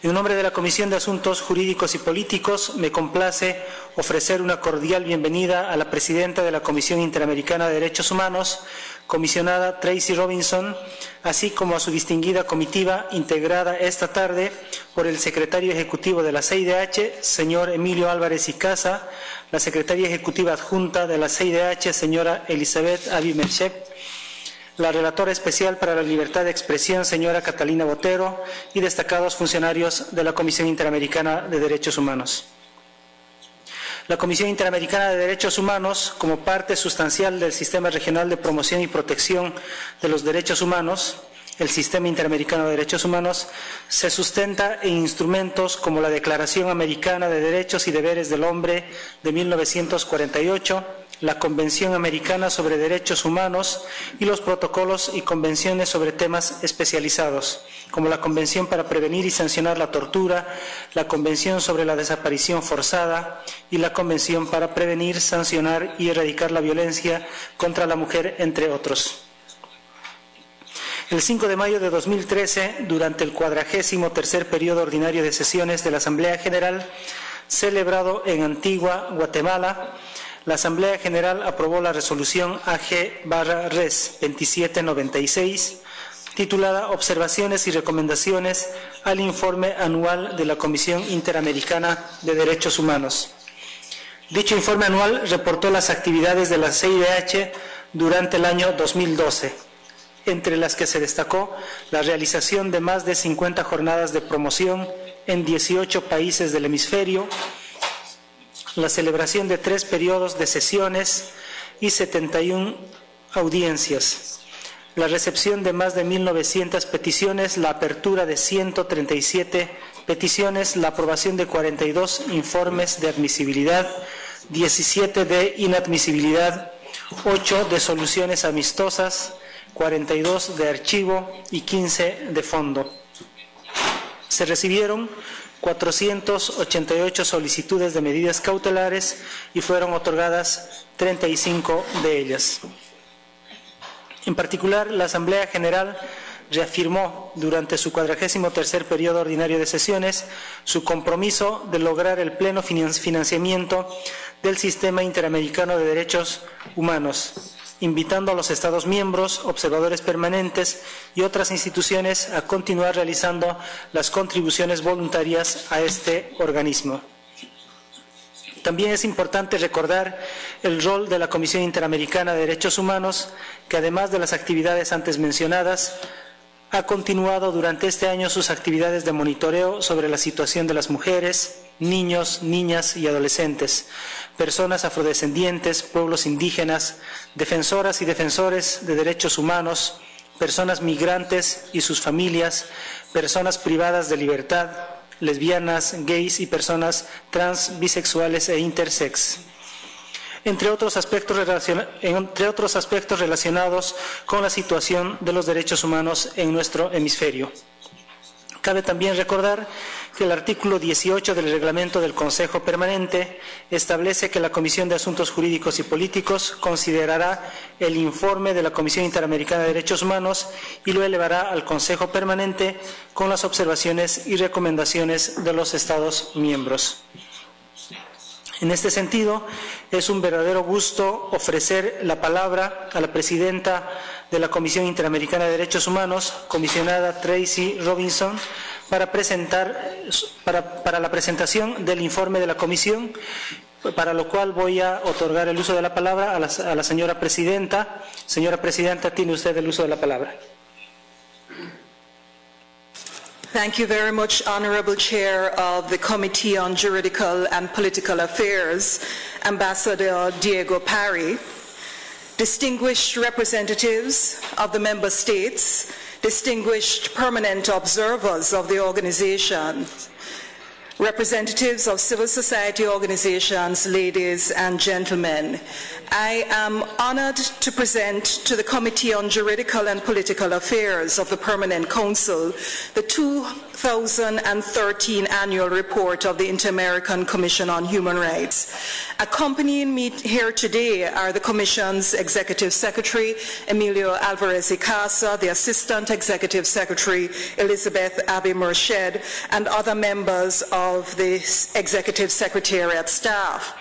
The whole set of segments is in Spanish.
En nombre de la Comisión de Asuntos Jurídicos y Políticos, me complace ofrecer una cordial bienvenida a la presidenta de la Comisión Interamericana de Derechos Humanos, comisionada Tracy Robinson, así como a su distinguida comitiva integrada esta tarde por el secretario ejecutivo de la CIDH, señor Emilio Álvarez y Casa, la secretaria ejecutiva adjunta de la CIDH, señora Elizabeth Abimelchek, la relatora especial para la libertad de expresión, señora Catalina Botero, y destacados funcionarios de la Comisión Interamericana de Derechos Humanos. La Comisión Interamericana de Derechos Humanos, como parte sustancial del Sistema Regional de Promoción y Protección de los Derechos Humanos, el Sistema Interamericano de Derechos Humanos, se sustenta en instrumentos como la Declaración Americana de Derechos y Deberes del Hombre de 1948, la Convención Americana sobre Derechos Humanos y los protocolos y convenciones sobre temas especializados, como la Convención para Prevenir y Sancionar la Tortura, la Convención sobre la Desaparición Forzada y la Convención para Prevenir, Sancionar y Erradicar la Violencia contra la Mujer, entre otros. El 5 de mayo de 2013, durante el cuadragésimo tercer periodo ordinario de sesiones de la Asamblea General, celebrado en Antigua, Guatemala, la Asamblea General aprobó la resolución AG-RES 2796, titulada Observaciones y recomendaciones al informe anual de la Comisión Interamericana de Derechos Humanos. Dicho informe anual reportó las actividades de la CIDH durante el año 2012 entre las que se destacó la realización de más de 50 jornadas de promoción en 18 países del hemisferio, la celebración de tres periodos de sesiones y 71 audiencias, la recepción de más de 1.900 peticiones, la apertura de 137 peticiones, la aprobación de 42 informes de admisibilidad, 17 de inadmisibilidad, 8 de soluciones amistosas, 42 de archivo y 15 de fondo. Se recibieron 488 solicitudes de medidas cautelares y fueron otorgadas 35 de ellas. En particular, la Asamblea General reafirmó durante su cuadragésimo tercer periodo ordinario de sesiones su compromiso de lograr el pleno financiamiento del Sistema Interamericano de Derechos Humanos invitando a los Estados miembros, observadores permanentes y otras instituciones a continuar realizando las contribuciones voluntarias a este organismo. También es importante recordar el rol de la Comisión Interamericana de Derechos Humanos, que además de las actividades antes mencionadas, ha continuado durante este año sus actividades de monitoreo sobre la situación de las mujeres, niños, niñas y adolescentes, personas afrodescendientes, pueblos indígenas, defensoras y defensores de derechos humanos, personas migrantes y sus familias, personas privadas de libertad, lesbianas, gays y personas trans, bisexuales e intersex. Entre otros, aspectos entre otros aspectos relacionados con la situación de los derechos humanos en nuestro hemisferio. Cabe también recordar que el artículo 18 del reglamento del Consejo Permanente establece que la Comisión de Asuntos Jurídicos y Políticos considerará el informe de la Comisión Interamericana de Derechos Humanos y lo elevará al Consejo Permanente con las observaciones y recomendaciones de los Estados miembros. En este sentido, es un verdadero gusto ofrecer la palabra a la presidenta de la Comisión Interamericana de Derechos Humanos, comisionada Tracy Robinson, para, presentar, para, la presentación del informe de la Comisión, para lo cual voy a otorgar el uso de la palabra a la, a la señora presidenta. Señora presidenta, tiene usted el uso de la palabra. Thank you very much, Honorable Chair of the Committee on Juridical and Political Affairs, Ambassador Diego Parry, distinguished representatives of the member states, distinguished permanent observers of the organization, representatives of civil society organizations, ladies and gentlemen. I am honored to present to the Committee on Juridical and Political Affairs of the Permanent Council the two 2013 annual report of the Inter-American Commission on Human Rights. Accompanying me here today are the Commission's Executive Secretary, Emilio Alvarez Casa, the Assistant Executive Secretary, Elizabeth Abbey Merched, and other members of the Executive Secretariat staff.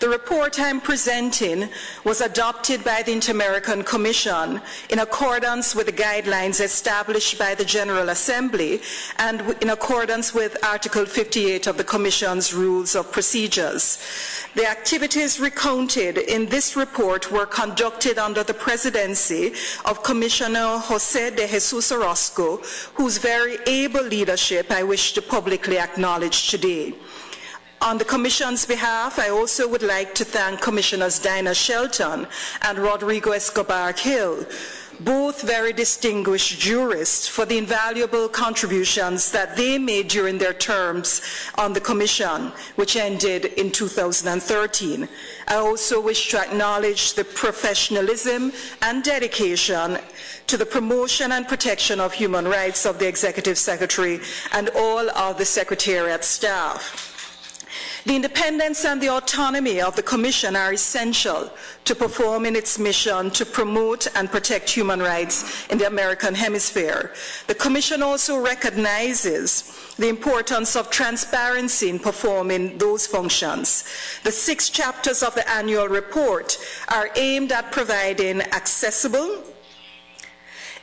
The report I'm presenting was adopted by the Inter-American Commission in accordance with the guidelines established by the General Assembly and in accordance with Article 58 of the Commission's Rules of Procedures. The activities recounted in this report were conducted under the presidency of Commissioner Jose de Jesus Orozco, whose very able leadership I wish to publicly acknowledge today. On the Commission's behalf, I also would like to thank Commissioners Dinah Shelton and Rodrigo Escobar Hill, both very distinguished jurists, for the invaluable contributions that they made during their terms on the Commission, which ended in 2013. I also wish to acknowledge the professionalism and dedication to the promotion and protection of human rights of the Executive Secretary and all of the Secretariat staff. The independence and the autonomy of the Commission are essential to perform in its mission to promote and protect human rights in the American hemisphere. The Commission also recognizes the importance of transparency in performing those functions. The six chapters of the annual report are aimed at providing accessible,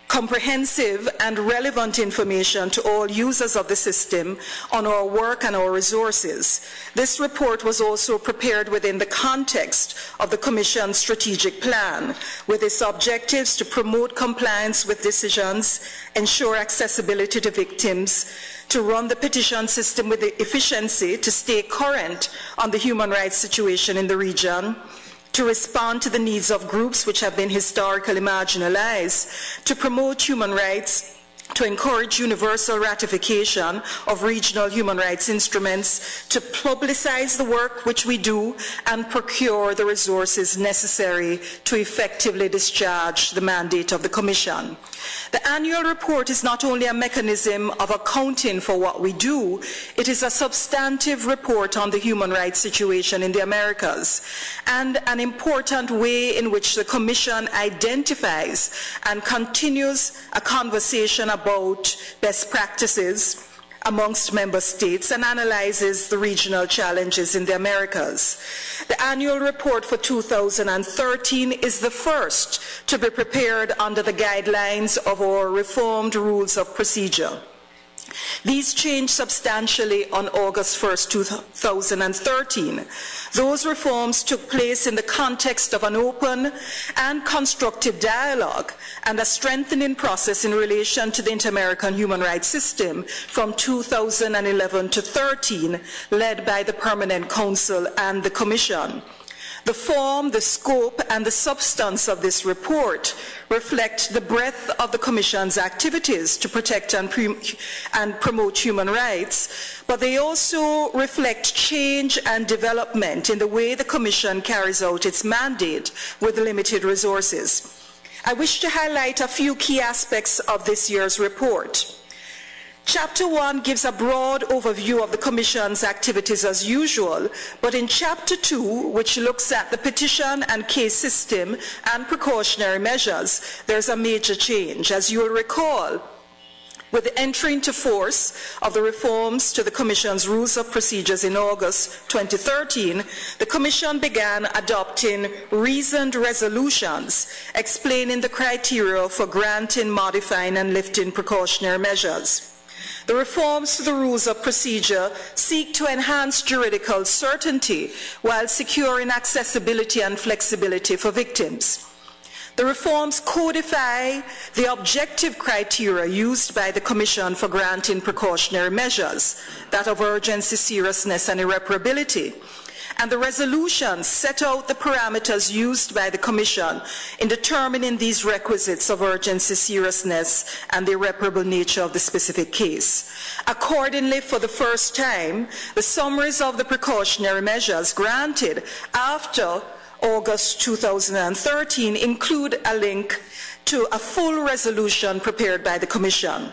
comprehensive and relevant information to all users of the system on our work and our resources. This report was also prepared within the context of the Commission's strategic plan, with its objectives to promote compliance with decisions, ensure accessibility to victims, to run the petition system with efficiency, to stay current on the human rights situation in the region, to respond to the needs of groups which have been historically marginalized, to promote human rights, to encourage universal ratification of regional human rights instruments, to publicize the work which we do, and procure the resources necessary to effectively discharge the mandate of the Commission. The annual report is not only a mechanism of accounting for what we do, it is a substantive report on the human rights situation in the Americas and an important way in which the Commission identifies and continues a conversation about best practices amongst member states and analyzes the regional challenges in the Americas. The annual report for 2013 is the first to be prepared under the guidelines of our reformed rules of procedure. These changed substantially on August 1, 2013. Those reforms took place in the context of an open and constructive dialogue and a strengthening process in relation to the inter-American human rights system from 2011 to 13, led by the Permanent Council and the Commission. The form, the scope, and the substance of this report reflect the breadth of the Commission's activities to protect and, and, promote human rights, but they also reflect change and development in the way the Commission carries out its mandate with limited resources. I wish to highlight a few key aspects of this year's report. Chapter 1 gives a broad overview of the Commission's activities as usual, but in Chapter 2, which looks at the petition and case system and precautionary measures, there's a major change. As you will recall, with the entry into force of the reforms to the Commission's rules of procedures in August 2013, the Commission began adopting reasoned resolutions explaining the criteria for granting, modifying, and lifting precautionary measures. The reforms to the rules of procedure seek to enhance juridical certainty while securing accessibility and flexibility for victims. The reforms codify the objective criteria used by the Commission for granting precautionary measures, that of urgency, seriousness, and irreparability, and the resolution set out the parameters used by the Commission in determining these requisites of urgency, seriousness, and the irreparable nature of the specific case. Accordingly, for the first time, the summaries of the precautionary measures granted after August 2013 include a link to a full resolution prepared by the Commission.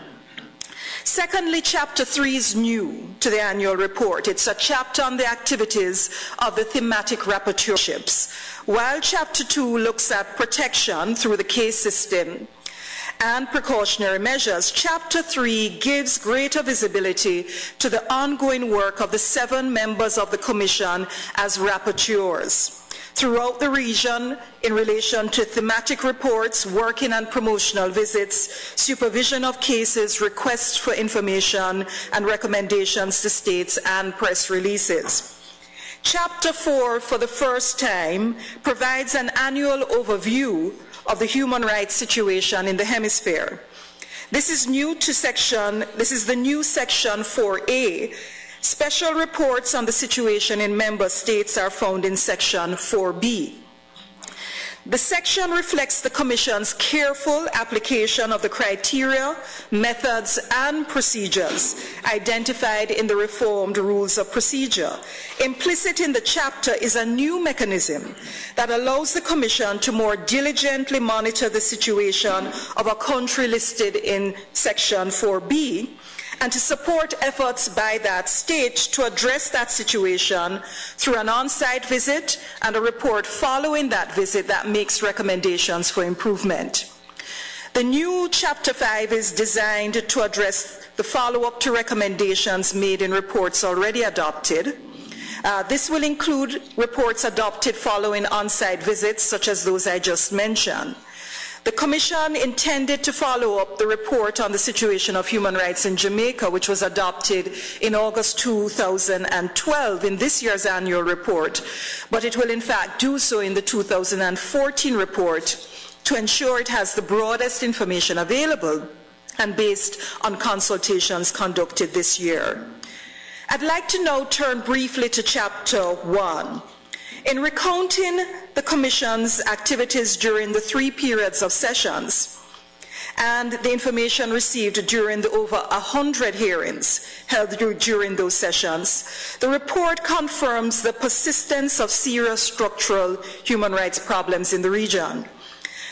Secondly, Chapter 3 is new to the annual report. It's a chapter on the activities of the thematic rapporteurships, while Chapter 2 looks at protection through the case system and precautionary measures, Chapter 3 gives greater visibility to the ongoing work of the seven members of the Commission as rapporteurs throughout the region in relation to thematic reports, working and promotional visits, supervision of cases, requests for information, and recommendations to states and press releases. Chapter 4, for the first time, provides an annual overview of the human rights situation in the hemisphere. This is new to section, this is the new section 4A. Special reports on the situation in member states are found in section 4B. The section reflects the Commission's careful application of the criteria, methods, and procedures identified in the reformed rules of procedure. Implicit in the chapter is a new mechanism that allows the Commission to more diligently monitor the situation of a country listed in section 4B and to support efforts by that state to address that situation through an on-site visit and a report following that visit that makes recommendations for improvement. The new Chapter 5 is designed to address the follow-up to recommendations made in reports already adopted. Uh, this will include reports adopted following on-site visits, such as those I just mentioned. The Commission intended to follow up the report on the situation of human rights in Jamaica, which was adopted in August 2012 in this year's annual report, but it will in fact do so in the 2014 report to ensure it has the broadest information available and based on consultations conducted this year. I'd like to now turn briefly to Chapter 1. In recounting the Commission's activities during the three periods of sessions and the information received during the over 100 hearings held during those sessions, the report confirms the persistence of serious structural human rights problems in the region.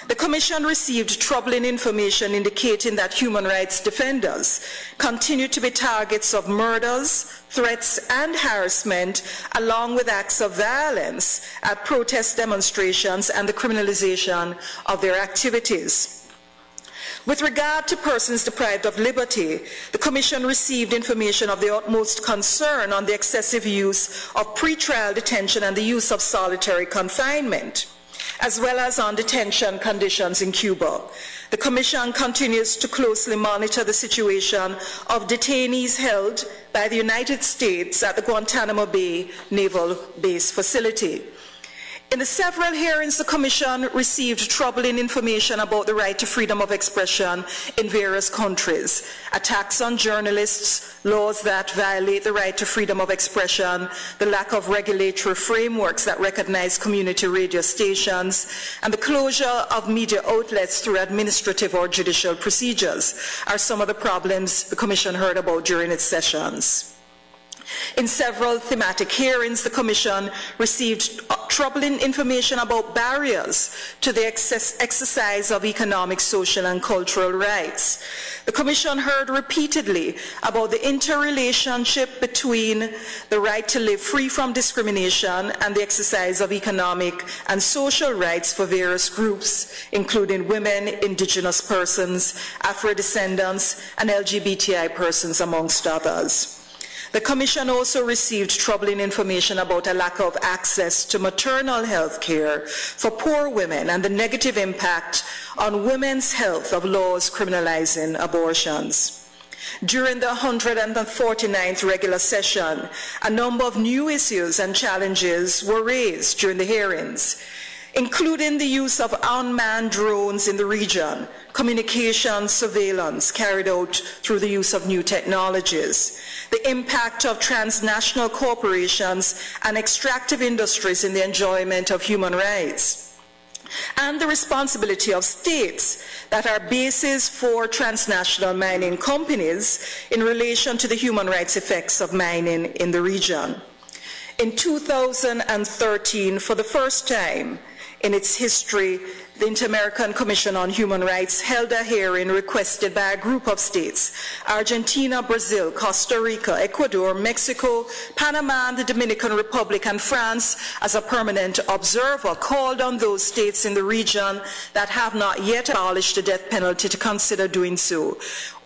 The Commission received troubling information indicating that human rights defenders continue to be targets of murders, threats, and harassment, along with acts of violence at protest demonstrations and the criminalization of their activities. With regard to persons deprived of liberty, the Commission received information of the utmost concern on the excessive use of pretrial detention and the use of solitary confinement as well as on detention conditions in Cuba. The Commission continues to closely monitor the situation of detainees held by the United States at the Guantanamo Bay Naval Base facility. In the several hearings, the Commission received troubling information about the right to freedom of expression in various countries, attacks on journalists, laws that violate the right to freedom of expression, the lack of regulatory frameworks that recognize community radio stations, and the closure of media outlets through administrative or judicial procedures are some of the problems the Commission heard about during its sessions. In several thematic hearings, the Commission received troubling information about barriers to the exercise of economic, social, and cultural rights. The Commission heard repeatedly about the interrelationship between the right to live free from discrimination and the exercise of economic and social rights for various groups, including women, indigenous persons, Afro-descendants, and LGBTI persons, amongst others. The Commission also received troubling information about a lack of access to maternal health care for poor women and the negative impact on women's health of laws criminalizing abortions. During the 149th regular session, a number of new issues and challenges were raised during the hearings, including the use of unmanned drones in the region, communication surveillance carried out through the use of new technologies, the impact of transnational corporations and extractive industries in the enjoyment of human rights, and the responsibility of states that are bases for transnational mining companies in relation to the human rights effects of mining in the region. In 2013, for the first time in its history, the Inter-American Commission on Human Rights held a hearing requested by a group of states, Argentina, Brazil, Costa Rica, Ecuador, Mexico, Panama, and the Dominican Republic, and France as a permanent observer, called on those states in the region that have not yet abolished the death penalty to consider doing so,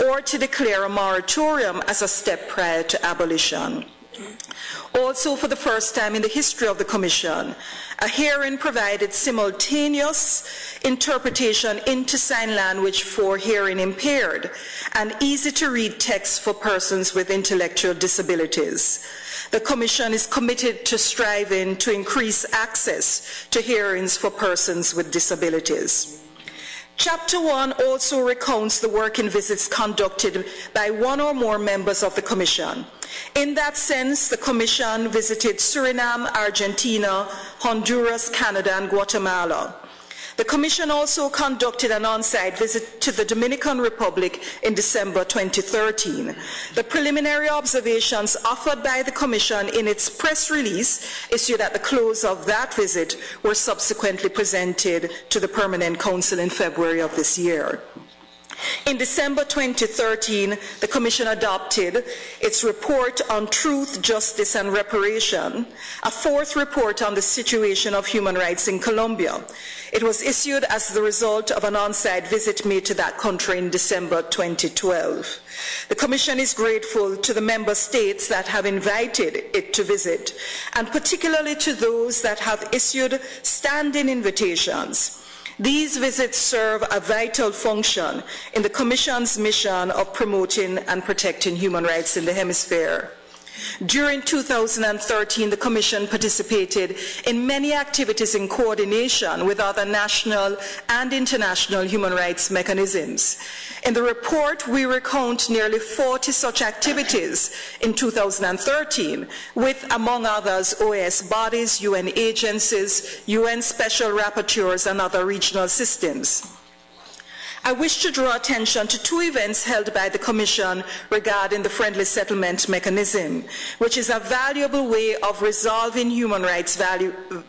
or to declare a moratorium as a step prior to abolition. Also, for the first time in the history of the Commission, a hearing provided simultaneous interpretation into sign language for hearing impaired and easy to read text for persons with intellectual disabilities. The Commission is committed to striving to increase access to hearings for persons with disabilities. Chapter 1 also recounts the working visits conducted by one or more members of the Commission. In that sense, the Commission visited Suriname, Argentina, Honduras, Canada, and Guatemala. The Commission also conducted an on-site visit to the Dominican Republic in December 2013. The preliminary observations offered by the Commission in its press release issued at the close of that visit were subsequently presented to the Permanent Council in February of this year. In December 2013, the Commission adopted its report on truth, justice, and reparation, a fourth report on the situation of human rights in Colombia. It was issued as the result of an on-site visit made to that country in December 2012. The Commission is grateful to the member states that have invited it to visit, and particularly to those that have issued standing invitations. These visits serve a vital function in the Commission's mission of promoting and protecting human rights in the hemisphere. During 2013, the Commission participated in many activities in coordination with other national and international human rights mechanisms. In the report, we recount nearly 40 such activities in 2013 with, among others, OAS bodies, UN agencies, UN special rapporteurs, and other regional systems. I wish to draw attention to two events held by the Commission regarding the friendly settlement mechanism, which is a valuable way of resolving human rights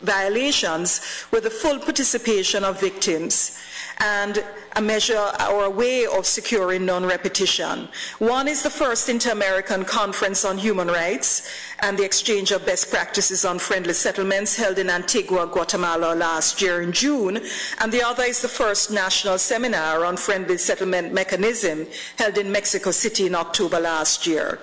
violations with the full participation of victims and a measure or a way of securing non-repetition. One is the first Inter-American Conference on Human Rights and the exchange of best practices on friendly settlements held in Antigua, Guatemala last year in June, and the other is the first national seminar on friendly settlement mechanism held in Mexico City in October last year.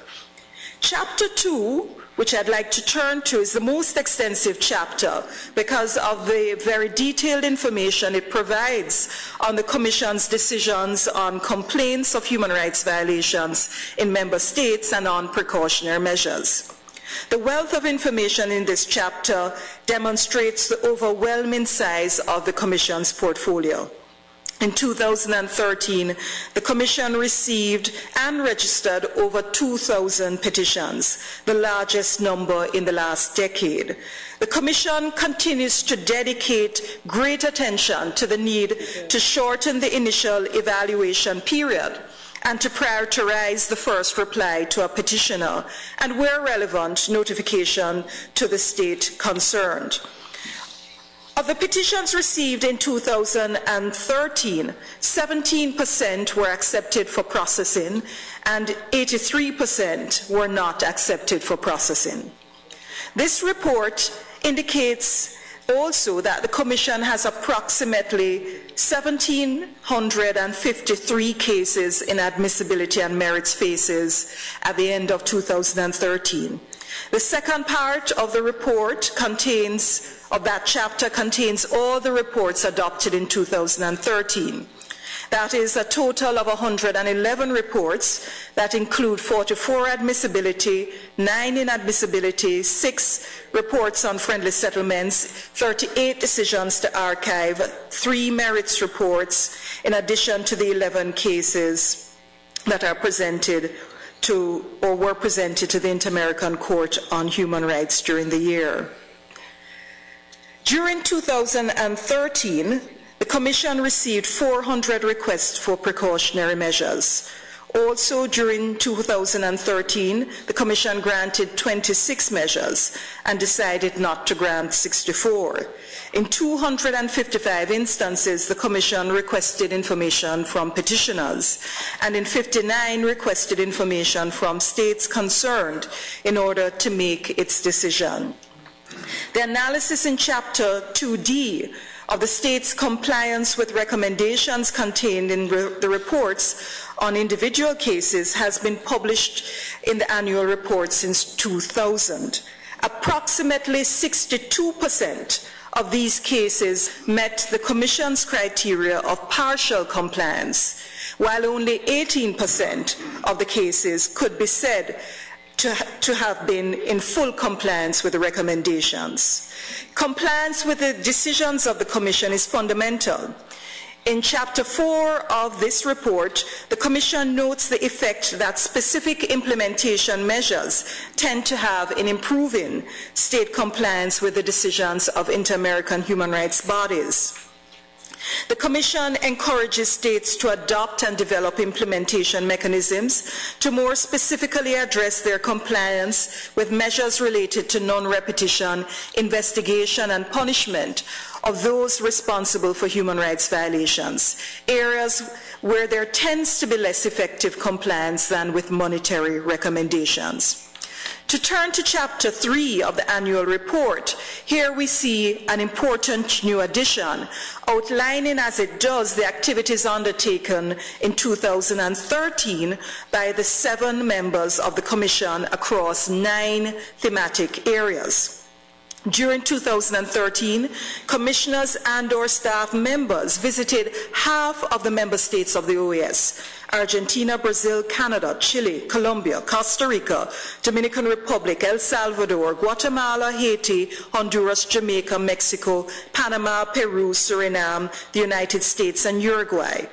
Chapter 2 which I'd like to turn to, is the most extensive chapter because of the very detailed information it provides on the Commission's decisions on complaints of human rights violations in member states and on precautionary measures. The wealth of information in this chapter demonstrates the overwhelming size of the Commission's portfolio. In 2013, the Commission received and registered over 2,000 petitions, the largest number in the last decade. The Commission continues to dedicate great attention to the need to shorten the initial evaluation period and to prioritize the first reply to a petitioner and, where relevant, notification to the state concerned. Of the petitions received in 2013, 17% were accepted for processing and 83% were not accepted for processing. This report indicates also that the Commission has approximately 1,753 cases in admissibility and merits phases at the end of 2013. The second part of the report contains of that chapter contains all the reports adopted in 2013. That is a total of 111 reports that include 44 admissibility, 9 inadmissibility, 6 reports on friendly settlements, 38 decisions to archive, 3 merits reports, in addition to the 11 cases that are presented to or were presented to the Inter-American Court on Human Rights during the year. During 2013, the Commission received 400 requests for precautionary measures. Also, during 2013, the Commission granted 26 measures and decided not to grant 64. In 255 instances, the Commission requested information from petitioners, and in 59 requested information from states concerned in order to make its decision. The analysis in Chapter 2D of the state's compliance with recommendations contained in re the reports on individual cases has been published in the annual report since 2000. Approximately 62% of these cases met the Commission's criteria of partial compliance, while only 18% of the cases could be said to, to have been in full compliance with the recommendations. Compliance with the decisions of the Commission is fundamental. In Chapter 4 of this report, the Commission notes the effect that specific implementation measures tend to have in improving state compliance with the decisions of inter-American human rights bodies. The Commission encourages states to adopt and develop implementation mechanisms to more specifically address their compliance with measures related to non-repetition, investigation and punishment of those responsible for human rights violations, areas where there tends to be less effective compliance than with monetary recommendations. To turn to chapter 3 of the annual report, here we see an important new addition, outlining as it does the activities undertaken in 2013 by the seven members of the Commission across nine thematic areas. During 2013, commissioners and or staff members visited half of the member states of the OAS, Argentina, Brazil, Canada, Chile, Colombia, Costa Rica, Dominican Republic, El Salvador, Guatemala, Haiti, Honduras, Jamaica, Mexico, Panama, Peru, Suriname, the United States, and Uruguay.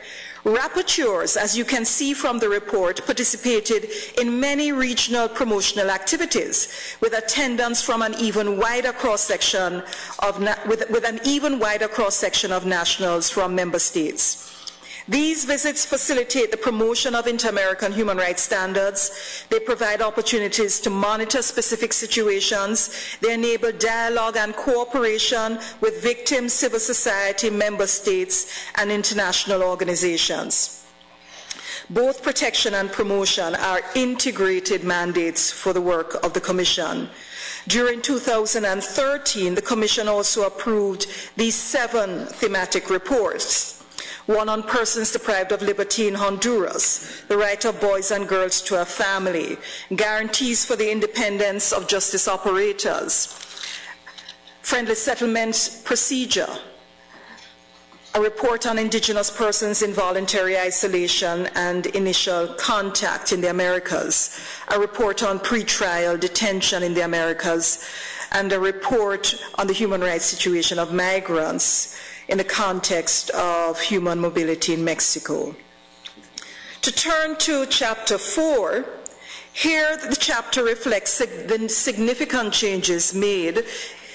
Rapporteurs, as you can see from the report, participated in many regional promotional activities with attendance from an even wider cross-section of, with, with an even wider cross-section of nationals from member states. These visits facilitate the promotion of inter-American human rights standards. They provide opportunities to monitor specific situations. They enable dialogue and cooperation with victims, civil society, member states, and international organizations. Both protection and promotion are integrated mandates for the work of the Commission. During 2013, the Commission also approved these seven thematic reports one on persons deprived of liberty in Honduras, the right of boys and girls to a family, guarantees for the independence of justice operators, friendly settlement procedure, a report on indigenous persons in voluntary isolation and initial contact in the Americas, a report on pretrial detention in the Americas, and a report on the human rights situation of migrants in the context of human mobility in Mexico. To turn to chapter 4, here the chapter reflects the significant changes made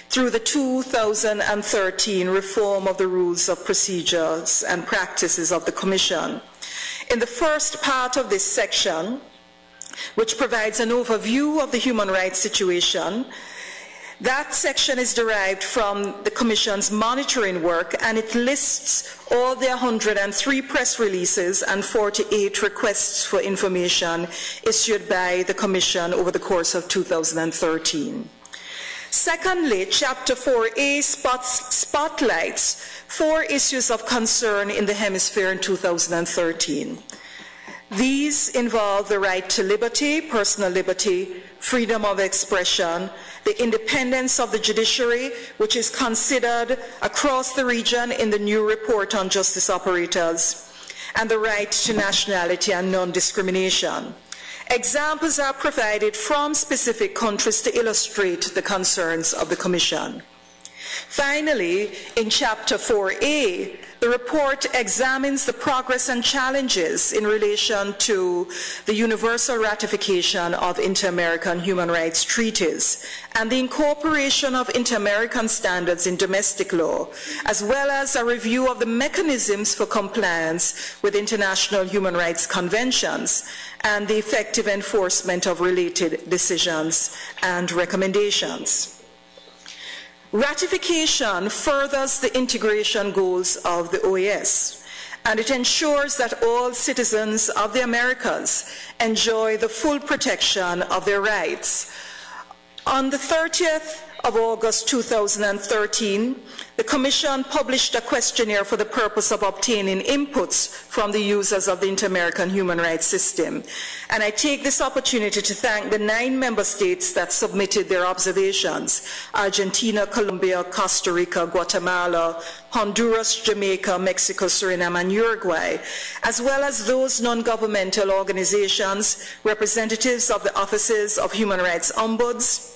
through the 2013 reform of the rules of procedures and practices of the Commission. In the first part of this section, which provides an overview of the human rights situation, that section is derived from the Commission's monitoring work and it lists all the 103 press releases and 48 requests for information issued by the Commission over the course of 2013. Secondly, Chapter 4A spots, spotlights four issues of concern in the hemisphere in 2013. These involve the right to liberty, personal liberty, freedom of expression, the independence of the judiciary, which is considered across the region in the new report on justice operators, and the right to nationality and non-discrimination. Examples are provided from specific countries to illustrate the concerns of the Commission. Finally, in Chapter 4A, the report examines the progress and challenges in relation to the universal ratification of inter-American human rights treaties and the incorporation of inter-American standards in domestic law, as well as a review of the mechanisms for compliance with international human rights conventions and the effective enforcement of related decisions and recommendations. Ratification furthers the integration goals of the OAS and it ensures that all citizens of the Americas enjoy the full protection of their rights. On the 30th of August 2013, the Commission published a questionnaire for the purpose of obtaining inputs from the users of the Inter-American Human Rights System. And I take this opportunity to thank the nine member states that submitted their observations, Argentina, Colombia, Costa Rica, Guatemala, Honduras, Jamaica, Mexico, Suriname, and Uruguay, as well as those non-governmental organizations, representatives of the offices of human rights ombuds,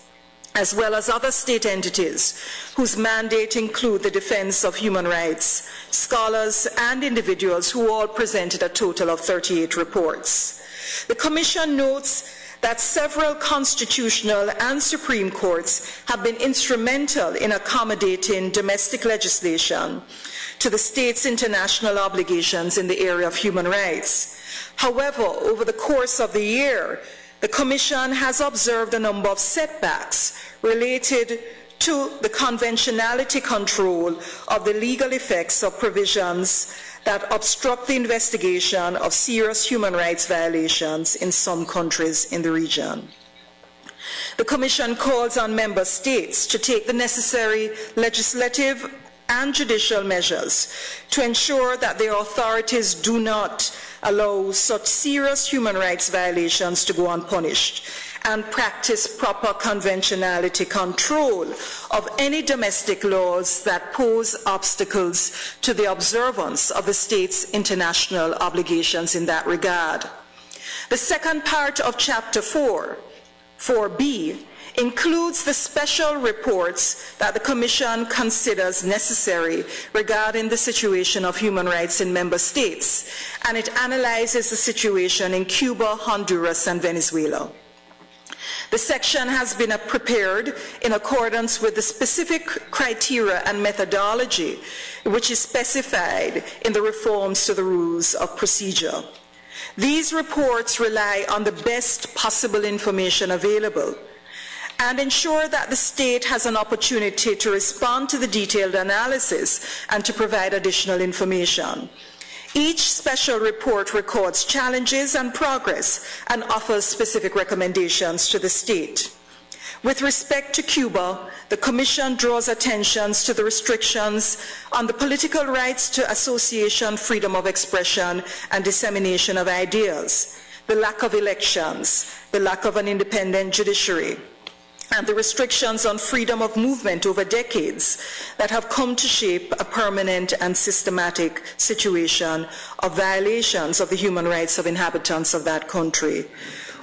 as well as other state entities whose mandate include the defense of human rights, scholars and individuals who all presented a total of 38 reports. The Commission notes that several constitutional and Supreme Courts have been instrumental in accommodating domestic legislation to the state's international obligations in the area of human rights. However, over the course of the year, the Commission has observed a number of setbacks related to the conventionality control of the legal effects of provisions that obstruct the investigation of serious human rights violations in some countries in the region. The Commission calls on member states to take the necessary legislative and judicial measures to ensure that their authorities do not allow such serious human rights violations to go unpunished and practice proper conventionality control of any domestic laws that pose obstacles to the observance of the state's international obligations in that regard. The second part of Chapter 4, 4b, includes the special reports that the Commission considers necessary regarding the situation of human rights in member states, and it analyzes the situation in Cuba, Honduras, and Venezuela. The section has been prepared in accordance with the specific criteria and methodology which is specified in the reforms to the rules of procedure. These reports rely on the best possible information available and ensure that the state has an opportunity to respond to the detailed analysis and to provide additional information. Each special report records challenges and progress and offers specific recommendations to the state. With respect to Cuba, the Commission draws attention to the restrictions on the political rights to association, freedom of expression, and dissemination of ideas, the lack of elections, the lack of an independent judiciary, and the restrictions on freedom of movement over decades that have come to shape a permanent and systematic situation of violations of the human rights of inhabitants of that country.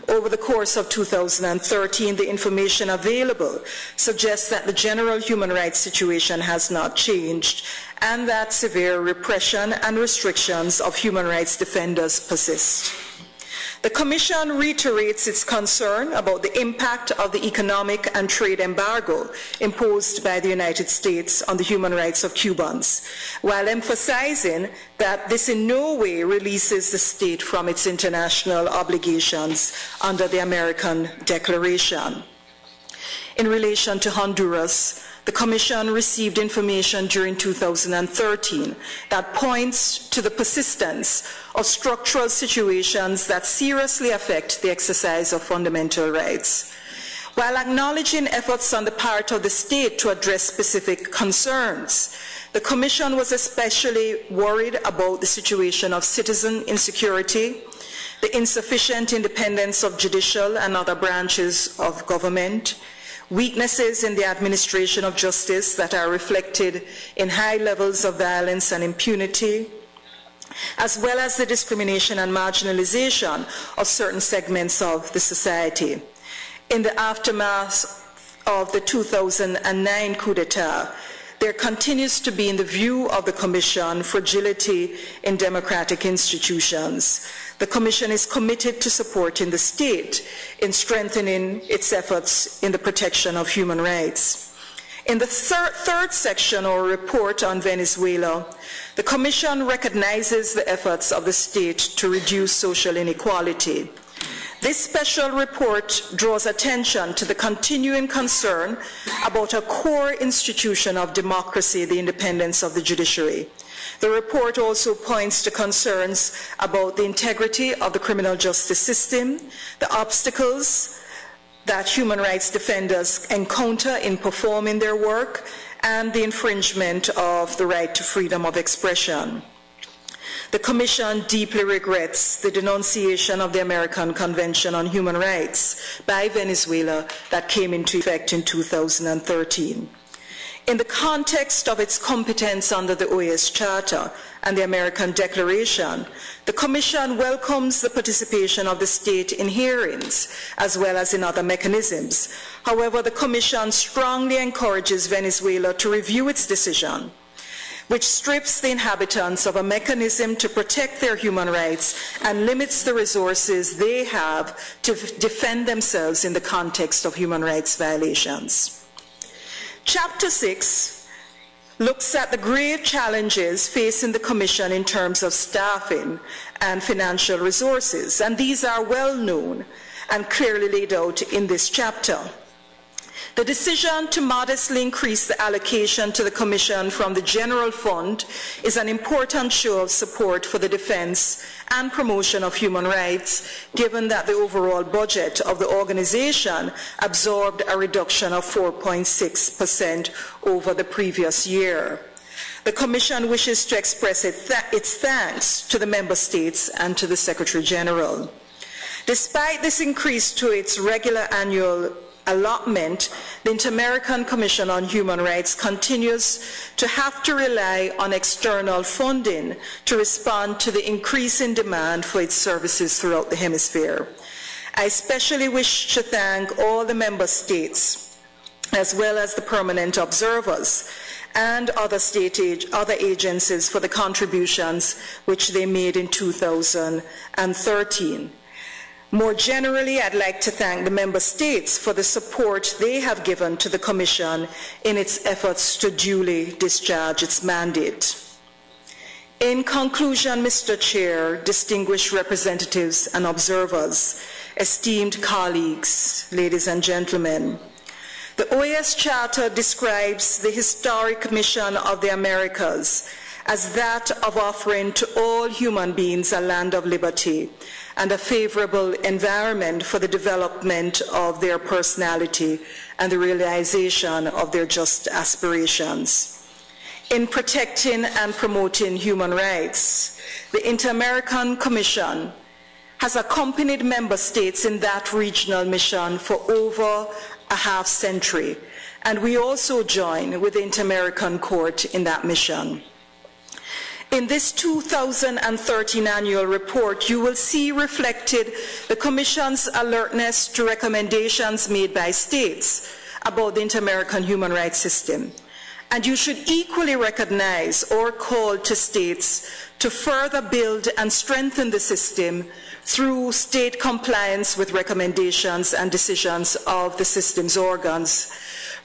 Over the course of 2013, the information available suggests that the general human rights situation has not changed and that severe repression and restrictions of human rights defenders persist. The Commission reiterates its concern about the impact of the economic and trade embargo imposed by the United States on the human rights of Cubans, while emphasizing that this in no way releases the state from its international obligations under the American Declaration. In relation to Honduras, the Commission received information during 2013 that points to the persistence of structural situations that seriously affect the exercise of fundamental rights. While acknowledging efforts on the part of the state to address specific concerns, the Commission was especially worried about the situation of citizen insecurity, the insufficient independence of judicial and other branches of government, weaknesses in the administration of justice that are reflected in high levels of violence and impunity, as well as the discrimination and marginalization of certain segments of the society. In the aftermath of the 2009 coup d'etat, there continues to be, in the view of the Commission, fragility in democratic institutions. The Commission is committed to supporting the state in strengthening its efforts in the protection of human rights. In the thir third section or report on Venezuela, the Commission recognizes the efforts of the state to reduce social inequality. This special report draws attention to the continuing concern about a core institution of democracy, the independence of the judiciary. The report also points to concerns about the integrity of the criminal justice system, the obstacles that human rights defenders encounter in performing their work, and the infringement of the right to freedom of expression. The Commission deeply regrets the denunciation of the American Convention on Human Rights by Venezuela that came into effect in 2013. In the context of its competence under the OAS Charter and the American Declaration, the Commission welcomes the participation of the state in hearings as well as in other mechanisms. However, the Commission strongly encourages Venezuela to review its decision which strips the inhabitants of a mechanism to protect their human rights and limits the resources they have to defend themselves in the context of human rights violations. Chapter 6 looks at the grave challenges facing the Commission in terms of staffing and financial resources, and these are well known and clearly laid out in this chapter. The decision to modestly increase the allocation to the Commission from the General Fund is an important show of support for the defense and promotion of human rights, given that the overall budget of the organization absorbed a reduction of 4.6% over the previous year. The Commission wishes to express its thanks to the Member States and to the Secretary General. Despite this increase to its regular annual allotment, the Inter-American Commission on Human Rights continues to have to rely on external funding to respond to the increasing demand for its services throughout the hemisphere. I especially wish to thank all the member states, as well as the permanent observers, and other state other agencies for the contributions which they made in 2013. More generally, I'd like to thank the member states for the support they have given to the Commission in its efforts to duly discharge its mandate. In conclusion, Mr. Chair, distinguished representatives and observers, esteemed colleagues, ladies and gentlemen, the OAS Charter describes the historic mission of the Americas as that of offering to all human beings a land of liberty and a favorable environment for the development of their personality and the realization of their just aspirations. In protecting and promoting human rights, the Inter-American Commission has accompanied member states in that regional mission for over a half century, and we also join with the Inter-American Court in that mission. In this 2013 annual report, you will see reflected the Commission's alertness to recommendations made by states about the inter-American human rights system. And you should equally recognize or call to states to further build and strengthen the system through state compliance with recommendations and decisions of the system's organs,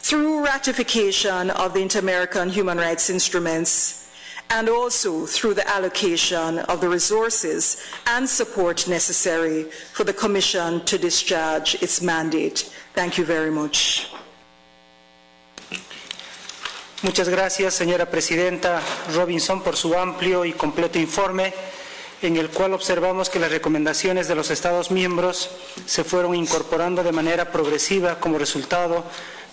through ratification of the Inter-American Human Rights Instruments, and also through the allocation of the resources and support necessary for the Commission to discharge its mandate. Thank you very much. Muchas gracias, señora Presidenta Robinson, por su amplio y completo informe, en el cual observamos que las recomendaciones de los Estados miembros se fueron incorporando de manera progresiva como resultado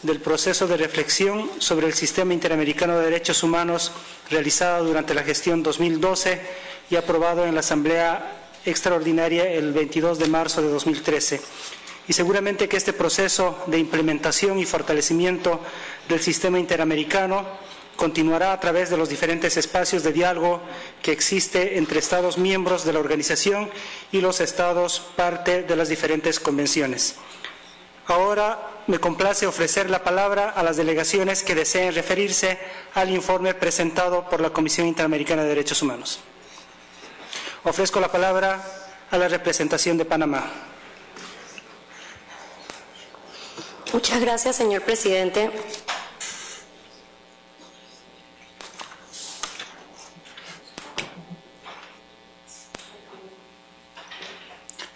del proceso de reflexión sobre el sistema interamericano de derechos humanos realizado durante la gestión 2012 y aprobado en la Asamblea Extraordinaria el 22 de marzo de 2013. Y seguramente que este proceso de implementación y fortalecimiento del sistema interamericano continuará a través de los diferentes espacios de diálogo que existe entre Estados miembros de la organización y los Estados parte de las diferentes convenciones. Ahora me complace ofrecer la palabra a las delegaciones que deseen referirse al informe presentado por la Comisión Interamericana de Derechos Humanos. Ofrezco la palabra a la representación de Panamá. Muchas gracias, señor presidente.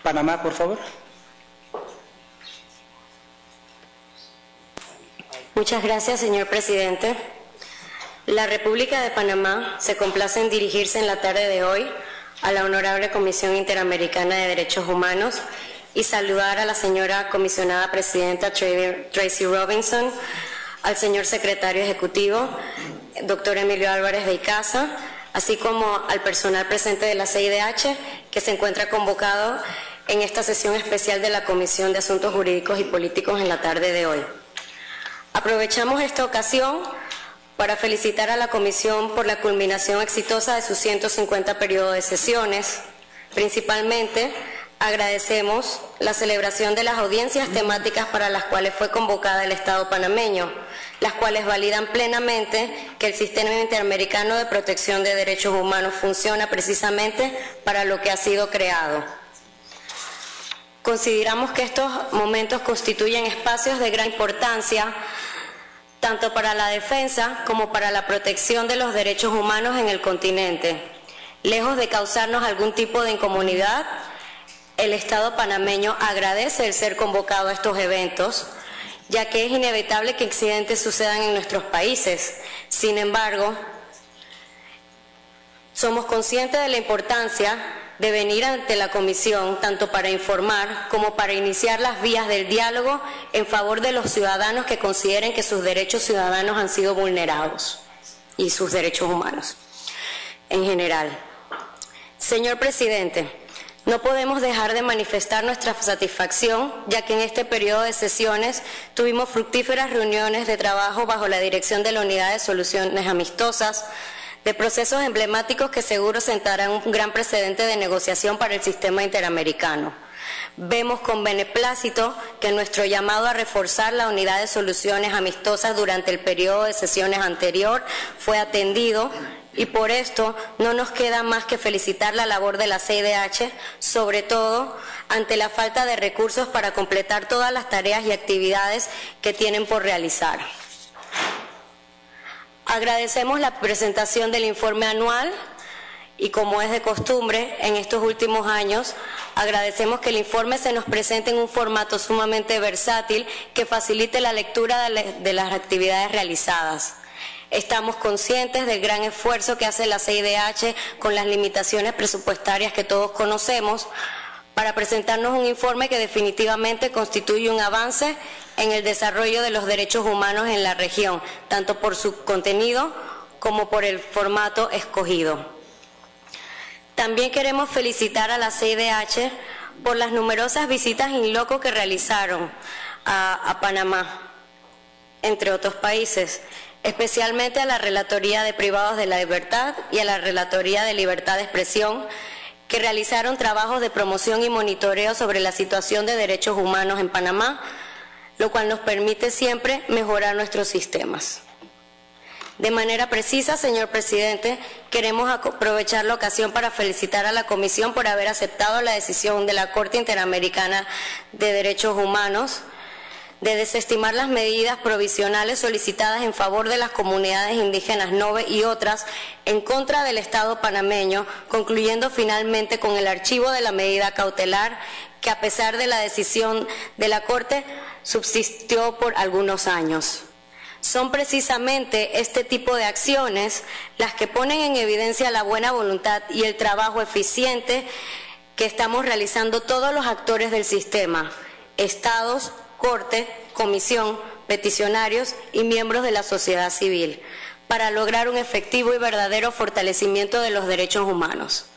Panamá, por favor. Muchas gracias, señor presidente. La República de Panamá se complace en dirigirse en la tarde de hoy a la Honorable Comisión Interamericana de Derechos Humanos y saludar a la señora comisionada presidenta Tracy Robinson, al señor secretario ejecutivo, doctor Emilio Álvarez de Icaza, así como al personal presente de la CIDH que se encuentra convocado en esta sesión especial de la Comisión de Asuntos Jurídicos y Políticos en la tarde de hoy. Aprovechamos esta ocasión para felicitar a la Comisión por la culminación exitosa de sus 150 periodos de sesiones. Principalmente agradecemos la celebración de las audiencias temáticas para las cuales fue convocada el Estado panameño, las cuales validan plenamente que el sistema interamericano de protección de derechos humanos funciona precisamente para lo que ha sido creado Consideramos que estos momentos constituyen espacios de gran importancia tanto para la defensa como para la protección de los derechos humanos en el continente. Lejos de causarnos algún tipo de incomunidad, el Estado panameño agradece el ser convocado a estos eventos, ya que es inevitable que accidentes sucedan en nuestros países. Sin embargo, somos conscientes de la importancia de venir ante la Comisión tanto para informar como para iniciar las vías del diálogo en favor de los ciudadanos que consideren que sus derechos ciudadanos han sido vulnerados y sus derechos humanos en general. Señor presidente, no podemos dejar de manifestar nuestra satisfacción, ya que en este periodo de sesiones tuvimos fructíferas reuniones de trabajo bajo la dirección de la Unidad de Soluciones Amistosas, de procesos emblemáticos que seguro sentarán un gran precedente de negociación para el sistema interamericano. Vemos con beneplácito que nuestro llamado a reforzar la unidad de soluciones amistosas durante el periodo de sesiones anterior fue atendido y por esto no nos queda más que felicitar la labor de la CIDH, sobre todo ante la falta de recursos para completar todas las tareas y actividades que tienen por realizar. Agradecemos la presentación del informe anual y como es de costumbre en estos últimos años, agradecemos que el informe se nos presente en un formato sumamente versátil que facilite la lectura de las actividades realizadas. Estamos conscientes del gran esfuerzo que hace la CIDH con las limitaciones presupuestarias que todos conocemos para presentarnos un informe que definitivamente constituye un avance en el desarrollo de los derechos humanos en la región, tanto por su contenido como por el formato escogido. También queremos felicitar a la CIDH por las numerosas visitas in loco que realizaron a, a Panamá, entre otros países, especialmente a la Relatoría de Privados de la Libertad y a la Relatoría de Libertad de Expresión, que realizaron trabajos de promoción y monitoreo sobre la situación de derechos humanos en Panamá, lo cual nos permite siempre mejorar nuestros sistemas. De manera precisa, señor presidente, queremos aprovechar la ocasión para felicitar a la Comisión por haber aceptado la decisión de la Corte Interamericana de Derechos Humanos de desestimar las medidas provisionales solicitadas en favor de las comunidades indígenas Nove y otras en contra del Estado panameño, concluyendo finalmente con el archivo de la medida cautelar que a pesar de la decisión de la Corte subsistió por algunos años. Son precisamente este tipo de acciones las que ponen en evidencia la buena voluntad y el trabajo eficiente que estamos realizando todos los actores del sistema, estados, corte, comisión, peticionarios y miembros de la sociedad civil, para lograr un efectivo y verdadero fortalecimiento de los derechos humanos.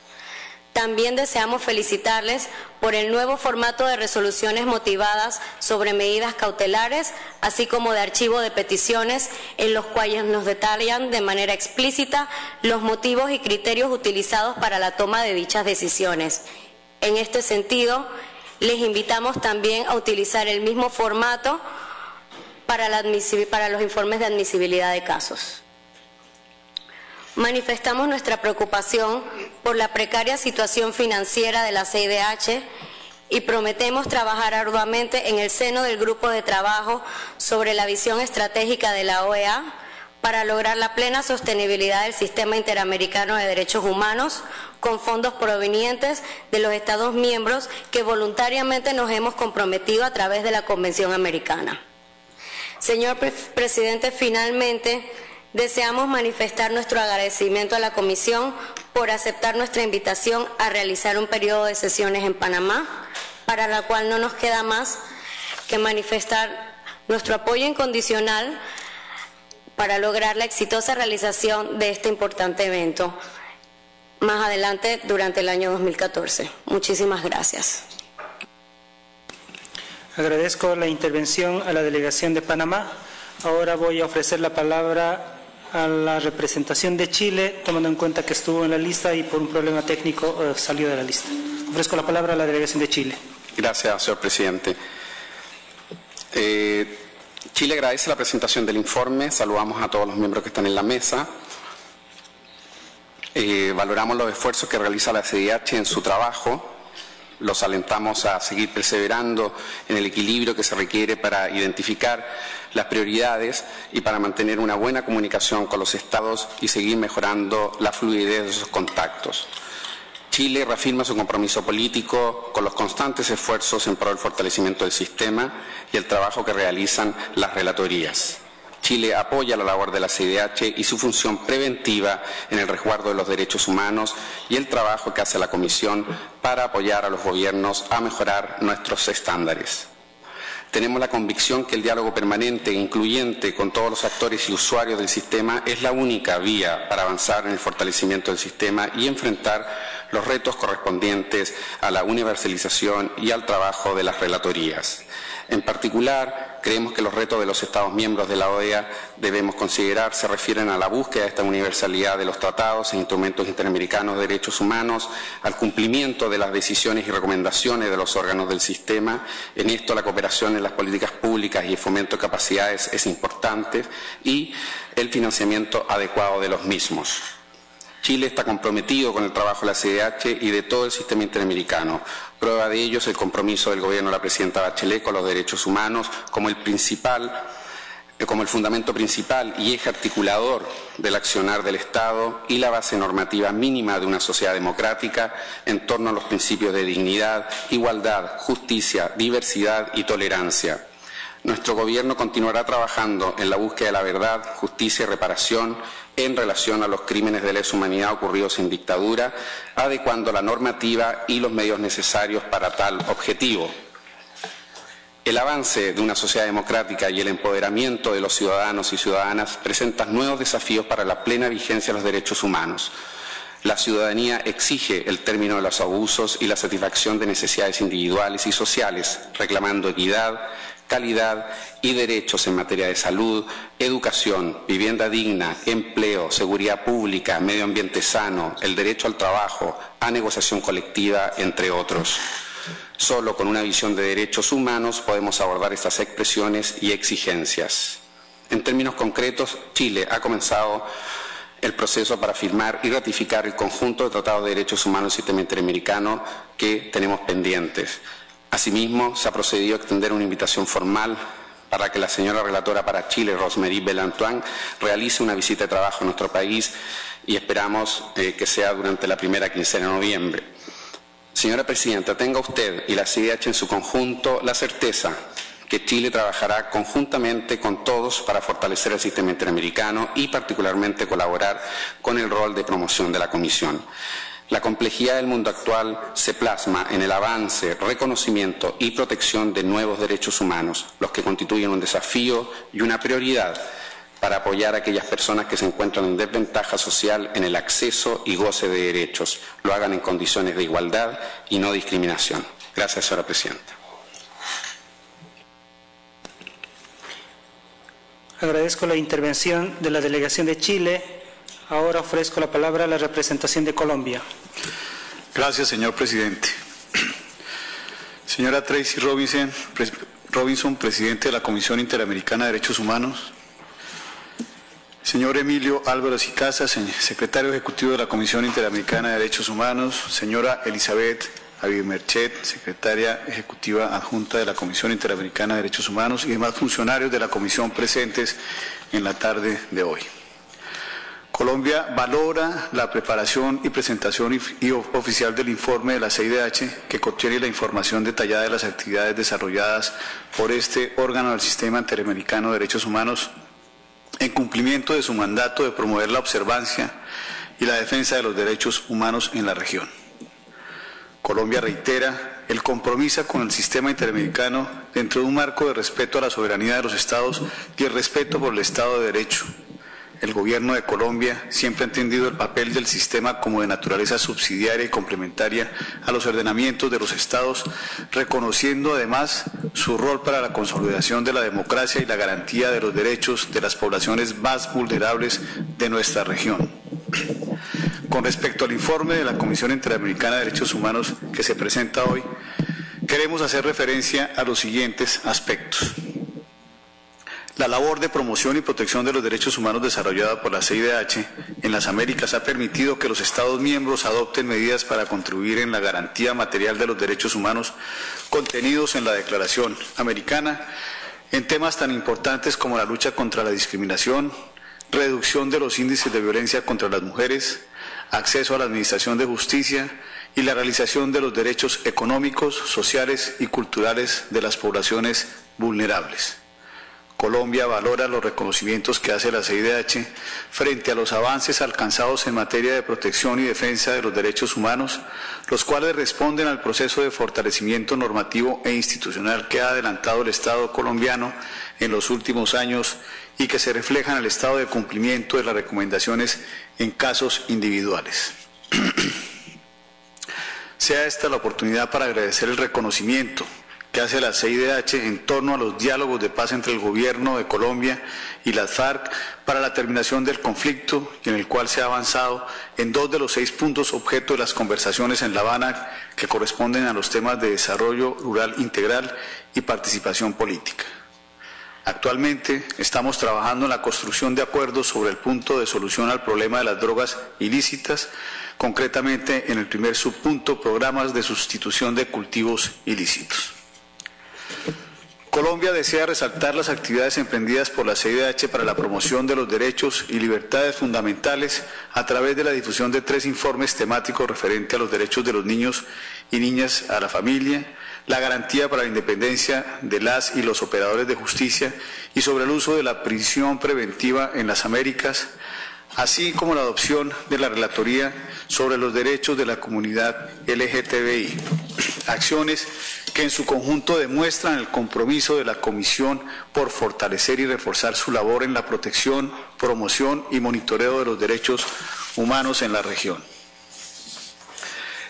También deseamos felicitarles por el nuevo formato de resoluciones motivadas sobre medidas cautelares, así como de archivo de peticiones, en los cuales nos detallan de manera explícita los motivos y criterios utilizados para la toma de dichas decisiones. En este sentido, les invitamos también a utilizar el mismo formato para, los informes de admisibilidad de casos. Manifestamos nuestra preocupación por la precaria situación financiera de la CIDH y prometemos trabajar arduamente en el seno del grupo de trabajo sobre la visión estratégica de la OEA para lograr la plena sostenibilidad del sistema interamericano de derechos humanos con fondos provenientes de los Estados miembros que voluntariamente nos hemos comprometido a través de la Convención Americana. Señor pre- presidente, finalmente deseamos manifestar nuestro agradecimiento a la Comisión por aceptar nuestra invitación a realizar un periodo de sesiones en Panamá, para la cual no nos queda más que manifestar nuestro apoyo incondicional para lograr la exitosa realización de este importante evento más adelante durante el año 2014. Muchísimas gracias. Agradezco la intervención a la delegación de Panamá. Ahora voy a ofrecer la palabra a la representación de Chile, tomando en cuenta que estuvo en la lista y por un problema técnico eh, salió de la lista. Ofrezco la palabra a la delegación de Chile. Gracias, señor presidente. Eh, Chile agradece la presentación del informe. Saludamos a todos los miembros que están en la mesa. Eh, valoramos los esfuerzos que realiza la CDH en su trabajo. Los alentamos a seguir perseverando en el equilibrio que se requiere para identificar las prioridades y para mantener una buena comunicación con los estados y seguir mejorando la fluidez de esos contactos. Chile reafirma su compromiso político con los constantes esfuerzos en pro del fortalecimiento del sistema y el trabajo que realizan las relatorías. Chile apoya la labor de la CIDH y su función preventiva en el resguardo de los derechos humanos y el trabajo que hace la Comisión para apoyar a los gobiernos a mejorar nuestros estándares. Tenemos la convicción que el diálogo permanente e incluyente con todos los actores y usuarios del sistema es la única vía para avanzar en el fortalecimiento del sistema y enfrentar los retos correspondientes a la universalización y al trabajo de las relatorías. En particular, creemos que los retos de los Estados miembros de la OEA debemos considerar se refieren a la búsqueda de esta universalidad de los tratados e instrumentos interamericanos de derechos humanos, al cumplimiento de las decisiones y recomendaciones de los órganos del sistema. En esto, la cooperación en las políticas públicas y el fomento de capacidades es importante y el financiamiento adecuado de los mismos. Chile está comprometido con el trabajo de la CDH y de todo el sistema interamericano. Prueba de ello es el compromiso del Gobierno de la Presidenta Bachelet con los derechos humanos como el principal, como el fundamento principal y eje articulador del accionar del Estado y la base normativa mínima de una sociedad democrática en torno a los principios de dignidad, igualdad, justicia, diversidad y tolerancia. Nuestro Gobierno continuará trabajando en la búsqueda de la verdad, justicia y reparación en relación a los crímenes de lesa humanidad ocurridos en dictadura, adecuando la normativa y los medios necesarios para tal objetivo. El avance de una sociedad democrática y el empoderamiento de los ciudadanos y ciudadanas presentan nuevos desafíos para la plena vigencia de los derechos humanos. La ciudadanía exige el término de los abusos y la satisfacción de necesidades individuales y sociales, reclamando equidad, calidad y derechos en materia de salud, educación, vivienda digna, empleo, seguridad pública, medio ambiente sano, el derecho al trabajo, a negociación colectiva, entre otros. Solo con una visión de derechos humanos podemos abordar estas expresiones y exigencias. En términos concretos, Chile ha comenzado el proceso para firmar y ratificar el conjunto de tratados de derechos humanos del sistema interamericano que tenemos pendientes. Asimismo, se ha procedido a extender una invitación formal para que la señora relatora para Chile, Rosemary Belantoine, realice una visita de trabajo en nuestro país y esperamos eh, que sea durante la primera quincena de noviembre. Señora Presidenta, tenga usted y la CIDH en su conjunto la certeza que Chile trabajará conjuntamente con todos para fortalecer el sistema interamericano y particularmente colaborar con el rol de promoción de la Comisión. La complejidad del mundo actual se plasma en el avance, reconocimiento y protección de nuevos derechos humanos, los que constituyen un desafío y una prioridad para apoyar a aquellas personas que se encuentran en desventaja social en el acceso y goce de derechos, lo hagan en condiciones de igualdad y no discriminación. Gracias, señora Presidenta. Agradezco la intervención de la delegación de Chile. Ahora ofrezco la palabra a la representación de Colombia. Gracias, señor presidente. Señora Tracy Robinson, Robinson, presidente de la Comisión Interamericana de Derechos Humanos, señor Emilio Álvarez y Casas, secretario ejecutivo de la Comisión Interamericana de Derechos Humanos, señora Elizabeth Javier Merchet, secretaria ejecutiva adjunta de la Comisión Interamericana de Derechos Humanos y demás funcionarios de la Comisión presentes en la tarde de hoy. Colombia valora la preparación y presentación oficial del informe de la CIDH que contiene la información detallada de las actividades desarrolladas por este órgano del Sistema Interamericano de Derechos Humanos en cumplimiento de su mandato de promover la observancia y la defensa de los derechos humanos en la región. Colombia reitera el compromiso con el sistema interamericano dentro de un marco de respeto a la soberanía de los estados y el respeto por el Estado de Derecho, el gobierno de Colombia siempre ha entendido el papel del sistema como de naturaleza subsidiaria y complementaria a los ordenamientos de los estados, reconociendo además su rol para la consolidación de la democracia y la garantía de los derechos de las poblaciones más vulnerables de nuestra región. Con respecto al informe de la Comisión Interamericana de Derechos Humanos que se presenta hoy, queremos hacer referencia a los siguientes aspectos. La labor de promoción y protección de los derechos humanos desarrollada por la CIDH en las Américas ha permitido que los Estados miembros adopten medidas para contribuir en la garantía material de los derechos humanos contenidos en la Declaración Americana en temas tan importantes como la lucha contra la discriminación, reducción de los índices de violencia contra las mujeres, acceso a la administración de justicia y la realización de los derechos económicos, sociales y culturales de las poblaciones vulnerables. Colombia valora los reconocimientos que hace la CIDH frente a los avances alcanzados en materia de protección y defensa de los derechos humanos, los cuales responden al proceso de fortalecimiento normativo e institucional que ha adelantado el Estado colombiano en los últimos años y que se reflejan en el estado de cumplimiento de las recomendaciones en casos individuales. sea esta la oportunidad para agradecer el reconocimiento que hace la CIDH en torno a los diálogos de paz entre el gobierno de Colombia y las FARC para la terminación del conflicto y en el cual se ha avanzado en dos de los seis puntos objeto de las conversaciones en La Habana que corresponden a los temas de desarrollo rural integral y participación política. Actualmente estamos trabajando en la construcción de acuerdos sobre el punto de solución al problema de las drogas ilícitas, concretamente en el primer subpunto, programas de sustitución de cultivos ilícitos. Colombia desea resaltar las actividades emprendidas por la CIDH para la promoción de los derechos y libertades fundamentales a través de la difusión de tres informes temáticos referentes a los derechos de los niños y niñas a la familia, la garantía para la independencia de las y los operadores de justicia y sobre el uso de la prisión preventiva en las Américas, así como la adopción de la Relatoría sobre los derechos de la comunidad LGTBI. Acciones que en su conjunto demuestran el compromiso de la Comisión por fortalecer y reforzar su labor en la protección, promoción y monitoreo de los derechos humanos en la región.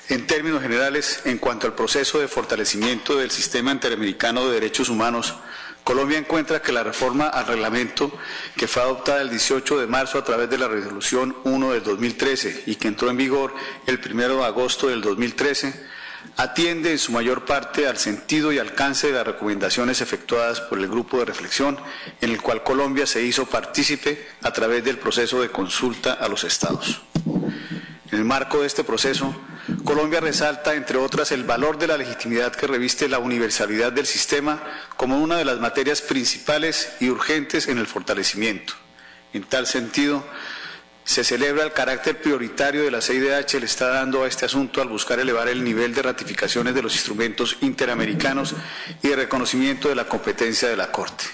En términos generales, en cuanto al proceso de fortalecimiento del sistema interamericano de derechos humanos, Colombia encuentra que la reforma al reglamento que fue adoptada el 18 de marzo a través de la resolución 1 del 2013 y que entró en vigor el 1 de agosto del 2013 atiende en su mayor parte al sentido y alcance de las recomendaciones efectuadas por el grupo de reflexión en el cual Colombia se hizo partícipe a través del proceso de consulta a los estados. En el marco de este proceso, Colombia resalta, entre otras, el valor de la legitimidad que reviste la universalidad del sistema como una de las materias principales y urgentes en el fortalecimiento. En tal sentido, se celebra el carácter prioritario de la CIDH le está dando a este asunto al buscar elevar el nivel de ratificaciones de los instrumentos interamericanos y de reconocimiento de la competencia de la Corte.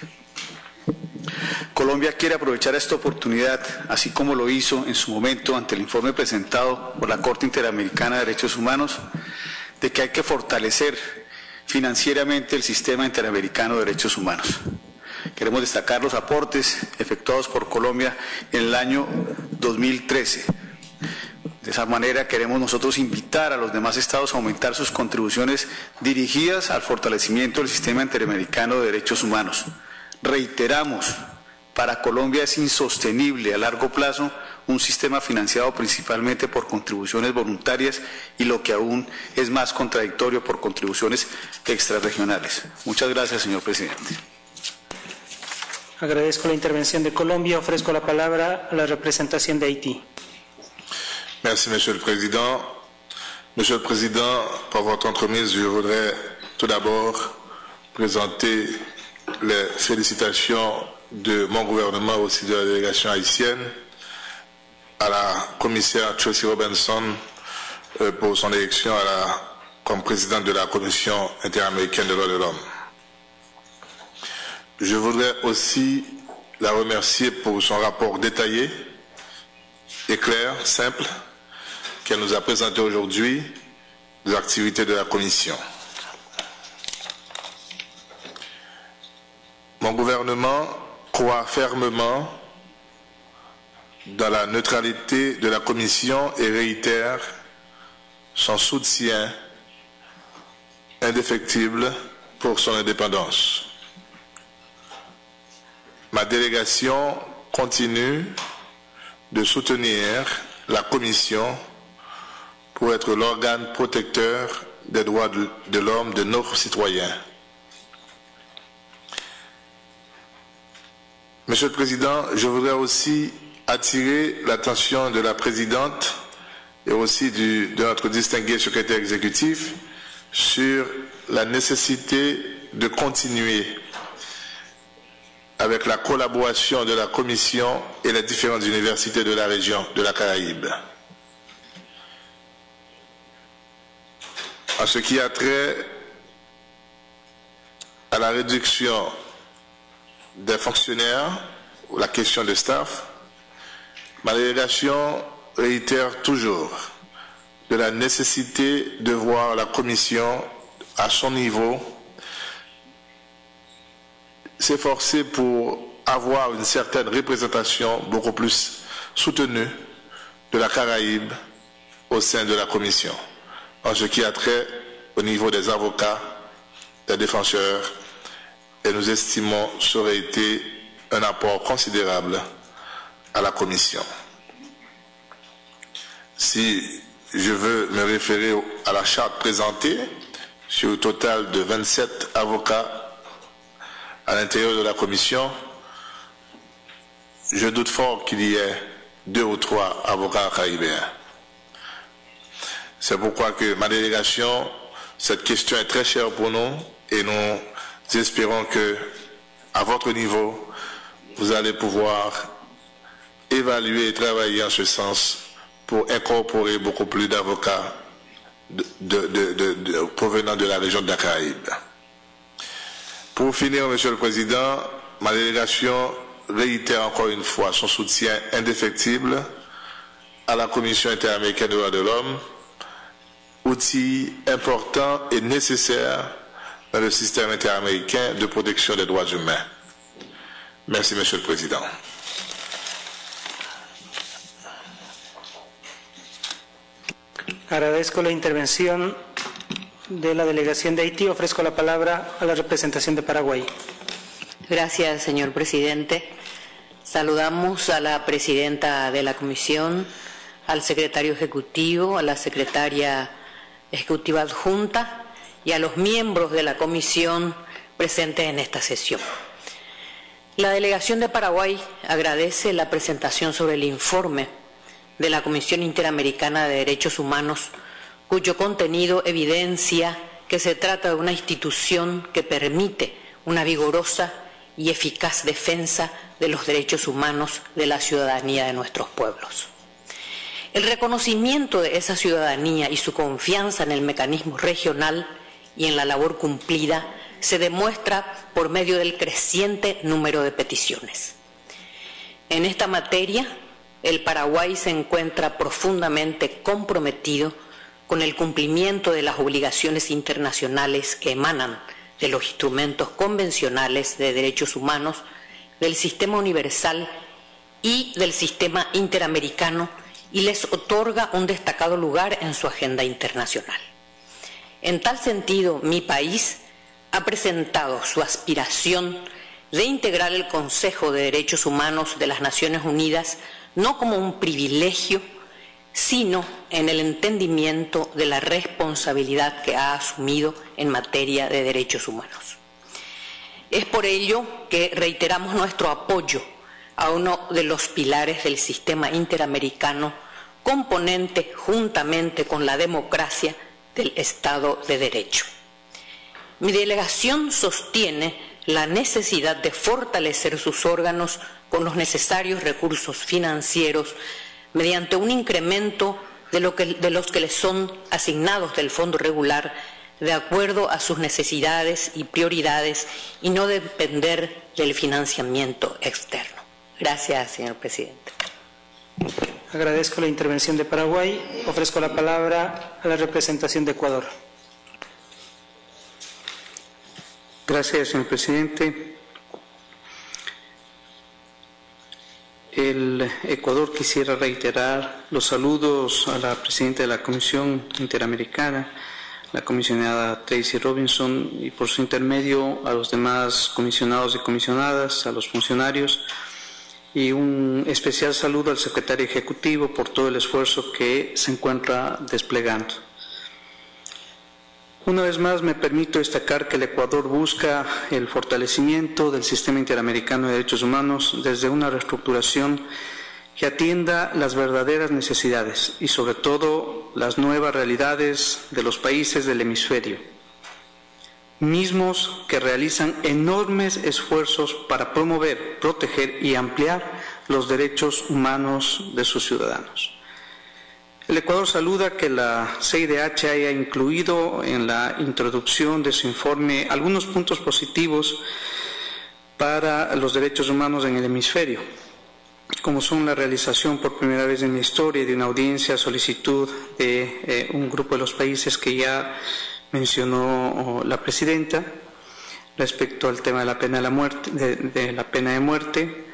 Colombia quiere aprovechar esta oportunidad, así como lo hizo en su momento ante el informe presentado por la Corte Interamericana de Derechos Humanos, de que hay que fortalecer financieramente el sistema interamericano de derechos humanos. Queremos destacar los aportes efectuados por Colombia en el año 2013. De esa manera queremos nosotros invitar a los demás estados a aumentar sus contribuciones dirigidas al fortalecimiento del sistema interamericano de derechos humanos. Reiteramos Para Colombia es insostenible a largo plazo un sistema financiado principalmente por contribuciones voluntarias y lo que aún es más contradictorio por contribuciones extrarregionales. Muchas gracias, señor presidente. Agradezco la intervención de Colombia. Ofrezco la palabra a la representación de Haití. Merci, Monsieur le Président. Monsieur le Président, pour votre entremise, je voudrais tout d'abord présenter les félicitations de mon gouvernement, aussi de la délégation haïtienne, à la commissaire Tracy Robinson euh, pour son élection comme présidente de la Commission interaméricaine des droits de l'homme. Je voudrais aussi la remercier pour son rapport détaillé et clair, simple, qu'elle nous a présenté aujourd'hui des activités de la Commission. Mon gouvernement croit fermement dans la neutralité de la Commission et réitère son soutien indéfectible pour son indépendance. Ma délégation continue de soutenir la Commission pour être l'organe protecteur des droits de, l'homme de nos citoyens. Monsieur le Président, je voudrais aussi attirer l'attention de la présidente et aussi de notre distingué secrétaire exécutif sur la nécessité de continuer avec la collaboration de la Commission et les différentes universités de la région de la Caraïbe. En ce qui a trait à la réduction des fonctionnaires ou la question de staff, ma délégation réitère toujours de la nécessité de voir la Commission à son niveau s'efforcer pour avoir une certaine représentation beaucoup plus soutenue de la Caraïbe au sein de la Commission, en ce qui a trait au niveau des avocats, des défenseurs, et nous estimons ça aurait été un apport considérable à la Commission. Si je veux me référer à la charte présentée, sur le total de 27 avocats à l'intérieur de la Commission, je doute fort qu'il y ait deux ou trois avocats caribéens. C'est pourquoi que ma délégation, cette question est très chère pour nous et nous espérons que, à votre niveau, vous allez pouvoir évaluer et travailler en ce sens pour incorporer beaucoup plus d'avocats provenant de la région de la Caraïbe. Pour finir, Monsieur le Président, ma délégation réitère encore une fois son soutien indéfectible à la Commission interaméricaine des droits de l'homme, outil important et nécessaire dans le système interaméricain de protection des droits humains. Merci, Monsieur le Président. Agradezco la intervención de la delegación de Haití. Ofrezco la palabra a la representación de Paraguay. Gracias, señor presidente. Saludamos a la presidenta de la comisión, al secretario ejecutivo, a la secretaria ejecutiva adjunta y a los miembros de la comisión presentes en esta sesión. La delegación de Paraguay agradece la presentación sobre el informe de la Comisión Interamericana de Derechos Humanos, cuyo contenido evidencia que se trata de una institución que permite una vigorosa y eficaz defensa de los derechos humanos de la ciudadanía de nuestros pueblos. El reconocimiento de esa ciudadanía y su confianza en el mecanismo regional y en la labor cumplida se demuestra por medio del creciente número de peticiones. En esta materia, el Paraguay se encuentra profundamente comprometido con el cumplimiento de las obligaciones internacionales que emanan de los instrumentos convencionales de derechos humanos, del sistema universal y del sistema interamericano y les otorga un destacado lugar en su agenda internacional. En tal sentido, mi país ha presentado su aspiración de integrar el Consejo de Derechos Humanos de las Naciones Unidas no como un privilegio, sino en el entendimiento de la responsabilidad que ha asumido en materia de derechos humanos. Es por ello que reiteramos nuestro apoyo a uno de los pilares del sistema interamericano, componente juntamente con la democracia del Estado de Derecho. Mi delegación sostiene la necesidad de fortalecer sus órganos con los necesarios recursos financieros mediante un incremento de, los que les son asignados del fondo regular de acuerdo a sus necesidades y prioridades y no depender del financiamiento externo. Gracias, señor presidente. Agradezco la intervención de Paraguay. Ofrezco la palabra a la representación de Ecuador. Gracias, señor presidente. El Ecuador quisiera reiterar los saludos a la presidenta de la Comisión Interamericana, la comisionada Tracy Robinson, y por su intermedio a los demás comisionados y comisionadas, a los funcionarios, y un especial saludo al secretario ejecutivo por todo el esfuerzo que se encuentra desplegando. Una vez más me permito destacar que el Ecuador busca el fortalecimiento del sistema interamericano de derechos humanos desde una reestructuración que atienda las verdaderas necesidades y sobre todo las nuevas realidades de los países del hemisferio, mismos que realizan enormes esfuerzos para promover, proteger y ampliar los derechos humanos de sus ciudadanos. El Ecuador saluda que la CIDH haya incluido en la introducción de su informe algunos puntos positivos para los derechos humanos en el hemisferio, como son la realización por primera vez en la historia de una audiencia a solicitud de eh, un grupo de los países que ya mencionó la presidenta respecto al tema de la pena de, la muerte, de la pena de muerte,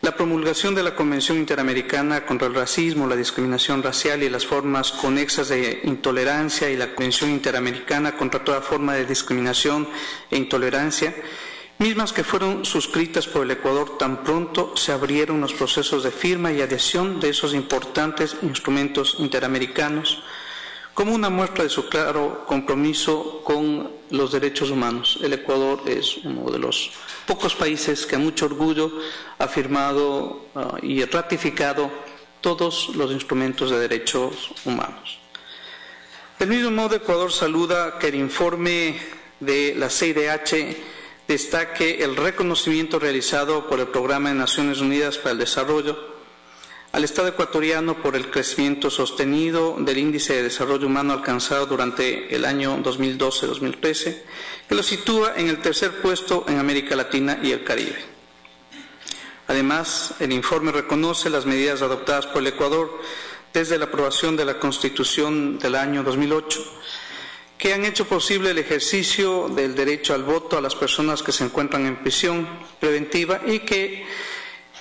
la promulgación de la Convención Interamericana contra el Racismo, la Discriminación Racial y las formas conexas de intolerancia y la Convención Interamericana contra toda forma de discriminación e intolerancia, mismas que fueron suscritas por el Ecuador tan pronto se abrieron los procesos de firma y adhesión de esos importantes instrumentos interamericanos, como una muestra de su claro compromiso con los derechos humanos. El Ecuador es uno de los pocos países que a mucho orgullo ha firmado ah, y ratificado todos los instrumentos de derechos humanos. Del mismo modo, Ecuador saluda que el informe de la CIDH destaque el reconocimiento realizado por el Programa de Naciones Unidas para el Desarrollo al Estado ecuatoriano por el crecimiento sostenido del índice de desarrollo humano alcanzado durante el año 2012-2013, que lo sitúa en el tercer puesto en América Latina y el Caribe. Además, el informe reconoce las medidas adoptadas por el Ecuador desde la aprobación de la Constitución del año 2008, que han hecho posible el ejercicio del derecho al voto a las personas que se encuentran en prisión preventiva y que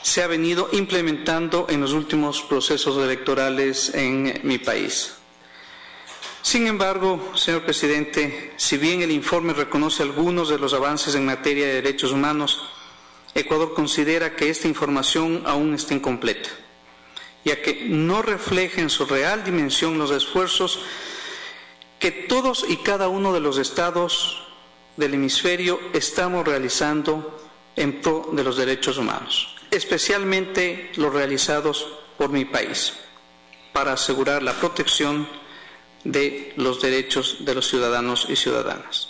se ha venido implementando en los últimos procesos electorales en mi país. Sin embargo, señor presidente, si bien el informe reconoce algunos de los avances en materia de derechos humanos, Ecuador considera que esta información aún está incompleta, ya que no refleja en su real dimensión los esfuerzos que todos y cada uno de los estados del hemisferio estamos realizando en pro de los derechos humanos especialmente los realizados por mi país, para asegurar la protección de los derechos de los ciudadanos y ciudadanas.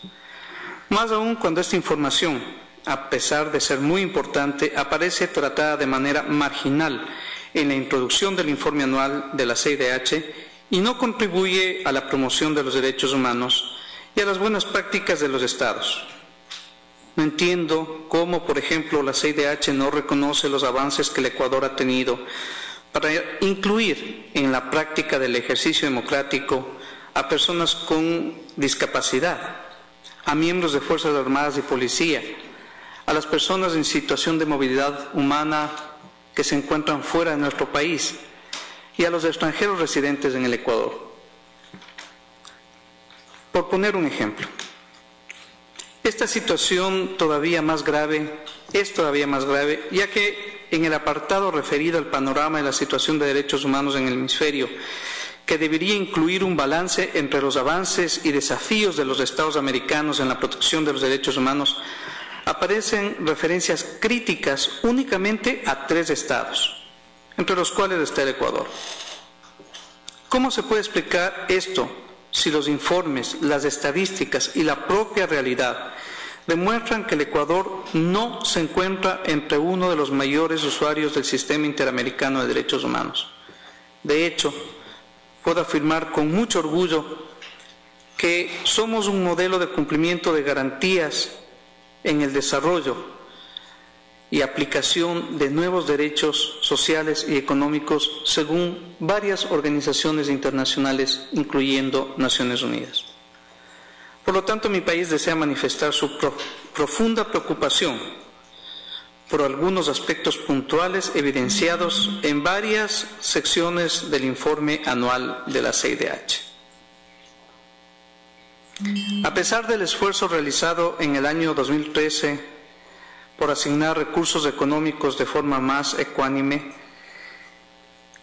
Más aún cuando esta información, a pesar de ser muy importante, aparece tratada de manera marginal en la introducción del informe anual de la CIDH y no contribuye a la promoción de los derechos humanos y a las buenas prácticas de los Estados. No entiendo cómo, por ejemplo, la CIDH no reconoce los avances que el Ecuador ha tenido para incluir en la práctica del ejercicio democrático a personas con discapacidad, a miembros de Fuerzas Armadas y Policía, a las personas en situación de movilidad humana que se encuentran fuera de nuestro país y a los extranjeros residentes en el Ecuador. Por poner un ejemplo, Esta situación todavía más grave es todavía más grave, ya que en el apartado referido al panorama de la situación de derechos humanos en el hemisferio, que debería incluir un balance entre los avances y desafíos de los Estados americanos en la protección de los derechos humanos, aparecen referencias críticas únicamente a tres estados, entre los cuales está el Ecuador. ¿Cómo se puede explicar esto si los informes, las estadísticas y la propia realidad demuestran que el Ecuador no se encuentra entre uno de los mayores usuarios del sistema interamericano de derechos humanos? De hecho, puedo afirmar con mucho orgullo que somos un modelo de cumplimiento de garantías en el desarrollo y aplicación de nuevos derechos sociales y económicos según varias organizaciones internacionales, incluyendo Naciones Unidas. Por lo tanto, mi país desea manifestar su profunda preocupación por algunos aspectos puntuales evidenciados en varias secciones del informe anual de la CIDH. A pesar del esfuerzo realizado en el año 2013 por asignar recursos económicos de forma más ecuánime,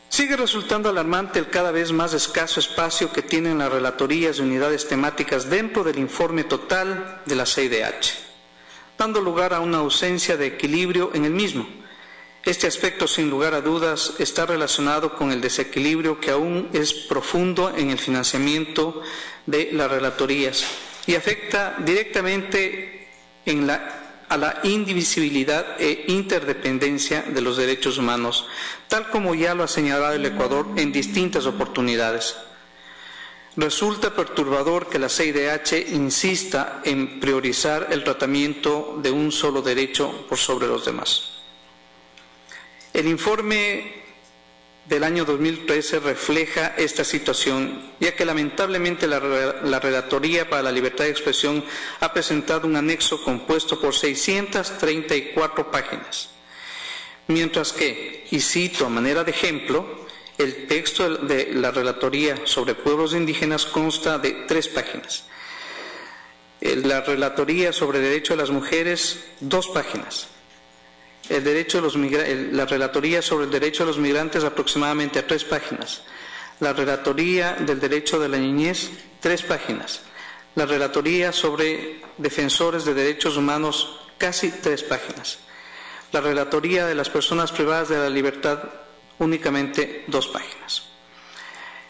sigue resultando alarmante el cada vez más escaso espacio que tienen las relatorías de unidades temáticas dentro del informe total de la CIDH dando lugar a una ausencia de equilibrio en el mismo. Este aspecto, sin lugar a dudas, está relacionado con el desequilibrio que aún es profundo en el financiamiento de las relatorías y afecta directamente a la indivisibilidad e interdependencia de los derechos humanos, tal como ya lo ha señalado el Ecuador en distintas oportunidades. Resulta perturbador que la CIDH insista en priorizar el tratamiento de un solo derecho por sobre los demás. El informe del año 2013 refleja esta situación, ya que lamentablemente la, la, Relatoría para la Libertad de Expresión ha presentado un anexo compuesto por 634 páginas, mientras que, y cito a manera de ejemplo, el texto de la relatoría sobre pueblos indígenas consta de tres páginas. La relatoría sobre derecho de las mujeres, dos páginas. El derecho de los la relatoría sobre el derecho de los migrantes, aproximadamente a tres páginas. La relatoría del derecho de la niñez, tres páginas. La relatoría sobre defensores de derechos humanos, casi tres páginas. La relatoría de las personas privadas de la libertad, únicamente dos páginas.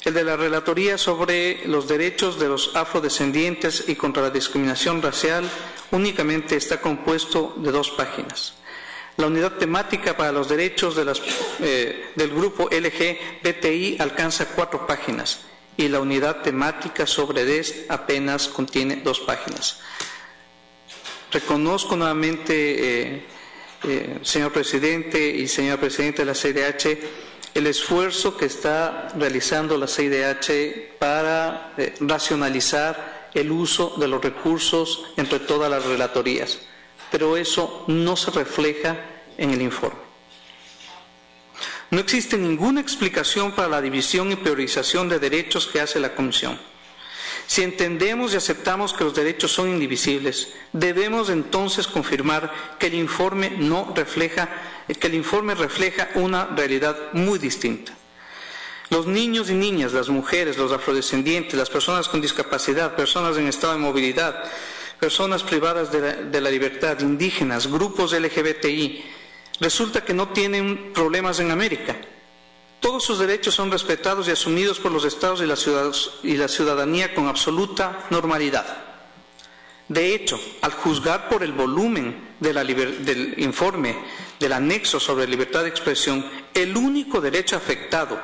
El de la Relatoría sobre los derechos de los afrodescendientes y contra la discriminación racial únicamente está compuesto de dos páginas. La unidad temática para los derechos eh, del grupo LGBTI alcanza cuatro páginas y la unidad temática sobre DES apenas contiene dos páginas. Reconozco nuevamente eh, eh, señor presidente y señora presidenta de la CIDH, el esfuerzo que está realizando la CIDH para racionalizar el uso de los recursos entre todas las relatorías, pero eso no se refleja en el informe. No existe ninguna explicación para la división y priorización de derechos que hace la Comisión. Si entendemos y aceptamos que los derechos son indivisibles, debemos entonces confirmar que el informe no refleja, que el informe refleja una realidad muy distinta. Los niños y niñas, las mujeres, los afrodescendientes, las personas con discapacidad, personas en estado de movilidad, personas privadas de la, de la libertad, indígenas, grupos LGBTI, resulta que no tienen problemas en América todos sus derechos son respetados y asumidos por los estados y la, ciudadanía con absoluta normalidad. De hecho, al juzgar por el volumen del informe del anexo sobre libertad de expresión, el único derecho afectado,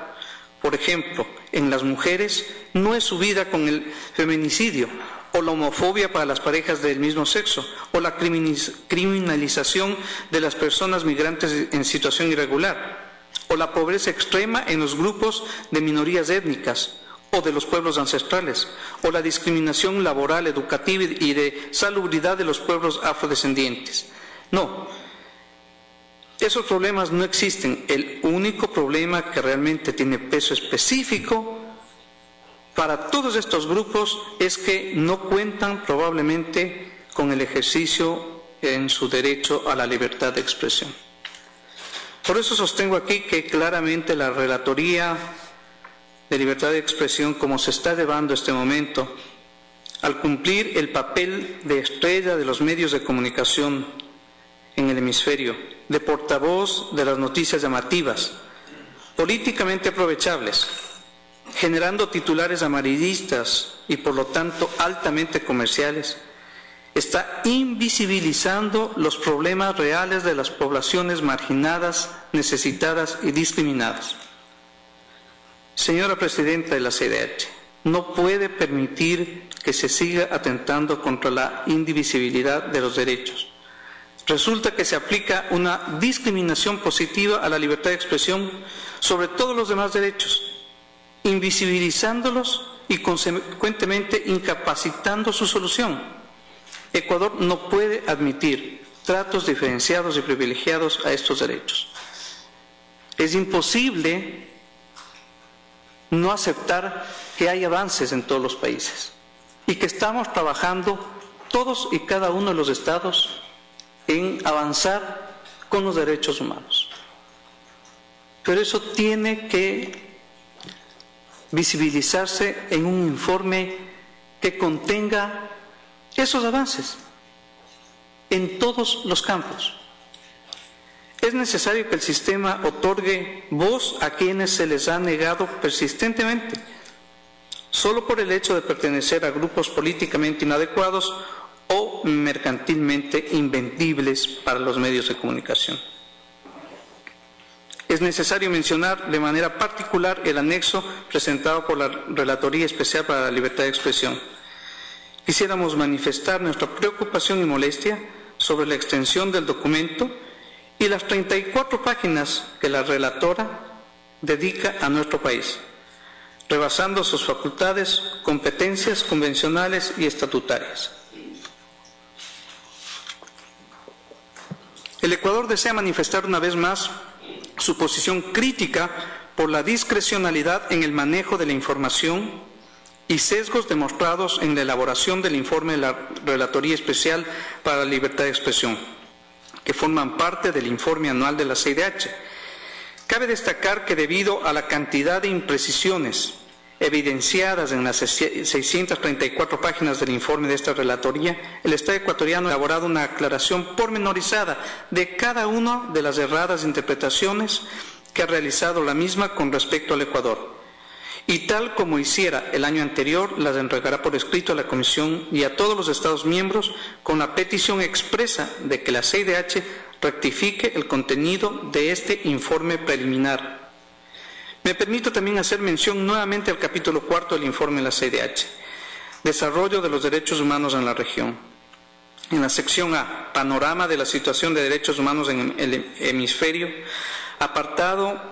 por ejemplo, en las mujeres, no es su vida con el feminicidio o la homofobia para las parejas del mismo sexo o la criminalización de las personas migrantes en situación irregular o la pobreza extrema en los grupos de minorías étnicas o de los pueblos ancestrales, o la discriminación laboral, educativa y de salubridad de los pueblos afrodescendientes. No, esos problemas no existen. El único problema que realmente tiene peso específico para todos estos grupos es que no cuentan probablemente con el ejercicio en su derecho a la libertad de expresión. Por eso sostengo aquí que claramente la Relatoría de Libertad de Expresión, como se está llevando este momento, al cumplir el papel de estrella de los medios de comunicación en el hemisferio, de portavoz de las noticias llamativas, políticamente aprovechables, generando titulares amarillistas y por lo tanto altamente comerciales, está invisibilizando los problemas reales de las poblaciones marginadas, necesitadas y discriminadas. Señora Presidenta de la CDH, no puede permitir que se siga atentando contra la indivisibilidad de los derechos. Resulta que se aplica una discriminación positiva a la libertad de expresión sobre todos los demás derechos, invisibilizándolos y consecuentemente incapacitando su solución. Ecuador no puede admitir tratos diferenciados y privilegiados a estos derechos. Es imposible no aceptar que hay avances en todos los países y que estamos trabajando todos y cada uno de los estados en avanzar con los derechos humanos. Pero eso tiene que visibilizarse en un informe que contenga esos avances en todos los campos. Es necesario que el sistema otorgue voz a quienes se les ha negado persistentemente, solo por el hecho de pertenecer a grupos políticamente inadecuados o mercantilmente invendibles para los medios de comunicación. Es necesario mencionar de manera particular el anexo presentado por la Relatoría Especial para la Libertad de Expresión. Quisiéramos manifestar nuestra preocupación y molestia sobre la extensión del documento y las 34 páginas que la relatora dedica a nuestro país, rebasando sus facultades, competencias convencionales y estatutarias. El Ecuador desea manifestar una vez más su posición crítica por la discrecionalidad en el manejo de la información y sesgos demostrados en la elaboración del informe de la Relatoría Especial para la Libertad de Expresión que forman parte del informe anual de la CIDH. Cabe destacar que debido a la cantidad de imprecisiones evidenciadas en las 634 páginas del informe de esta relatoría, el Estado ecuatoriano ha elaborado una aclaración pormenorizada de cada una de las erradas interpretaciones que ha realizado la misma con respecto al Ecuador y tal como hiciera el año anterior, las entregará por escrito a la Comisión y a todos los Estados miembros con la petición expresa de que la CIDH rectifique el contenido de este informe preliminar. Me permito también hacer mención nuevamente al capítulo cuarto del informe de la CIDH, Desarrollo de los Derechos Humanos en la región. En la sección A, Panorama de la situación de derechos humanos en el hemisferio, apartado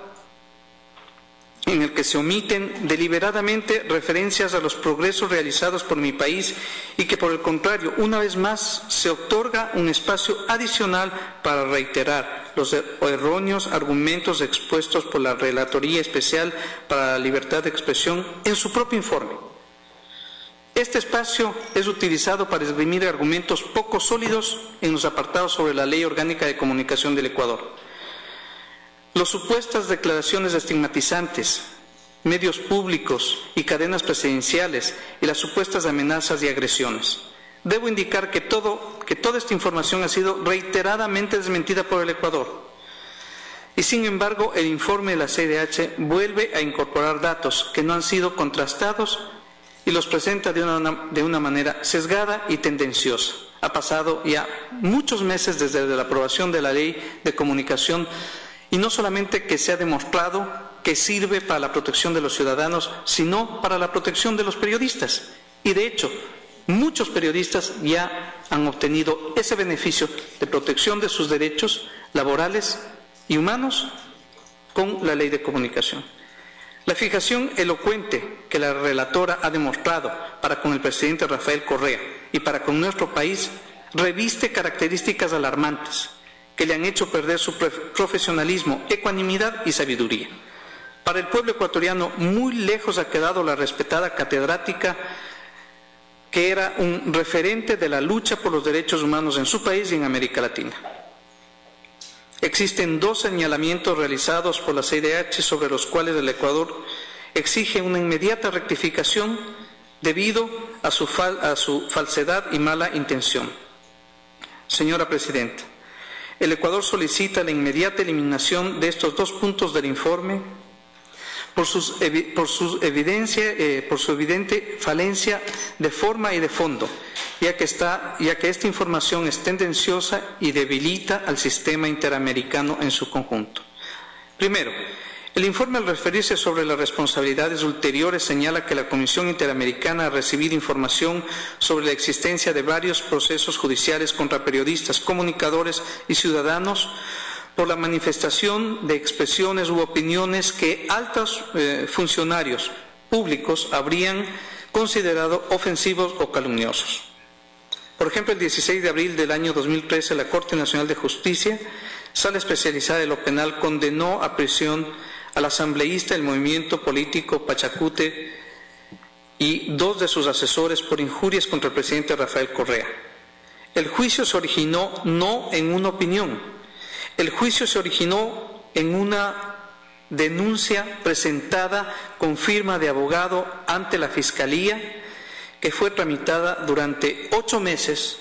en el que se omiten deliberadamente referencias a los progresos realizados por mi país y que por el contrario, una vez más, se otorga un espacio adicional para reiterar los erróneos argumentos expuestos por la Relatoría Especial para la Libertad de Expresión en su propio informe. Este espacio es utilizado para esgrimir argumentos poco sólidos en los apartados sobre la Ley Orgánica de Comunicación del Ecuador las supuestas declaraciones estigmatizantes, medios públicos y cadenas presidenciales y las supuestas amenazas y agresiones. Debo indicar que, todo, que toda esta información ha sido reiteradamente desmentida por el Ecuador. Y sin embargo, el informe de la CIDH vuelve a incorporar datos que no han sido contrastados y los presenta de una, de una manera sesgada y tendenciosa. Ha pasado ya muchos meses desde la aprobación de la ley de comunicación y no solamente que se ha demostrado que sirve para la protección de los ciudadanos, sino para la protección de los periodistas. Y de hecho, muchos periodistas ya han obtenido ese beneficio de protección de sus derechos laborales y humanos con la ley de comunicación. La fijación elocuente que la relatora ha demostrado para con el presidente Rafael Correa y para con nuestro país reviste características alarmantes que le han hecho perder su profesionalismo, ecuanimidad y sabiduría. Para el pueblo ecuatoriano, muy lejos ha quedado la respetada catedrática que era un referente de la lucha por los derechos humanos en su país y en América Latina. Existen dos señalamientos realizados por la CIDH sobre los cuales el Ecuador exige una inmediata rectificación debido a su, a su falsedad y mala intención. Señora Presidenta, el Ecuador solicita la inmediata eliminación de estos dos puntos del informe por, su evidencia, eh, por su evidente falencia de forma y de fondo, ya que, ya que esta información es tendenciosa y debilita al sistema interamericano en su conjunto. Primero, el informe al referirse sobre las responsabilidades ulteriores señala que la Comisión Interamericana ha recibido información sobre la existencia de varios procesos judiciales contra periodistas, comunicadores y ciudadanos por la manifestación de expresiones u opiniones que altos eh, funcionarios públicos habrían considerado ofensivos o calumniosos. Por ejemplo, el 16 de abril del año 2013, la Corte Nacional de Justicia, sala especializada de lo penal, condenó a prisión al asambleísta del movimiento político Pachacute y dos de sus asesores por injurias contra el presidente Rafael Correa. El juicio se originó no en una opinión, el juicio se originó en una denuncia presentada con firma de abogado ante la Fiscalía que fue tramitada durante ocho meses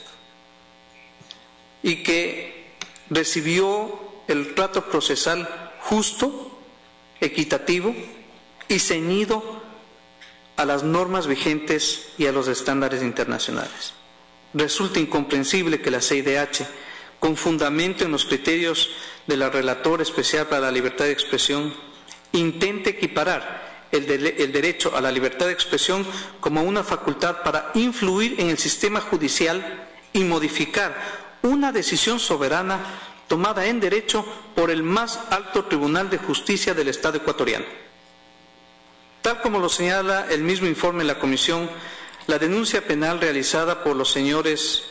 y que recibió el trato procesal justo equitativo y ceñido a las normas vigentes y a los estándares internacionales. Resulta incomprensible que la CIDH, con fundamento en los criterios de la Relatora Especial para la Libertad de Expresión, intente equiparar el, el, derecho a la libertad de expresión como una facultad para influir en el sistema judicial y modificar una decisión soberana tomada en derecho por el más alto Tribunal de Justicia del Estado ecuatoriano. Tal como lo señala el mismo informe de la Comisión, la denuncia penal realizada por los señores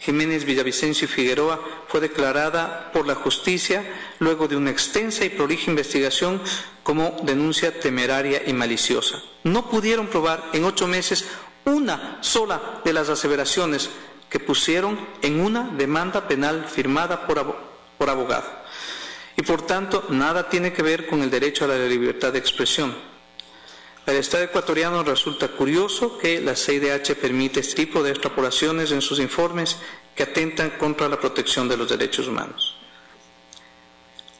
Jiménez Villavicencio y Figueroa fue declarada por la justicia luego de una extensa y prolija investigación como denuncia temeraria y maliciosa. No pudieron probar en ocho meses una sola de las aseveraciones que pusieron en una demanda penal firmada por, por abogado. Y por tanto, nada tiene que ver con el derecho a la libertad de expresión. Para el Estado ecuatoriano resulta curioso que la CIDH permite este tipo de extrapolaciones en sus informes que atentan contra la protección de los derechos humanos.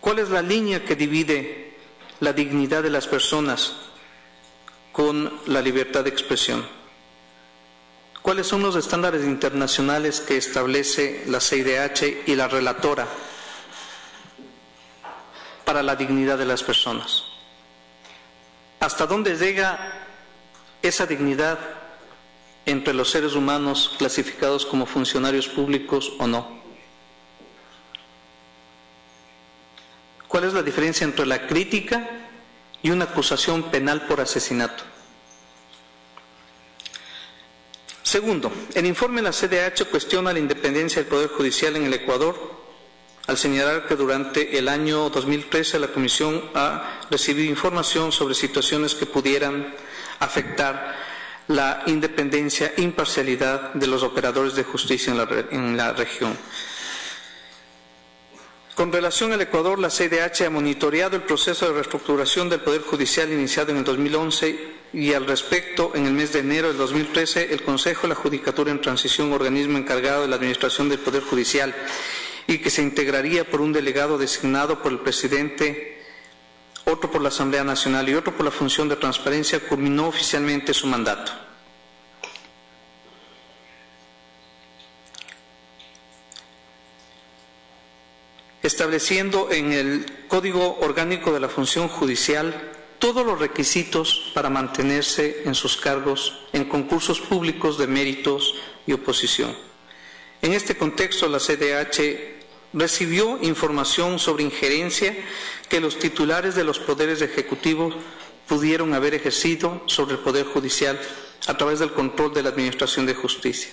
¿Cuál es la línea que divide la dignidad de las personas con la libertad de expresión? ¿Cuáles son los estándares internacionales que establece la CIDH y la relatora para la dignidad de las personas. ¿Hasta dónde llega esa dignidad entre los seres humanos clasificados como funcionarios públicos o no? ¿Cuál es la diferencia entre la crítica y una acusación penal por asesinato? Segundo, el informe de la CDH cuestiona la independencia del Poder Judicial en el Ecuador al señalar que durante el año 2013 la Comisión ha recibido información sobre situaciones que pudieran afectar la independencia e imparcialidad de los operadores de justicia en la, región. Con relación al Ecuador, la CDH ha monitoreado el proceso de reestructuración del Poder Judicial iniciado en el 2011 y al respecto, en el mes de enero del 2013, el Consejo de la Judicatura en Transición, organismo encargado de la Administración del Poder Judicial, y que se integraría por un delegado designado por el presidente, otro por la Asamblea Nacional y otro por la función de transparencia, culminó oficialmente su mandato. estableciendo en el Código Orgánico de la Función Judicial todos los requisitos para mantenerse en sus cargos en concursos públicos de méritos y oposición. En este contexto, la CDH recibió información sobre injerencia que los titulares de los poderes ejecutivos pudieron haber ejercido sobre el Poder Judicial a través del control de la Administración de Justicia.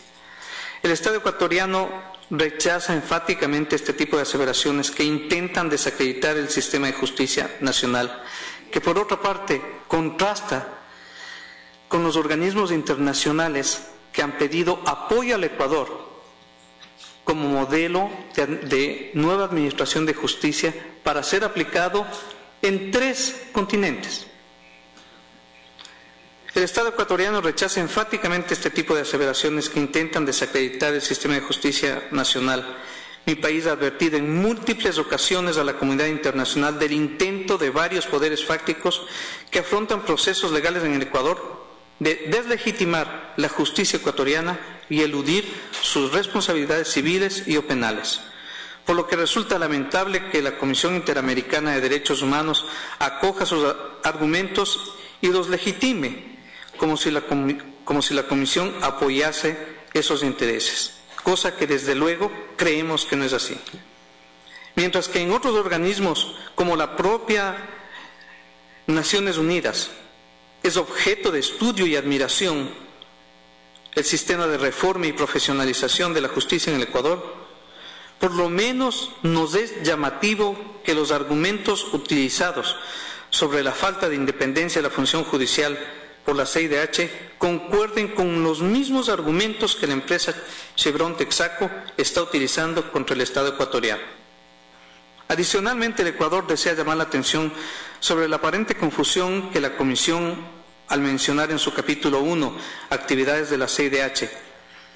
El Estado ecuatoriano rechaza enfáticamente este tipo de aseveraciones que intentan desacreditar el sistema de justicia nacional, que por otra parte contrasta con los organismos internacionales que han pedido apoyo al Ecuador como modelo de, nueva administración de justicia para ser aplicado en tres continentes. El Estado ecuatoriano rechaza enfáticamente este tipo de aseveraciones que intentan desacreditar el sistema de justicia nacional. Mi país ha advertido en múltiples ocasiones a la comunidad internacional del intento de varios poderes fácticos que afrontan procesos legales en el Ecuador de deslegitimar la justicia ecuatoriana y eludir sus responsabilidades civiles y penales. Por lo que resulta lamentable que la Comisión Interamericana de Derechos Humanos acoja sus argumentos y los legitime, como si la, como si la Comisión apoyase esos intereses, cosa que desde luego creemos que no es así. Mientras que en otros organismos, como la propia Naciones Unidas, es objeto de estudio y admiración el sistema de reforma y profesionalización de la justicia en el Ecuador, por lo menos nos es llamativo que los argumentos utilizados sobre la falta de independencia de la función judicial por la CIDH concuerden con los mismos argumentos que la empresa Chevron Texaco está utilizando contra el Estado ecuatoriano. Adicionalmente, el Ecuador desea llamar la atención sobre la aparente confusión que la Comisión, al mencionar en su capítulo 1, actividades de la CIDH,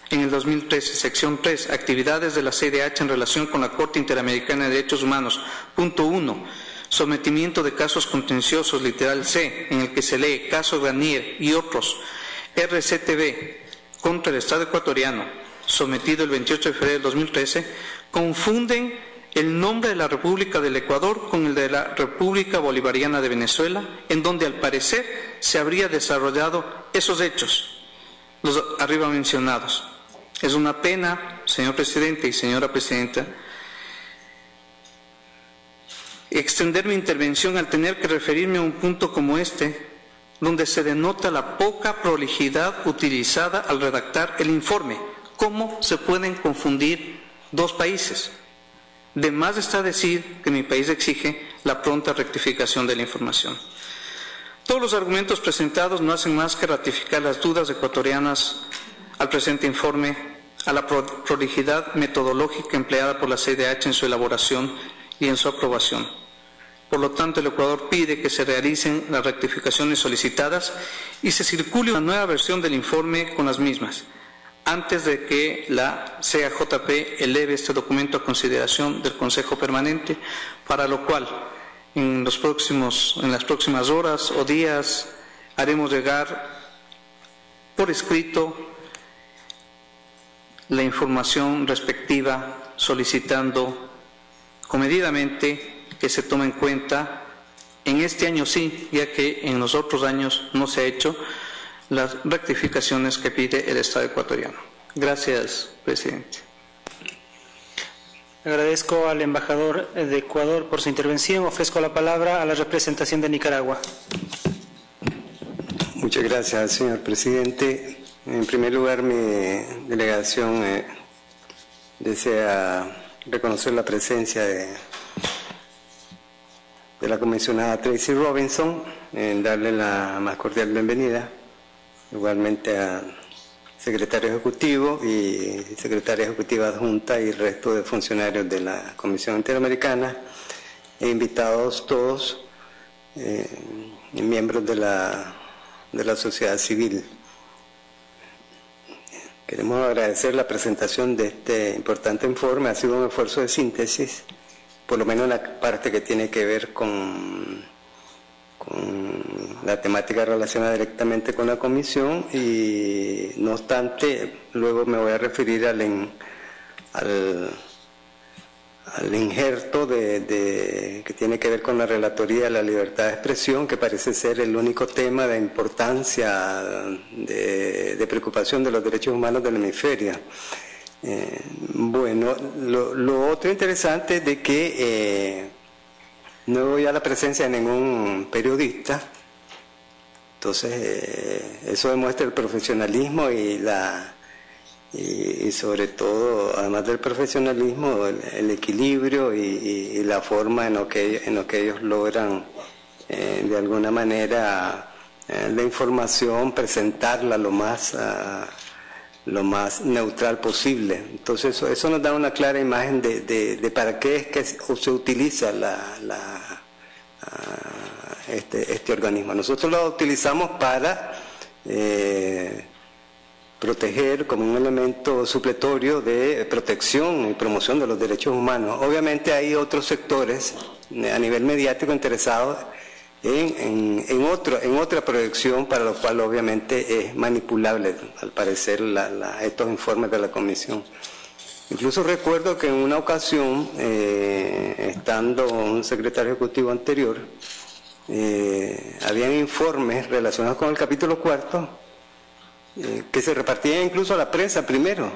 en el 2013, sección 3, actividades de la CIDH en relación con la Corte Interamericana de Derechos Humanos, punto 1, sometimiento de casos contenciosos, literal C, en el que se lee caso Granier y otros, RCTV, contra el Estado ecuatoriano, sometido el 28 de febrero del 2013, confunden el nombre de la República del Ecuador con el de la República Bolivariana de Venezuela, en donde al parecer se habría desarrollado esos hechos, los arriba mencionados. Es una pena, señor presidente y señora presidenta, extender mi intervención al tener que referirme a un punto como este, donde se denota la poca prolijidad utilizada al redactar el informe. ¿Cómo se pueden confundir dos países? De más está decir que mi país exige la pronta rectificación de la información. Todos los argumentos presentados no hacen más que ratificar las dudas ecuatorianas al presente informe, a la prolijidad metodológica empleada por la CIDH en su elaboración y en su aprobación. Por lo tanto, el Ecuador pide que se realicen las rectificaciones solicitadas y se circule una nueva versión del informe con las mismas antes de que la CAJP eleve este documento a consideración del Consejo Permanente, para lo cual en, los próximos, en las próximas horas o días haremos llegar por escrito la información respectiva solicitando comedidamente que se tome en cuenta en este año sí, ya que en los otros años no se ha hecho, las rectificaciones que pide el Estado ecuatoriano. Gracias, presidente. Agradezco al embajador de Ecuador por su intervención. Ofrezco la palabra a la representación de Nicaragua. Muchas gracias, señor presidente. En primer lugar, mi delegación eh, desea reconocer la presencia de, de la comisionada Tracy Robinson, en darle la más cordial bienvenida igualmente a secretario ejecutivo y secretaria ejecutiva adjunta y resto de funcionarios de la Comisión Interamericana e invitados todos eh, miembros de la, de la sociedad civil. Queremos agradecer la presentación de este importante informe. Ha sido un esfuerzo de síntesis, por lo menos la parte que tiene que ver con la temática relacionada directamente con la comisión y no obstante luego me voy a referir al, al, injerto de, que tiene que ver con la relatoría de la libertad de expresión que parece ser el único tema de importancia de, preocupación de los derechos humanos del hemisferio. Eh, bueno, lo, otro interesante es de que eh, no voy a la presencia de ningún periodista. Entonces, eh, eso demuestra el profesionalismo y la y, sobre todo, además del profesionalismo, el, equilibrio y, la forma en lo que, en lo que ellos logran, eh, de alguna manera, eh, la información, presentarla lo más, ah, lo más neutral posible. Entonces eso, nos da una clara imagen de, para qué es que se utiliza la, ah, este, este, organismo. Nosotros lo utilizamos para eh, proteger como un elemento supletorio de protección y promoción de los derechos humanos. Obviamente hay otros sectores a nivel mediático interesados en, otro, en otra proyección para lo cual obviamente es manipulable, al parecer, estos informes de la Comisión. Incluso recuerdo que en una ocasión, eh, estando un secretario ejecutivo anterior, eh, habían informes relacionados con el capítulo cuarto eh, que se repartían incluso a la prensa primero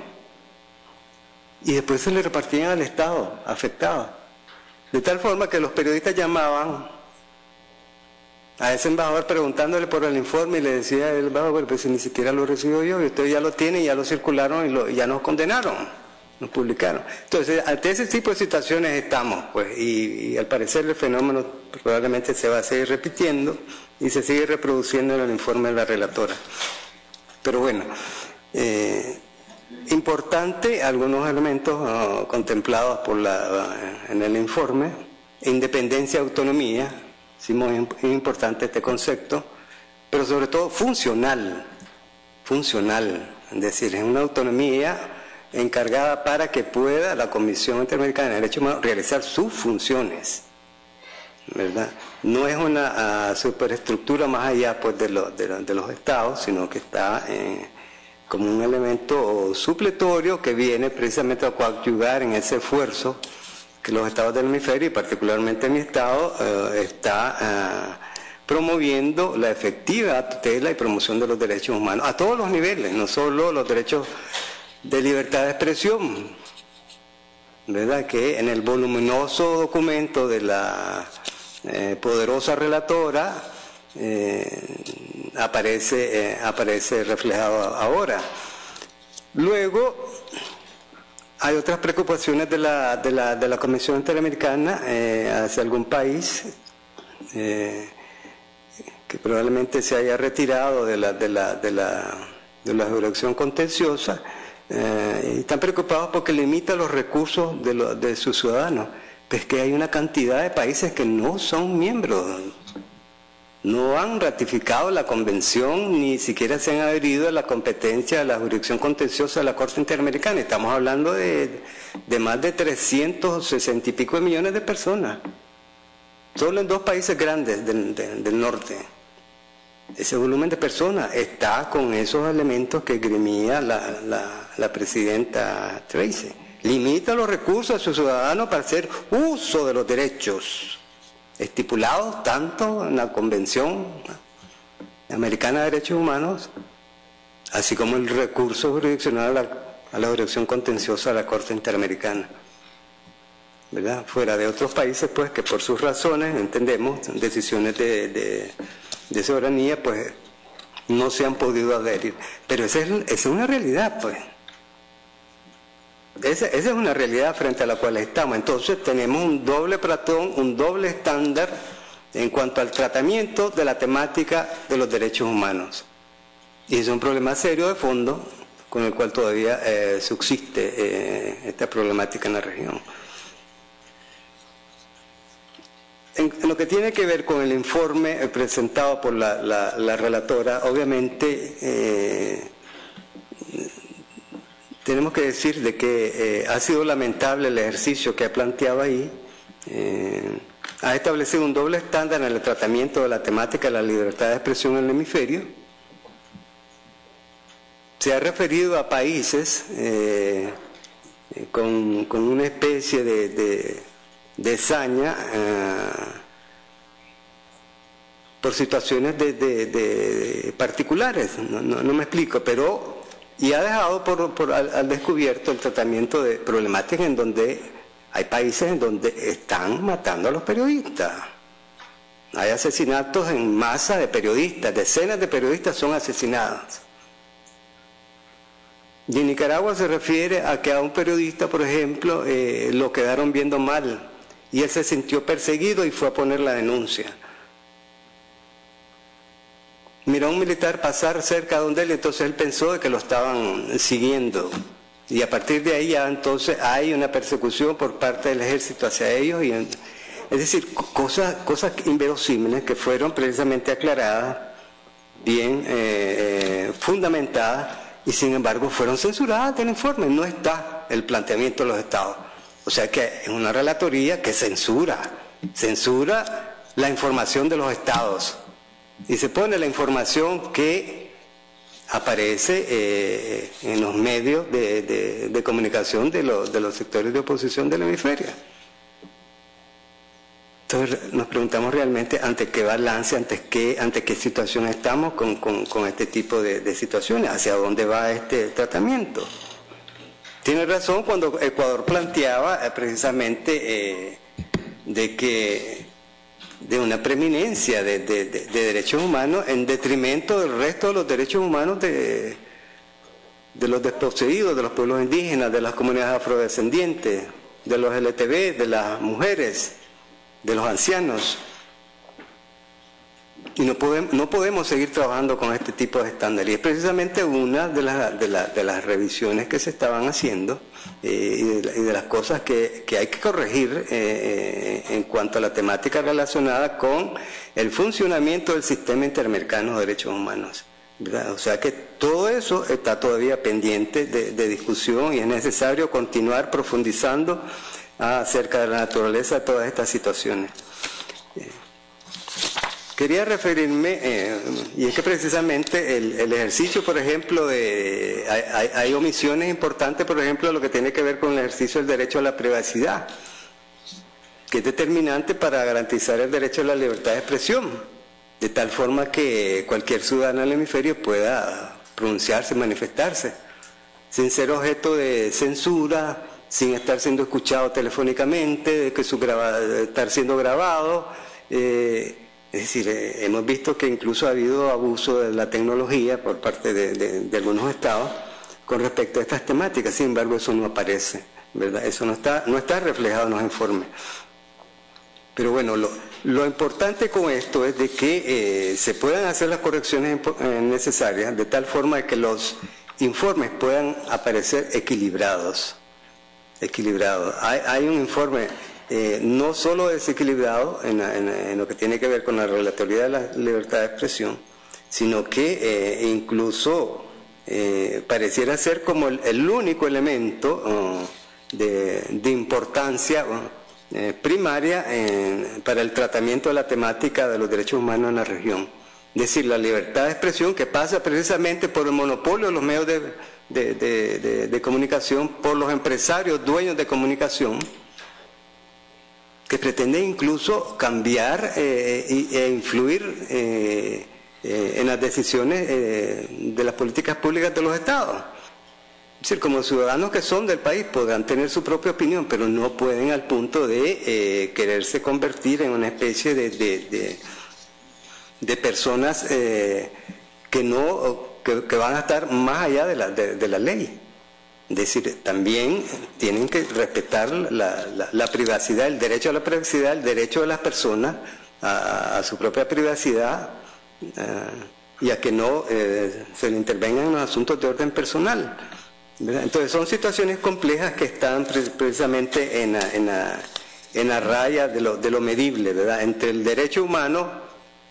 y después se le repartían al Estado afectado. De tal forma que los periodistas llamaban a ese embajador preguntándole por el informe y le decía el embajador, pues ni siquiera lo recibió yo, y usted ya lo tiene, ya lo circularon y, ya nos condenaron, nos publicaron. Entonces, ante ese tipo de situaciones estamos, pues, y, al parecer el fenómeno probablemente se va a seguir repitiendo y se sigue reproduciendo en el informe de la relatora. Pero bueno, eh, importante algunos elementos ah, contemplados por la, en el informe, independencia, autonomía, Sí, muy, importante este concepto, pero sobre todo funcional, funcional, es decir, es una autonomía encargada para que pueda la Comisión Interamericana de Derechos Humanos realizar sus funciones, ¿verdad? No es una ah, superestructura más allá pues, de, de, los estados, sino que está eh, como un elemento supletorio que viene precisamente a coadyuvar en ese esfuerzo que los estados del hemisferio y particularmente mi estado eh, está eh, promoviendo la efectiva tutela y promoción de los derechos humanos a todos los niveles, no solo los derechos de libertad de expresión, ¿verdad? Que en el voluminoso documento de la eh, poderosa relatora aparece, aparece reflejado ahora. Luego, hay otras preocupaciones de la, de la, de la Comisión Interamericana eh, hacia algún país eh, que probablemente se haya retirado de la, de la, de la, de la jurisdicción contenciosa eh, están preocupados porque limita los recursos de, de sus ciudadanos. Pues que hay una cantidad de países que no son miembros no han ratificado la convención ni siquiera se han adherido a la competencia de la jurisdicción contenciosa de la Corte Interamericana. Estamos hablando de, más de 360 y pico de millones de personas, solo en dos países grandes del, norte. Ese volumen de personas está con esos elementos que grimía la, la presidenta Tracy. Limita los recursos a sus ciudadanos para hacer uso de los derechos estipulado tanto en la Convención Americana de Derechos Humanos, así como el recurso jurisdiccional a la, jurisdicción contenciosa de la Corte Interamericana. ¿verdad? Fuera de otros países, pues, que por sus razones, entendemos, decisiones de, de, soberanía, pues, no se han podido adherir. Pero esa es, esa es una realidad, pues. Esa, es una realidad frente a la cual estamos. Entonces tenemos un doble platón, un doble estándar en cuanto al tratamiento de la temática de los derechos humanos. Y es un problema serio de fondo con el cual todavía eh, subsiste eh, esta problemática en la región. En, lo que tiene que ver con el informe presentado por la, relatora, obviamente eh, tenemos que decir de que eh, ha sido lamentable el ejercicio que ha planteado ahí. Eh, ha establecido un doble estándar en el tratamiento de la temática de la libertad de expresión en el hemisferio. Se ha referido a países eh, con, una especie de, saña por situaciones de, particulares, no me explico, pero y ha dejado por, al, descubierto el tratamiento de problemáticas en donde hay países en donde están matando a los periodistas. Hay asesinatos en masa de periodistas, decenas de periodistas son asesinados. Y en Nicaragua se refiere a que a un periodista, por ejemplo, eh, lo quedaron viendo mal y él se sintió perseguido y fue a poner la denuncia. miró a un militar pasar cerca de él, entonces él pensó de que lo estaban siguiendo. Y a partir de ahí ya entonces hay una persecución por parte del ejército hacia ellos. Y, es decir, cosas, cosas inverosímiles que fueron precisamente aclaradas, bien eh, fundamentadas, y sin embargo fueron censuradas del informe. No está el planteamiento de los estados. O sea que es una relatoría que censura, censura la información de los estados y se pone la información que aparece eh, en los medios de, comunicación de, los sectores de oposición del hemisferio. Entonces nos preguntamos realmente ante qué balance, ante qué, ante qué situación estamos con, este tipo de, situaciones, hacia dónde va este tratamiento. Tiene razón cuando Ecuador planteaba eh, precisamente eh, de que de una preeminencia de, derechos humanos en detrimento del resto de los derechos humanos de, de los desposeídos, de los pueblos indígenas, de las comunidades afrodescendientes, de los LTV, de las mujeres, de los ancianos. Y no podemos, no podemos seguir trabajando con este tipo de estándares. Y es precisamente una de, de, las revisiones que se estaban haciendo eh, y, de, las cosas que, hay que corregir eh, eh, en cuanto a la temática relacionada con el funcionamiento del sistema interamericano de derechos humanos. O sea que todo eso está todavía pendiente de, discusión y es necesario continuar profundizando acerca de la naturaleza de todas estas situaciones. Quería referirme, eh, y es que precisamente el, ejercicio, por ejemplo, hay, omisiones importantes, por ejemplo, lo que tiene que ver con el ejercicio del derecho a la privacidad, que es determinante para garantizar el derecho a la libertad de expresión, de tal forma que cualquier ciudadano del hemisferio pueda pronunciarse, manifestarse, sin ser objeto de censura, sin estar siendo escuchado telefónicamente, de que su estar siendo grabado. Eh, es decir, eh, hemos visto que incluso ha habido abuso de la tecnología por parte de, algunos estados con respecto a estas temáticas, sin embargo eso no aparece, ¿verdad? Eso no está, no está reflejado en los informes. Pero bueno, lo, importante con esto es de que eh, se puedan hacer las correcciones eh, necesarias de tal forma que los informes puedan aparecer equilibrados. Equilibrados. Hay, hay un informe eh, no solo desequilibrado en, lo que tiene que ver con la relatoría de la libertad de expresión, sino que eh, incluso eh, pareciera ser como el, único elemento oh, de, importancia oh, primaria para el tratamiento de la temática de los derechos humanos en la región. Es decir, la libertad de expresión que pasa precisamente por el monopolio de los medios de comunicación, por los empresarios dueños de comunicación, que pretende incluso cambiar eh, e influir eh, eh, en las decisiones de las políticas públicas de los estados. Es decir, como ciudadanos que son del país podrán tener su propia opinión, pero no pueden al punto de quererse convertir en una especie de, de, personas que no que, van a estar más allá de la, de la ley. Es decir, también tienen que respetar la, privacidad, el derecho a la privacidad, el derecho de las personas a, su propia privacidad eh, y a que no eh, se le intervengan en los asuntos de orden personal. Entonces son situaciones complejas que están precisamente en la, raya de lo, de lo medible, ¿verdad? Entre el derecho humano,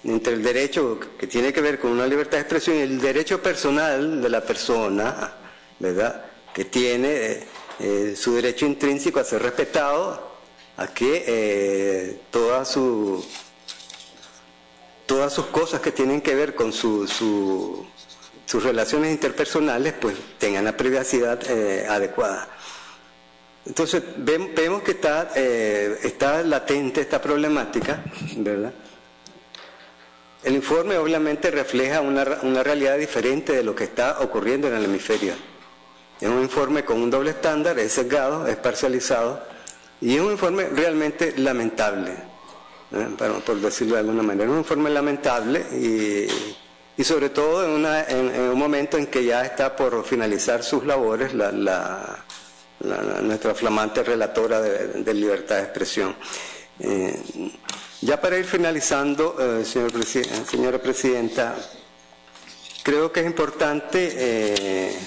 entre el derecho que tiene que ver con una libertad de expresión y el derecho personal de la persona, ¿verdad? Tiene eh, eh, su derecho intrínseco a ser respetado, a que eh, todas sus cosas que tienen que ver con sus relaciones interpersonales pues tengan la privacidad adecuada. Entonces vemos que está, está latente esta problemática, ¿verdad? El informe obviamente refleja una, una realidad diferente de lo que está ocurriendo en el hemisferio. Es un informe con un doble estándar, es sesgado, es parcializado y es un informe realmente lamentable, ¿eh? por decirlo de alguna manera. Es un informe lamentable y, sobre todo en, un momento en que ya está por finalizar sus labores la, nuestra flamante relatora de, libertad de expresión. Eh, ya para ir finalizando, eh, señora Presidenta, creo que es importante eh,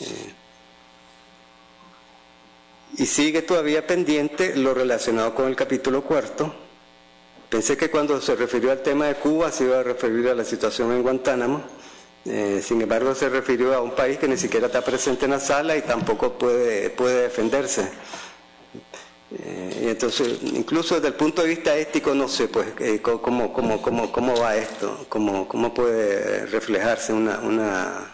eh, y sigue todavía pendiente lo relacionado con el capítulo cuarto. Pensé que cuando se refirió al tema de Cuba se iba a referir a la situación en Guantánamo. Eh, sin embargo, se refirió a un país que ni siquiera está presente en la sala y tampoco puede, puede defenderse. Eh, y entonces, incluso desde el punto de vista ético, no sé pues eh, cómo, cómo, cómo, cómo, va esto, cómo, cómo puede reflejarse una, una,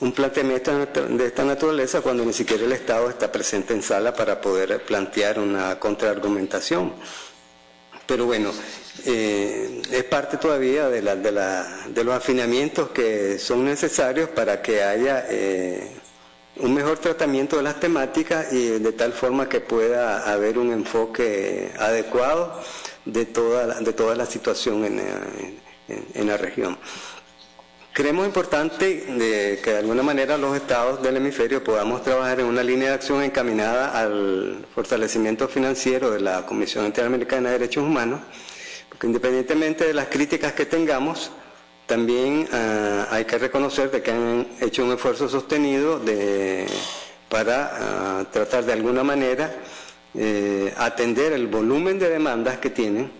un planteamiento de esta naturaleza cuando ni siquiera el Estado está presente en sala para poder plantear una contraargumentación. Pero bueno, eh, es parte todavía de, la, de, la, de, los afinamientos que son necesarios para que haya un mejor tratamiento de las temáticas y de tal forma que pueda haber un enfoque adecuado de toda de toda la situación en, la región. Creemos importante que de alguna manera los estados del hemisferio podamos trabajar en una línea de acción encaminada al fortalecimiento financiero de la Comisión Interamericana de Derechos Humanos, porque independientemente de las críticas que tengamos, también ah, hay que reconocer de que han hecho un esfuerzo sostenido para ah, tratar de alguna manera eh, atender el volumen de demandas que tienen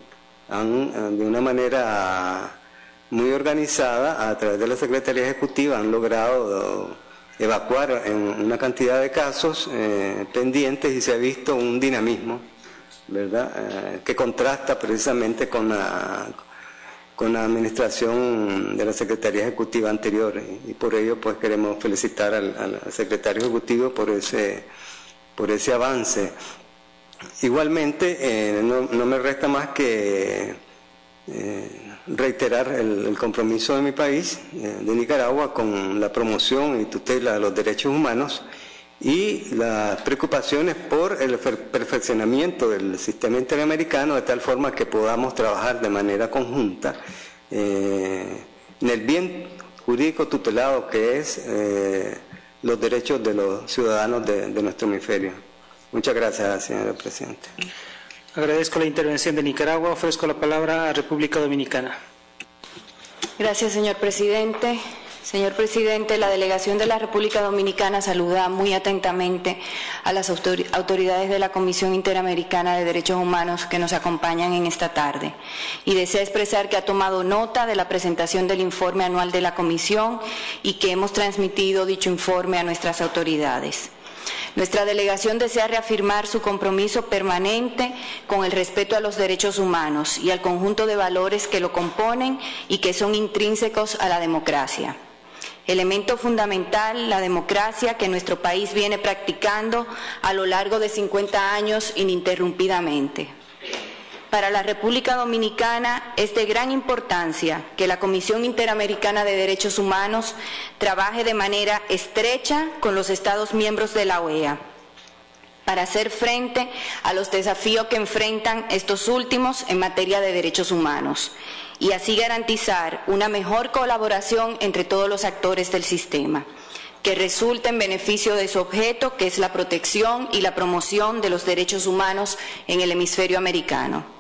ah, de una manera muy organizada a través de la Secretaría Ejecutiva han logrado evacuar en una cantidad de casos eh, pendientes y se ha visto un dinamismo, ¿verdad?, eh, que contrasta precisamente con la con la administración de la Secretaría Ejecutiva anterior y, por ello pues queremos felicitar al, secretario ejecutivo por ese, por ese avance. Igualmente, eh, no, me resta más que eh, reiterar el, compromiso de mi país, eh, de Nicaragua, con la promoción y tutela de los derechos humanos y las preocupaciones por el perfeccionamiento del sistema interamericano de tal forma que podamos trabajar de manera conjunta eh, en el bien jurídico tutelado que es los derechos de los ciudadanos de, de nuestro hemisferio. Muchas gracias, señor presidente. Agradezco la intervención de Nicaragua. Ofrezco la palabra a República Dominicana. Gracias, señor presidente. Señor presidente, la delegación de la República Dominicana saluda muy atentamente a las autoridades de la Comisión Interamericana de Derechos Humanos que nos acompañan en esta tarde y desea expresar que ha tomado nota de la presentación del informe anual de la Comisión y que hemos transmitido dicho informe a nuestras autoridades. Nuestra delegación desea reafirmar su compromiso permanente con el respeto a los derechos humanos y al conjunto de valores que lo componen y que son intrínsecos a la democracia elemento fundamental, la democracia que nuestro país viene practicando a lo largo de 50 años ininterrumpidamente. Para la República Dominicana es de gran importancia que la Comisión Interamericana de Derechos Humanos trabaje de manera estrecha con los Estados miembros de la OEA para hacer frente a los desafíos que enfrentan estos últimos en materia de derechos humanos y así garantizar una mejor colaboración entre todos los actores del sistema que resulte en beneficio de su objeto, que es la protección y la promoción de los derechos humanos en el hemisferio americano.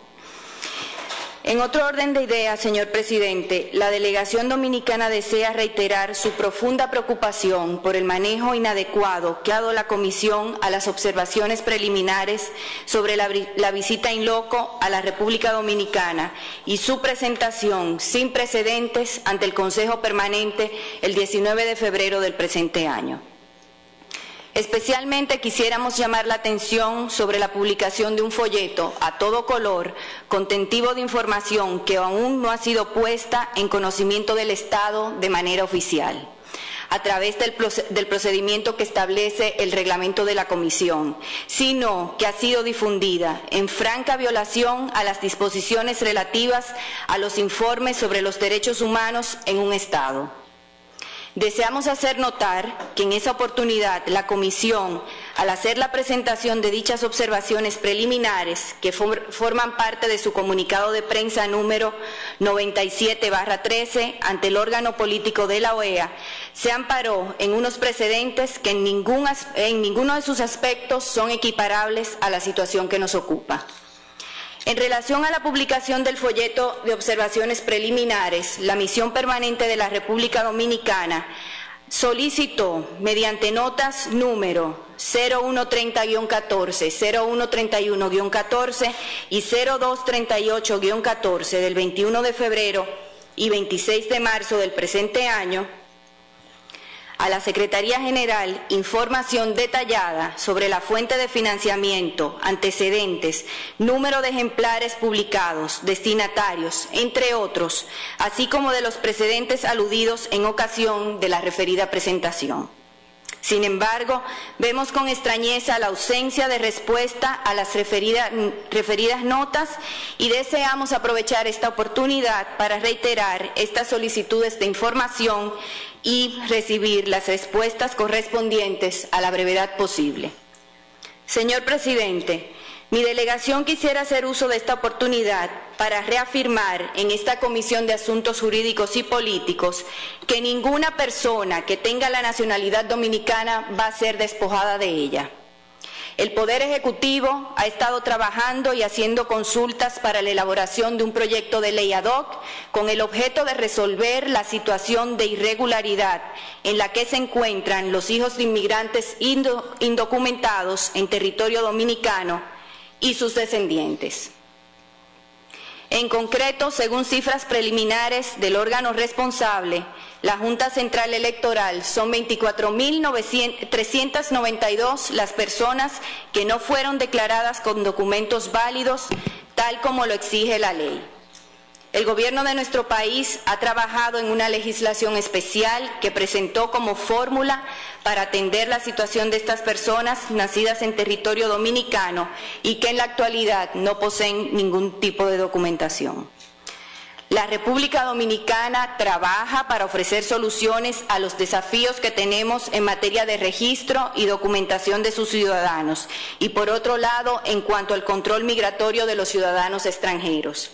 En otro orden de ideas, señor presidente, la delegación dominicana desea reiterar su profunda preocupación por el manejo inadecuado que ha dado la Comisión a las observaciones preliminares sobre la, visita in loco a la República Dominicana y su presentación sin precedentes ante el Consejo Permanente el 19 de febrero del presente año. Especialmente quisiéramos llamar la atención sobre la publicación de un folleto a todo color contentivo de información que aún no ha sido puesta en conocimiento del Estado de manera oficial a través del, procedimiento que establece el reglamento de la Comisión, sino que ha sido difundida en franca violación a las disposiciones relativas a los informes sobre los derechos humanos en un Estado. Deseamos hacer notar que en esa oportunidad la Comisión, al hacer la presentación de dichas observaciones preliminares que forman parte de su comunicado de prensa número 97-13 ante el órgano político de la OEA, se amparó en unos precedentes que en, en ninguno de sus aspectos son equiparables a la situación que nos ocupa. En relación a la publicación del folleto de observaciones preliminares, la misión permanente de la República Dominicana solicitó mediante notas número 0130-14, 0131-14 y 0238-14 del 21 de febrero y 26 de marzo del presente año a la Secretaría General información detallada sobre la fuente de financiamiento, antecedentes, número de ejemplares publicados, destinatarios, entre otros, así como de los precedentes aludidos en ocasión de la referida presentación. Sin embargo, vemos con extrañeza la ausencia de respuesta a las referidas, notas y deseamos aprovechar esta oportunidad para reiterar estas solicitudes de información y recibir las respuestas correspondientes a la brevedad posible. Señor presidente, mi delegación quisiera hacer uso de esta oportunidad para reafirmar en esta Comisión de Asuntos Jurídicos y Políticos que ninguna persona que tenga la nacionalidad dominicana va a ser despojada de ella. El Poder Ejecutivo ha estado trabajando y haciendo consultas para la elaboración de un proyecto de ley ad hoc con el objeto de resolver la situación de irregularidad en la que se encuentran los hijos de inmigrantes indocumentados en territorio dominicano y sus descendientes. En concreto, según cifras preliminares del órgano responsable, la Junta Central Electoral son 24.392 las personas que no fueron declaradas con documentos válidos, tal como lo exige la ley. El gobierno de nuestro país ha trabajado en una legislación especial que presentó como fórmula para atender la situación de estas personas nacidas en territorio dominicano y que en la actualidad no poseen ningún tipo de documentación. La República Dominicana trabaja para ofrecer soluciones a los desafíos que tenemos en materia de registro y documentación de sus ciudadanos y, por otro lado, en cuanto al control migratorio de los ciudadanos extranjeros.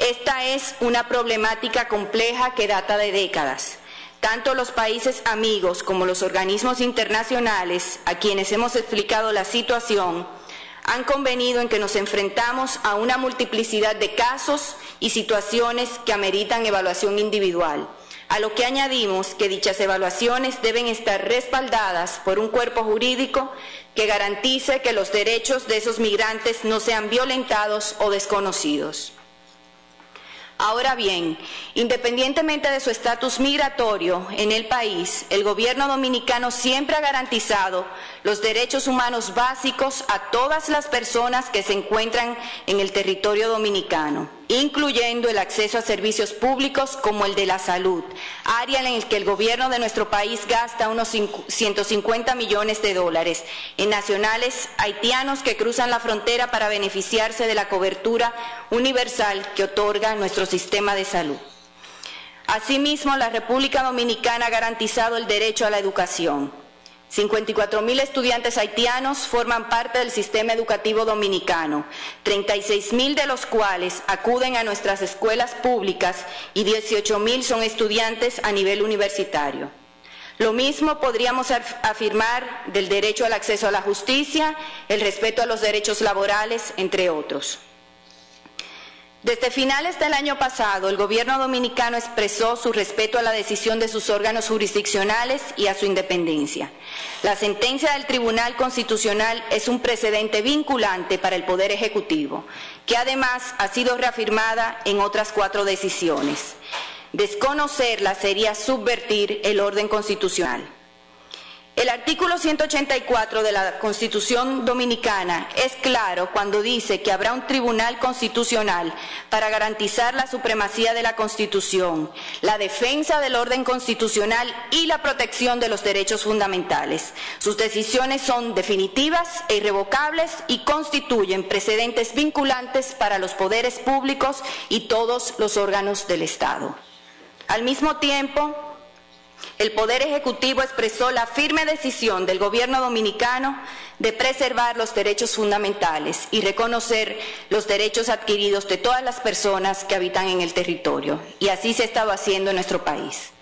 Esta es una problemática compleja que data de décadas. Tanto los países amigos como los organismos internacionales a quienes hemos explicado la situación han convenido en que nos enfrentamos a una multiplicidad de casos y situaciones que ameritan evaluación individual, a lo que añadimos que dichas evaluaciones deben estar respaldadas por un cuerpo jurídico que garantice que los derechos de esos migrantes no sean violentados o desconocidos. Ahora bien, independientemente de su estatus migratorio en el país, el gobierno dominicano siempre ha garantizado los derechos humanos básicos a todas las personas que se encuentran en el territorio dominicano, incluyendo el acceso a servicios públicos como el de la salud, área en el que el gobierno de nuestro país gasta unos 150 millones de dólares en nacionales haitianos que cruzan la frontera para beneficiarse de la cobertura universal que otorga nuestro sistema de salud. Asimismo, la República Dominicana ha garantizado el derecho a la educación 54 mil estudiantes haitianos forman parte del sistema educativo dominicano, 36 mil de los cuales acuden a nuestras escuelas públicas y 18 mil son estudiantes a nivel universitario. Lo mismo podríamos afirmar del derecho al acceso a la justicia, el respeto a los derechos laborales, entre otros. Desde finales del año pasado, el gobierno dominicano expresó su respeto a la decisión de sus órganos jurisdiccionales y a su independencia. La sentencia del Tribunal Constitucional es un precedente vinculante para el Poder Ejecutivo, que además ha sido reafirmada en otras cuatro decisiones. Desconocerla sería subvertir el orden constitucional. El artículo 184 de la Constitución Dominicana es claro cuando dice que habrá un tribunal constitucional para garantizar la supremacía de la Constitución, la defensa del orden constitucional y la protección de los derechos fundamentales. Sus decisiones son definitivas e irrevocables y constituyen precedentes vinculantes para los poderes públicos y todos los órganos del Estado. Al mismo tiempo, el Poder Ejecutivo expresó la firme decisión del Gobierno dominicano de preservar los derechos fundamentales y reconocer los derechos adquiridos de todas las personas que habitan en el territorio. Y así se ha estado haciendo en nuestro país.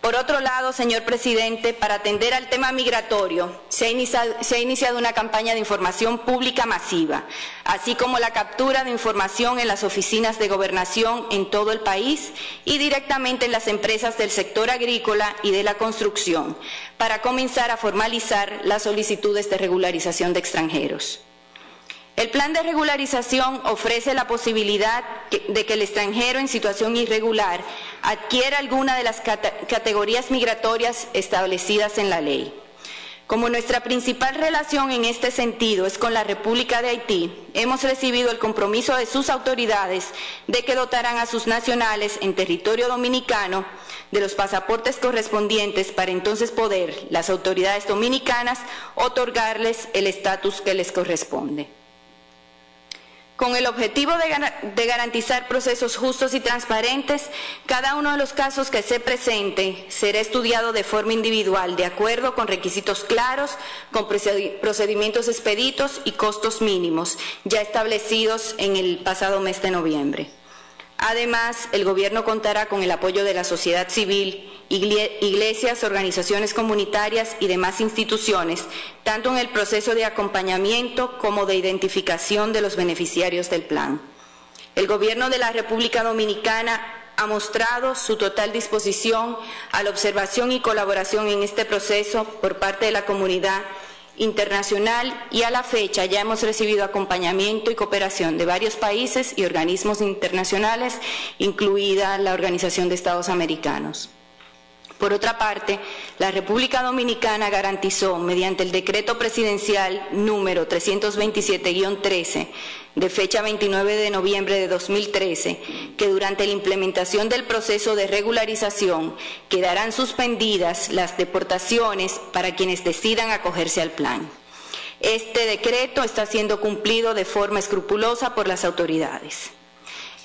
Por otro lado, señor presidente, para atender al tema migratorio, se ha, iniciado, una campaña de información pública masiva, así como la captura de información en las oficinas de gobernación en todo el país y directamente en las empresas del sector agrícola y de la construcción, para comenzar a formalizar las solicitudes de regularización de extranjeros. El plan de regularización ofrece la posibilidad de que el extranjero en situación irregular adquiera alguna de las categorías migratorias establecidas en la ley. Como nuestra principal relación en este sentido es con la República de Haití, hemos recibido el compromiso de sus autoridades de que dotarán a sus nacionales en territorio dominicano de los pasaportes correspondientes para entonces poder las autoridades dominicanas otorgarles el estatus que les corresponde. Con el objetivo de, garantizar procesos justos y transparentes, cada uno de los casos que se presente será estudiado de forma individual, de acuerdo con requisitos claros, con procedimientos expeditos y costos mínimos, ya establecidos en el pasado mes de noviembre. Además, el Gobierno contará con el apoyo de la sociedad civil, iglesias, organizaciones comunitarias y demás instituciones, tanto en el proceso de acompañamiento como de identificación de los beneficiarios del plan. El Gobierno de la República Dominicana ha mostrado su total disposición a la observación y colaboración en este proceso por parte de la comunidad internacional y a la fecha ya hemos recibido acompañamiento y cooperación de varios países y organismos internacionales, incluida la Organización de Estados Americanos. Por otra parte, la República Dominicana garantizó, mediante el decreto presidencial número 327-13, de fecha 29 de noviembre de 2013, que durante la implementación del proceso de regularización quedarán suspendidas las deportaciones para quienes decidan acogerse al plan. Este decreto está siendo cumplido de forma escrupulosa por las autoridades.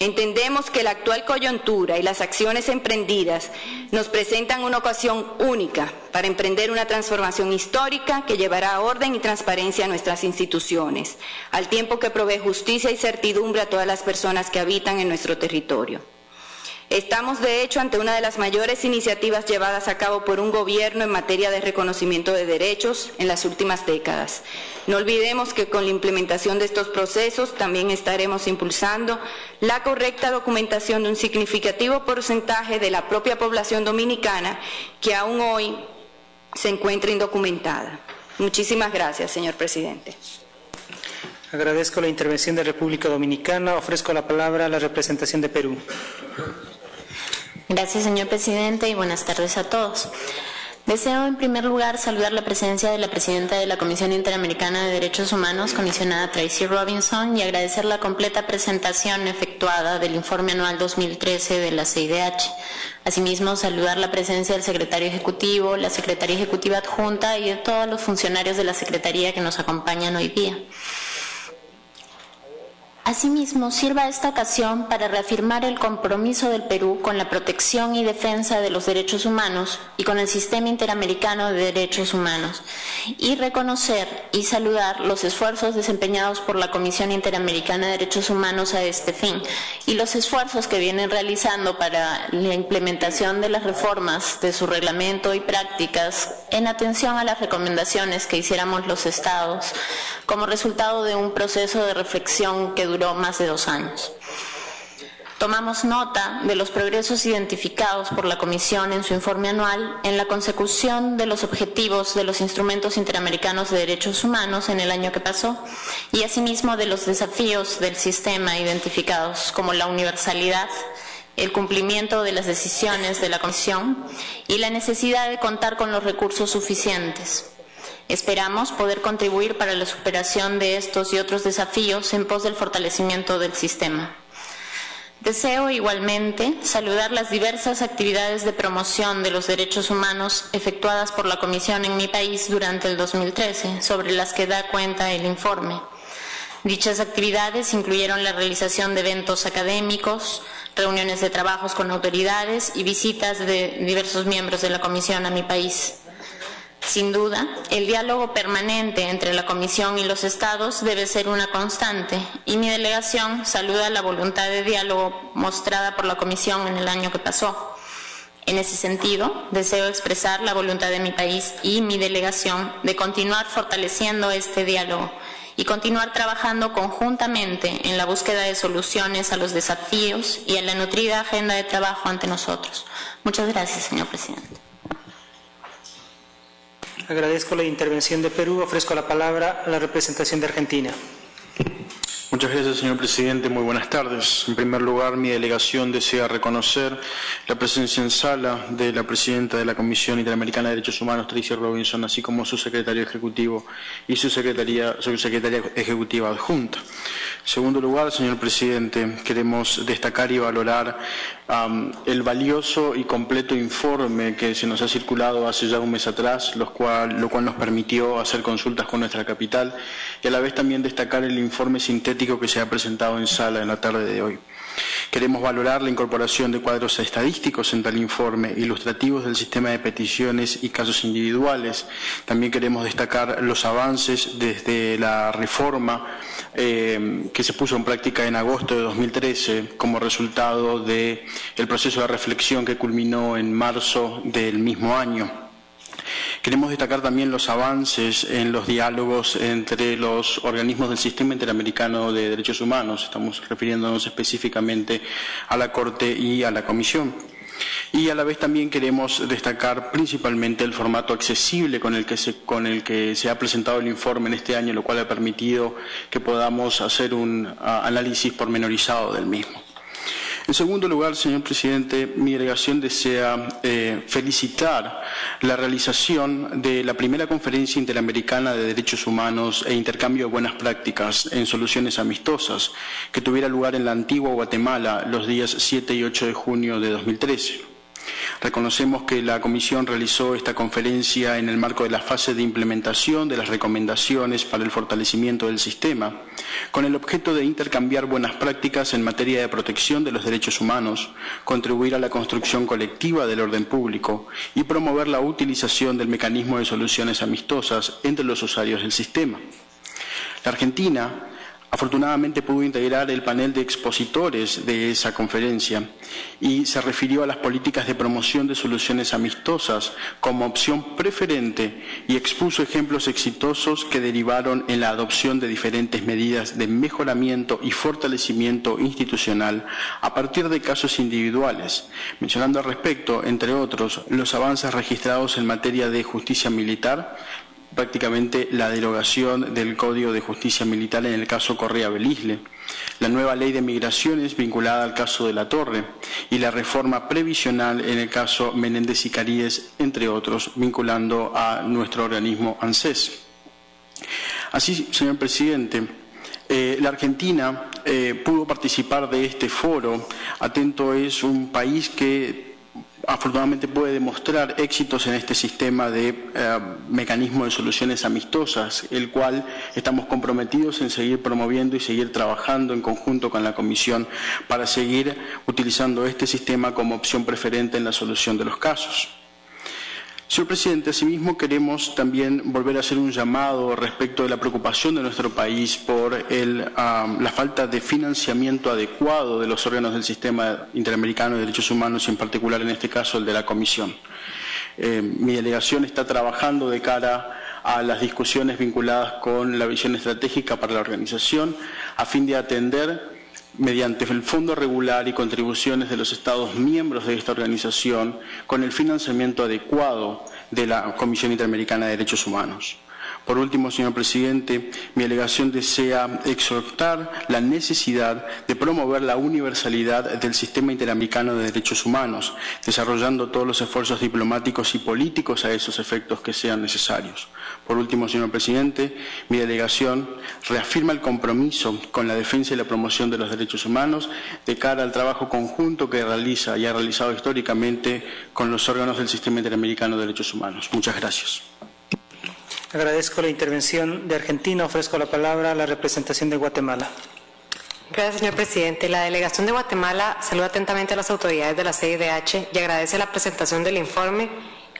Entendemos que la actual coyuntura y las acciones emprendidas nos presentan una ocasión única para emprender una transformación histórica que llevará orden y transparencia a nuestras instituciones, al tiempo que provee justicia y certidumbre a todas las personas que habitan en nuestro territorio. Estamos, de hecho, ante una de las mayores iniciativas llevadas a cabo por un gobierno en materia de reconocimiento de derechos en las últimas décadas. No olvidemos que con la implementación de estos procesos también estaremos impulsando la correcta documentación de un significativo porcentaje de la propia población dominicana que aún hoy se encuentra indocumentada. Muchísimas gracias, señor presidente. Agradezco la intervención de República Dominicana. Ofrezco la palabra a la representación de Perú. Gracias, señor presidente, y buenas tardes a todos. Deseo, en primer lugar, saludar la presencia de la presidenta de la Comisión Interamericana de Derechos Humanos, comisionada Tracy Robinson, y agradecer la completa presentación efectuada del informe anual 2013 de la CIDH. Asimismo, saludar la presencia del secretario ejecutivo, la secretaria ejecutiva adjunta y de todos los funcionarios de la Secretaría que nos acompañan hoy día. Asimismo, sirva esta ocasión para reafirmar el compromiso del Perú con la protección y defensa de los derechos humanos y con el sistema interamericano de derechos humanos, y reconocer y saludar los esfuerzos desempeñados por la Comisión Interamericana de Derechos Humanos a este fin y los esfuerzos que vienen realizando para la implementación de las reformas de su reglamento y prácticas en atención a las recomendaciones que hiciéramos los Estados como resultado de un proceso de reflexión que duró más de dos años. Tomamos nota de los progresos identificados por la Comisión en su informe anual en la consecución de los objetivos de los instrumentos interamericanos de derechos humanos en el año que pasó y asimismo de los desafíos del sistema identificados como la universalidad, el cumplimiento de las decisiones de la Comisión y la necesidad de contar con los recursos suficientes. Esperamos poder contribuir para la superación de estos y otros desafíos en pos del fortalecimiento del sistema. Deseo igualmente saludar las diversas actividades de promoción de los derechos humanos efectuadas por la Comisión en mi país durante el 2013, sobre las que da cuenta el informe. Dichas actividades incluyeron la realización de eventos académicos, reuniones de trabajos con autoridades y visitas de diversos miembros de la Comisión a mi país. Sin duda, el diálogo permanente entre la Comisión y los Estados debe ser una constante y mi delegación saluda la voluntad de diálogo mostrada por la Comisión en el año que pasó. En ese sentido, deseo expresar la voluntad de mi país y mi delegación de continuar fortaleciendo este diálogo y continuar trabajando conjuntamente en la búsqueda de soluciones a los desafíos y en la nutrida agenda de trabajo ante nosotros. Muchas gracias, señor presidente. Agradezco la intervención de Perú. Ofrezco la palabra a la representación de Argentina. Muchas gracias, señor presidente. Muy buenas tardes. En primer lugar, mi delegación desea reconocer la presencia en sala de la presidenta de la Comisión Interamericana de Derechos Humanos, Tracy Robinson, así como su secretario ejecutivo y su secretaria, su secretaria ejecutiva adjunta. En segundo lugar, señor presidente, queremos destacar y valorar el valioso y completo informe que se nos ha circulado hace ya un mes atrás, lo cual nos permitió hacer consultas con nuestra capital y a la vez también destacar el informe sintético que se ha presentado en sala en la tarde de hoy. Queremos valorar la incorporación de cuadros estadísticos en tal informe, ilustrativos del sistema de peticiones y casos individuales. También queremos destacar los avances desde la reforma eh, que se puso en práctica en agosto de 2013 como resultado del proceso de reflexión que culminó en marzo del mismo año. Queremos destacar también los avances en los diálogos entre los organismos del Sistema Interamericano de Derechos Humanos. Estamos refiriéndonos específicamente a la Corte y a la Comisión. Y a la vez también queremos destacar principalmente el formato accesible con el que se, ha presentado el informe en este año, lo cual ha permitido que podamos hacer un análisis pormenorizado del mismo. En segundo lugar, señor presidente, mi delegación desea eh, felicitar la realización de la primera conferencia interamericana de derechos humanos e intercambio de buenas prácticas en soluciones amistosas que tuviera lugar en la antigua Guatemala los días 7 y 8 de junio de 2013. Reconocemos que la Comisión realizó esta conferencia en el marco de la fase de implementación de las recomendaciones para el fortalecimiento del sistema, con el objeto de intercambiar buenas prácticas en materia de protección de los derechos humanos, contribuir a la construcción colectiva del orden público y promover la utilización del mecanismo de soluciones amistosas entre los usuarios del sistema. La Argentina Afortunadamente pudo integrar el panel de expositores de esa conferencia y se refirió a las políticas de promoción de soluciones amistosas como opción preferente y expuso ejemplos exitosos que derivaron en la adopción de diferentes medidas de mejoramiento y fortalecimiento institucional a partir de casos individuales, mencionando al respecto, entre otros, los avances registrados en materia de justicia militar, prácticamente la derogación del Código de Justicia Militar en el caso Correa Belisle, la nueva ley de migraciones vinculada al caso de la Torre y la reforma previsional en el caso Menéndez y Caríes, entre otros, vinculando a nuestro organismo ANSES. Así, señor presidente, eh, la Argentina eh, pudo participar de este foro. Atento es un país que afortunadamente puede demostrar éxitos en este sistema de eh, mecanismo de soluciones amistosas, el cual estamos comprometidos en seguir promoviendo y seguir trabajando en conjunto con la Comisión para seguir utilizando este sistema como opción preferente en la solución de los casos. Señor presidente, asimismo queremos también volver a hacer un llamado respecto de la preocupación de nuestro país por la falta de financiamiento adecuado de los órganos del sistema interamericano de derechos humanos y en particular en este caso el de la Comisión. Eh, mi delegación está trabajando de cara a las discusiones vinculadas con la visión estratégica para la organización a fin de atender mediante el fondo regular y contribuciones de los Estados miembros de esta organización con el financiamiento adecuado de la Comisión Interamericana de Derechos Humanos. Por último, señor presidente, mi delegación desea exhortar la necesidad de promover la universalidad del sistema interamericano de derechos humanos, desarrollando todos los esfuerzos diplomáticos y políticos a esos efectos que sean necesarios. Por último, señor presidente, mi delegación reafirma el compromiso con la defensa y la promoción de los derechos humanos de cara al trabajo conjunto que realiza y ha realizado históricamente con los órganos del sistema interamericano de derechos humanos. Muchas gracias. Agradezco la intervención de Argentina. Ofrezco la palabra a la representación de Guatemala. Gracias, señor presidente. La delegación de Guatemala saluda atentamente a las autoridades de la CIDH y agradece la presentación del informe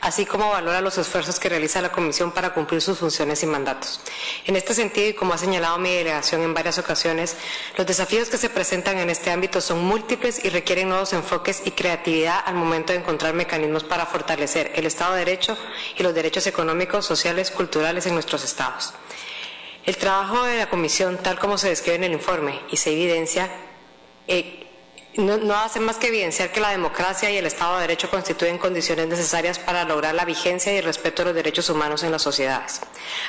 así como valora los esfuerzos que realiza la Comisión para cumplir sus funciones y mandatos. En este sentido, y como ha señalado mi delegación en varias ocasiones, los desafíos que se presentan en este ámbito son múltiples y requieren nuevos enfoques y creatividad al momento de encontrar mecanismos para fortalecer el Estado de Derecho y los derechos económicos, sociales, culturales en nuestros estados. El trabajo de la Comisión, tal como se describe en el informe y se evidencia, eh, no, hace más que evidenciar que la democracia y el Estado de Derecho constituyen condiciones necesarias para lograr la vigencia y el respeto de los derechos humanos en las sociedades.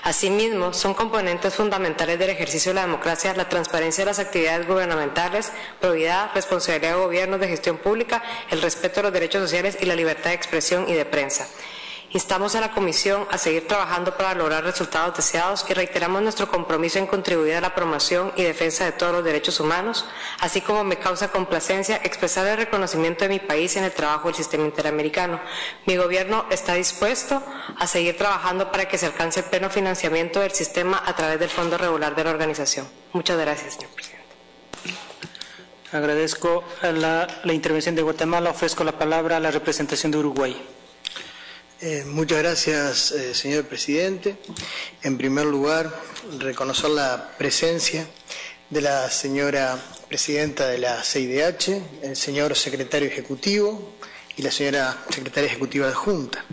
Asimismo, son componentes fundamentales del ejercicio de la democracia la transparencia de las actividades gubernamentales, probidad, responsabilidad de gobiernos de gestión pública, el respeto de los derechos sociales y la libertad de expresión y de prensa. Instamos a la Comisión a seguir trabajando para lograr resultados deseados y reiteramos nuestro compromiso en contribuir a la promoción y defensa de todos los derechos humanos, así como me causa complacencia expresar el reconocimiento de mi país en el trabajo del sistema interamericano. Mi Gobierno está dispuesto a seguir trabajando para que se alcance el pleno financiamiento del sistema a través del Fondo Regular de la organización. Muchas gracias, señor presidente. Agradezco la, la intervención de Guatemala. Ofrezco la palabra a la representación de Uruguay. Eh, muchas gracias, eh, señor presidente. En primer lugar, reconocer la presencia de la señora presidenta de la CIDH, el señor secretario ejecutivo y la señora secretaria ejecutiva adjunta.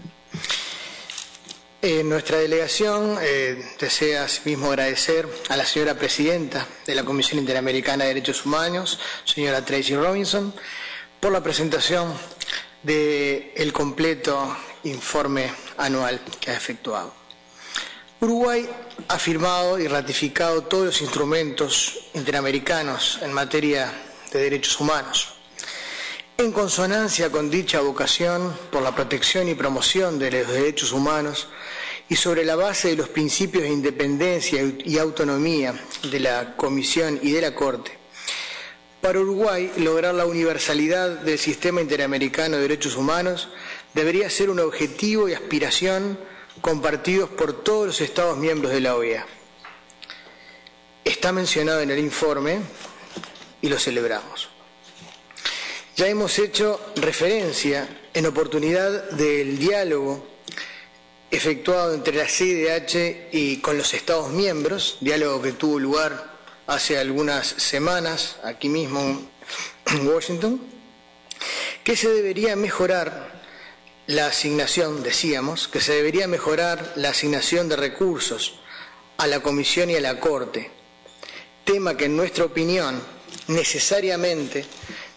Eh, nuestra delegación desea asimismo agradecer a la señora presidenta de la Comisión Interamericana de Derechos Humanos, señora Tracy Robinson, por la presentación del completo informe anual que ha efectuado. Uruguay ha firmado y ratificado todos los instrumentos interamericanos en materia de derechos humanos. En consonancia con dicha vocación por la protección y promoción de los derechos humanos y sobre la base de los principios de independencia y autonomía de la Comisión y de la Corte, para Uruguay lograr la universalidad del sistema interamericano de derechos humanos debería ser un objetivo y aspiración compartidos por todos los Estados miembros de la OEA. Está mencionado en el informe y lo celebramos. Ya hemos hecho referencia en oportunidad del diálogo efectuado entre la CIDH y con los Estados miembros, diálogo que tuvo lugar hace algunas semanas aquí mismo en Washington, que se debería mejorar la asignación, decíamos, que se debería mejorar la asignación de recursos a la Comisión y a la Corte, tema que en nuestra opinión necesariamente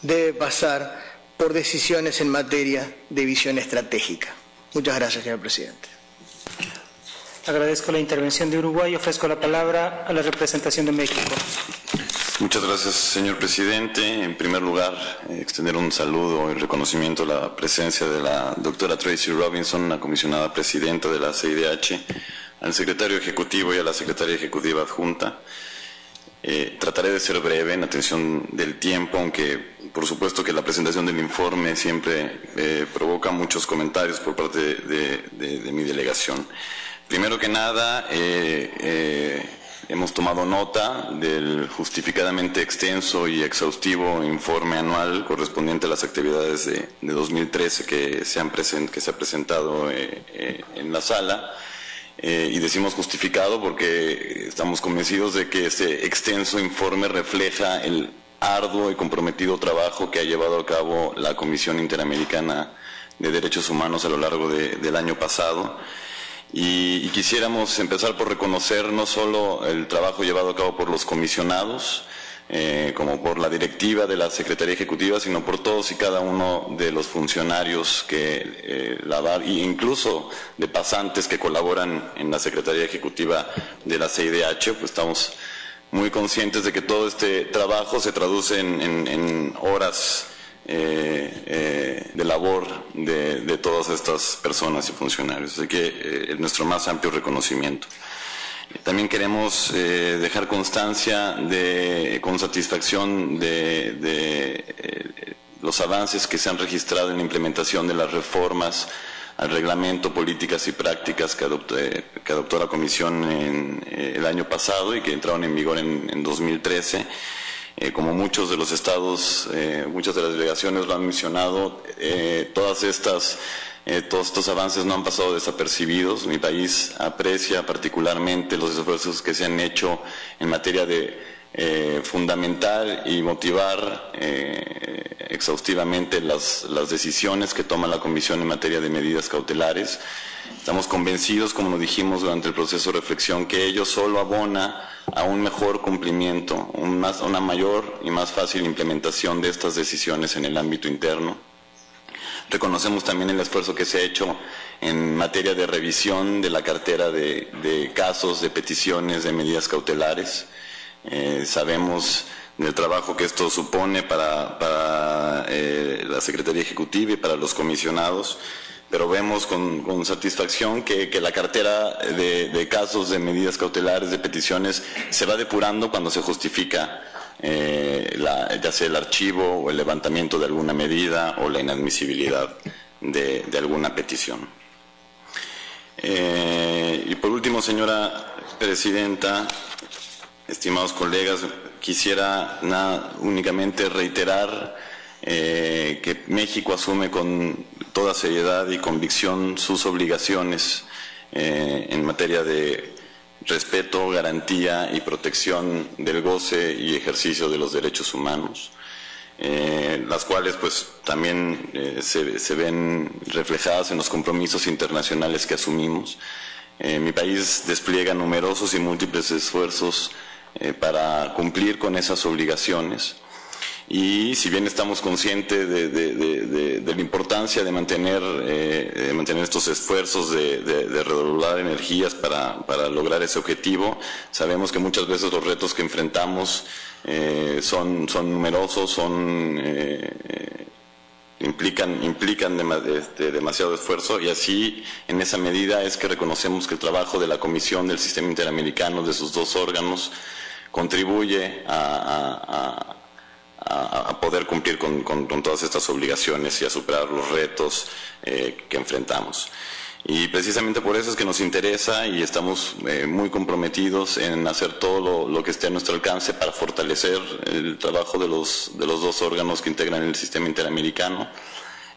debe pasar por decisiones en materia de visión estratégica. Muchas gracias, señor presidente. Agradezco la intervención de Uruguay y ofrezco la palabra a la representación de México. Muchas gracias, señor presidente. En primer lugar, eh, extender un saludo y reconocimiento a la presencia de la doctora Tracy Robinson, la comisionada presidenta de la CIDH, al secretario ejecutivo y a la secretaria ejecutiva adjunta. Eh, trataré de ser breve en atención del tiempo, aunque por supuesto que la presentación del informe siempre eh, provoca muchos comentarios por parte de, mi delegación. Primero que nada, Hemos tomado nota del justificadamente extenso y exhaustivo informe anual correspondiente a las actividades de, 2013 que se, han que se ha presentado eh, eh, en la sala. Eh, y decimos justificado porque estamos convencidos de que este extenso informe refleja el arduo y comprometido trabajo que ha llevado a cabo la Comisión Interamericana de Derechos Humanos a lo largo del año pasado y, quisiéramos empezar por reconocer no solo el trabajo llevado a cabo por los comisionados, eh, como por la directiva de la Secretaría Ejecutiva, sino por todos y cada uno de los funcionarios que eh, la e incluso de pasantes que colaboran en la Secretaría Ejecutiva de la CIDH, pues estamos muy conscientes de que todo este trabajo se traduce en horas eh, eh, de labor de, todas estas personas y funcionarios. Así que eh, nuestro más amplio reconocimiento. También queremos dejar constancia de, con satisfacción de, los avances que se han registrado en la implementación de las reformas al reglamento, políticas y prácticas que adoptó, que adoptó la Comisión en, el año pasado y que entraron en vigor en, en 2013 eh, como muchos de los estados, eh, muchas de las delegaciones lo han mencionado, eh, todas estas todos estos avances no han pasado desapercibidos. Mi país aprecia particularmente los esfuerzos que se han hecho en materia de fundamentar y motivar exhaustivamente las, decisiones que toma la Comisión en materia de medidas cautelares. Estamos convencidos, como lo dijimos durante el proceso de reflexión, que ello solo abona a un mejor cumplimiento, un más, una mayor y más fácil implementación de estas decisiones en el ámbito interno. Reconocemos también el esfuerzo que se ha hecho en materia de revisión de la cartera de, casos, de peticiones, de medidas cautelares. Eh, sabemos del trabajo que esto supone para, eh, la Secretaría Ejecutiva y para los comisionados, pero vemos con, satisfacción que, la cartera de, casos, de medidas cautelares, de peticiones, se va depurando cuando se justifica eh, ya sea el archivo o el levantamiento de alguna medida o la inadmisibilidad de, alguna petición. Eh, y por último, señora Presidenta, estimados colegas, quisiera únicamente reiterar eh, que México asume con toda seriedad y convicción sus obligaciones en materia de respeto, garantía y protección del goce y ejercicio de los derechos humanos, eh, las cuales pues también eh, se, ven reflejadas en los compromisos internacionales que asumimos. Eh, mi país despliega numerosos y múltiples esfuerzos para cumplir con esas obligaciones y si bien estamos conscientes de, la importancia de mantener, eh, mantener estos esfuerzos de, redoblar energías para, lograr ese objetivo, sabemos que muchas veces los retos que enfrentamos eh, son, son numerosos, son, eh, implican, implican este, demasiado esfuerzo. Y así en esa medida es que reconocemos que el trabajo de la Comisión del Sistema Interamericano, de sus dos órganos, contribuye a, poder cumplir con, todas estas obligaciones y a superar los retos eh, que enfrentamos. Y precisamente por eso es que nos interesa y estamos eh, muy comprometidos en hacer todo lo, que esté a nuestro alcance para fortalecer el trabajo de los, de los dos órganos que integran el sistema interamericano.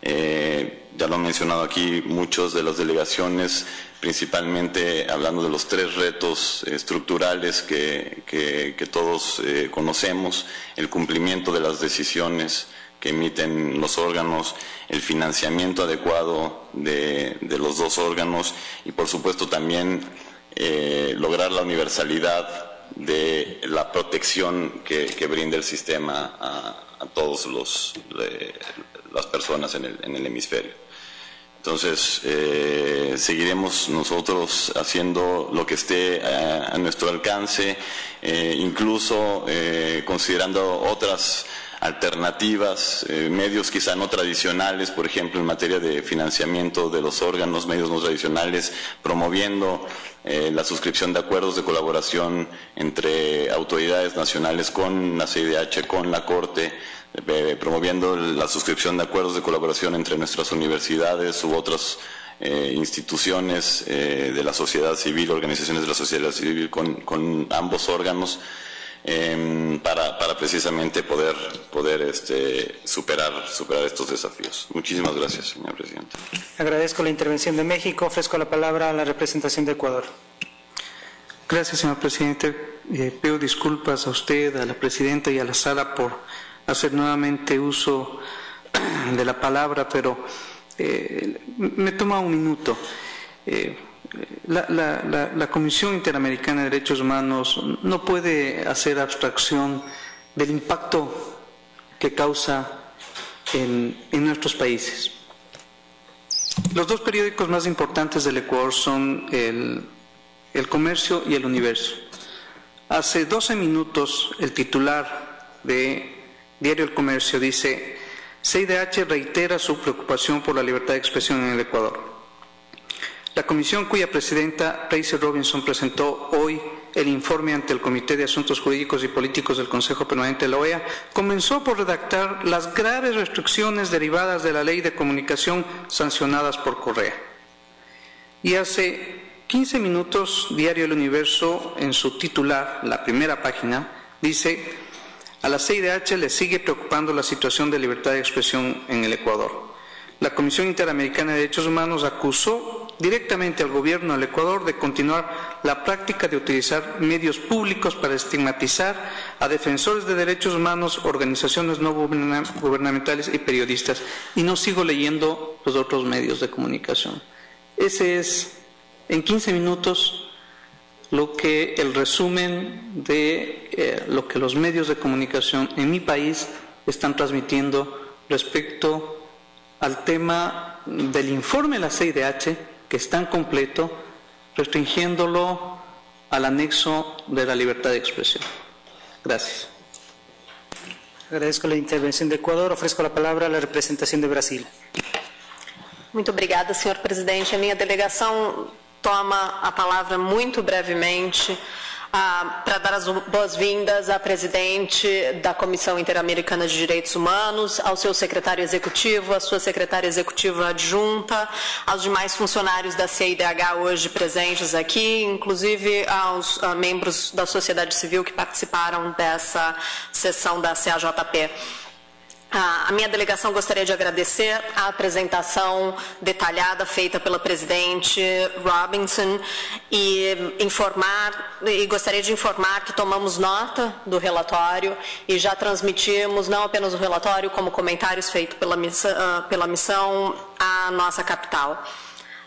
Eh, ya lo han mencionado aquí muchos de las delegaciones principalmente hablando de los tres retos estructurales que, todos eh, conocemos, el cumplimiento de las decisiones que emiten los órganos, el financiamiento adecuado de, los dos órganos y por supuesto también eh, lograr la universalidad de la protección que, brinda el sistema a, a todas las personas en el hemisferio. Entonces, eh, seguiremos nosotros haciendo lo que esté eh, a, nuestro alcance, eh, incluso considerando otras alternativas, medios quizá no tradicionales, por ejemplo, en materia de financiamiento de los órganos, medios no tradicionales, promoviendo la suscripción de acuerdos de colaboración entre autoridades nacionales con la CIDH, con la Corte, eh, promoviendo la suscripción de acuerdos de colaboración entre nuestras universidades u otras eh, instituciones eh, de la sociedad civil, organizaciones de la sociedad civil con, ambos órganos em, para, precisamente poder, poder este, superar, superar estos desafíos. Muchísimas gracias, señor presidente. Agradezco la intervención de México. Ofrezco la palabra a la representación de Ecuador. Gracias, señor presidente. pido disculpas a usted, a la presidenta y a la sala por hacer nuevamente uso de la palabra, pero eh, me toma un minuto. Eh, la, Comisión Interamericana de Derechos Humanos no puede hacer abstracción del impacto que causa en, nuestros países. Los dos periódicos más importantes del Ecuador son el, el Comercio y el Universo. Hace 12 minutos el titular de Diario El Comercio dice, CIDH reitera su preocupación por la libertad de expresión en el Ecuador. La comisión cuya presidenta Tracy Robinson presentó hoy el informe ante el Comité de Asuntos Jurídicos y Políticos del Consejo Permanente de la OEA comenzó por redactar las graves restricciones derivadas de la ley de comunicación sancionadas por Correa. Y hace 15 minutos, Diario El Universo, en su titular, la primera página, dice a la CIDH le sigue preocupando la situación de libertad de expresión en el Ecuador. la Comisión Interamericana de Derechos Humanos acusó directamente al gobierno del Ecuador de continuar la práctica de utilizar medios públicos para estigmatizar a defensores de derechos humanos, organizaciones no gubernamentales y periodistas. Y no sigo leyendo los otros medios de comunicación. Ese es, en 15 minutos, lo que el resumen de eh, lo que los medios de comunicación en mi país están transmitiendo respecto al tema del informe de la CIDH, que es tan completo, restringiéndolo al anexo de la libertad de expresión. Gracias. Agradezco la intervención de Ecuador. Ofrezco la palabra a la representación de Brasil. Muito obrigada, senhor presidente. A minha delegação toma a palavra muito brevemente ah, para dar as boas-vindas à presidente da Comissão Interamericana de Direitos Humanos, ao seu secretário executivo, à sua secretária executiva adjunta, aos demais funcionários da CIDH hoje presentes aqui, inclusive aos ah, membros da sociedade civil que participaram dessa sessão da CAJP. A minha delegação gostaria de agradecer a apresentação detalhada feita pela presidente Robinson e informar e gostaria de informar que tomamos nota do relatório e já transmitimos não apenas o relatório como comentários feitos pela ah, pela missão à nossa capital.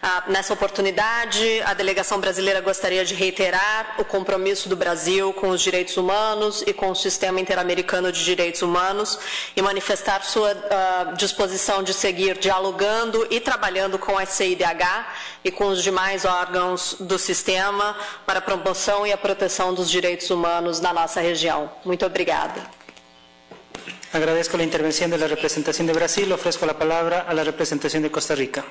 Ah, nessa oportunidade, a delegação brasileira gostaria de reiterar o compromisso do Brasil com os direitos humanos e com o sistema interamericano de direitos humanos e manifestar sua uh, disposição de seguir dialogando e trabalhando com a CIDH e com os demais órgãos do sistema para a promoção e a proteção dos direitos humanos na nossa região. Muito obrigada. Agradezco a intervenção da representação de Brasil. Ofrezco a palavra à representação de Costa Rica.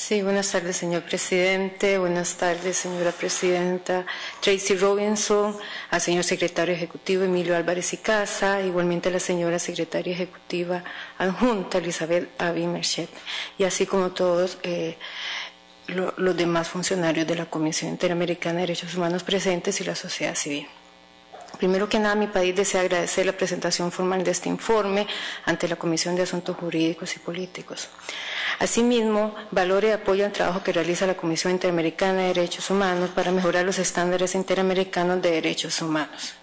Sí, buenas tardes, señor presidente. Buenas tardes, señora presidenta Tracy Robinson, al señor secretario ejecutivo Emilio Álvarez y Casa, igualmente a la señora secretaria ejecutiva adjunta Elizabeth Avi Merchet, y así como todos eh, los demás funcionarios de la Comisión Interamericana de Derechos Humanos presentes y la sociedad civil. Primero que nada, mi país desea agradecer la presentación formal de este informe ante la Comisión de Asuntos Jurídicos y Políticos. Asimismo, valora y apoya el trabajo que realiza la Comisión Interamericana de Derechos Humanos para mejorar los estándares interamericanos de derechos humanos.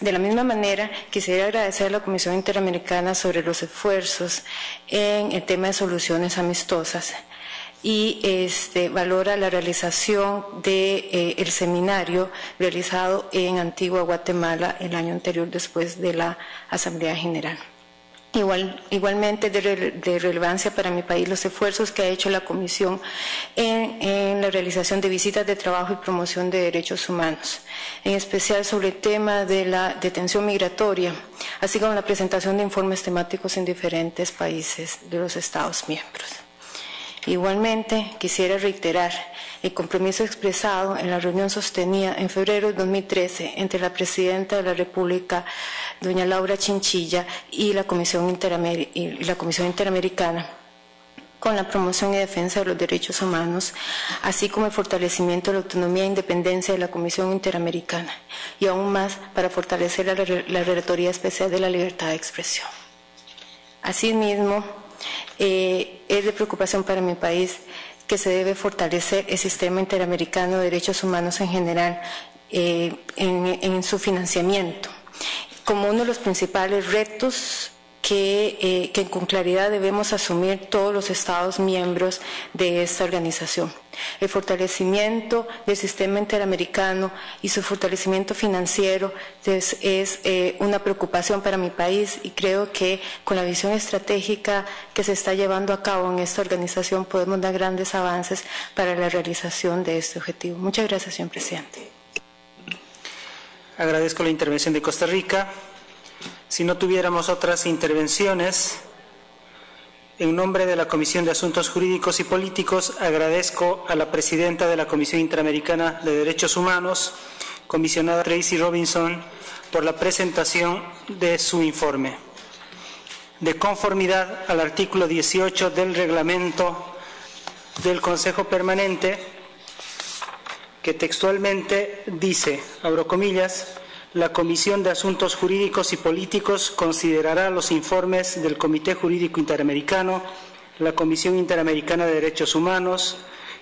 De la misma manera, quisiera agradecer a la Comisión Interamericana sobre los esfuerzos en el tema de soluciones amistosas y este, valora la realización del de, eh, seminario realizado en Antigua Guatemala el año anterior después de la Asamblea General. Igual, igualmente de, relevancia para mi país los esfuerzos que ha hecho la Comisión en, la realización de visitas de trabajo y promoción de derechos humanos, en especial sobre el tema de la detención migratoria, así como la presentación de informes temáticos en diferentes países de los Estados miembros. Igualmente, quisiera reiterar el compromiso expresado en la reunión sostenida en febrero de 2013 entre la Presidenta de la República, doña Laura Chinchilla, y la Comisión, Interamericana con la promoción y defensa de los derechos humanos, así como el fortalecimiento de la autonomía e independencia de la Comisión Interamericana, y aún más para fortalecer la, la Relatoría Especial de la Libertad de Expresión. Asimismo, eh, es de preocupación para mi país que se debe fortalecer el sistema interamericano de derechos humanos en general eh, en, su financiamiento. Como uno de los principales retos que, eh, con claridad debemos asumir todos los Estados miembros de esta organización. El fortalecimiento del sistema interamericano y su fortalecimiento financiero es, eh, una preocupación para mi país y creo que con la visión estratégica que se está llevando a cabo en esta organización podemos dar grandes avances para la realización de este objetivo. Muchas gracias, señor presidente. Agradezco la intervención de Costa Rica. Si no tuviéramos otras intervenciones, en nombre de la Comisión de Asuntos Jurídicos y Políticos, agradezco a la presidenta de la Comisión Interamericana de Derechos Humanos, comisionada Tracy Robinson, por la presentación de su informe. De conformidad al artículo 18 del reglamento del Consejo Permanente, que textualmente dice, abro comillas, la Comisión de Asuntos Jurídicos y Políticos considerará los informes del Comité Jurídico Interamericano, la Comisión Interamericana de Derechos Humanos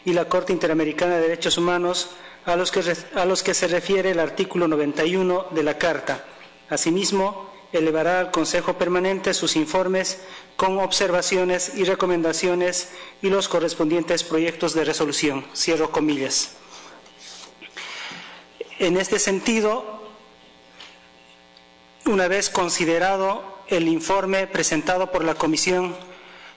y la Corte Interamericana de Derechos Humanos a los que, se refiere el artículo 91 de la Carta. Asimismo, elevará al Consejo Permanente sus informes con observaciones y recomendaciones y los correspondientes proyectos de resolución. Cierro comillas. En este sentido, una vez considerado el informe presentado por la Comisión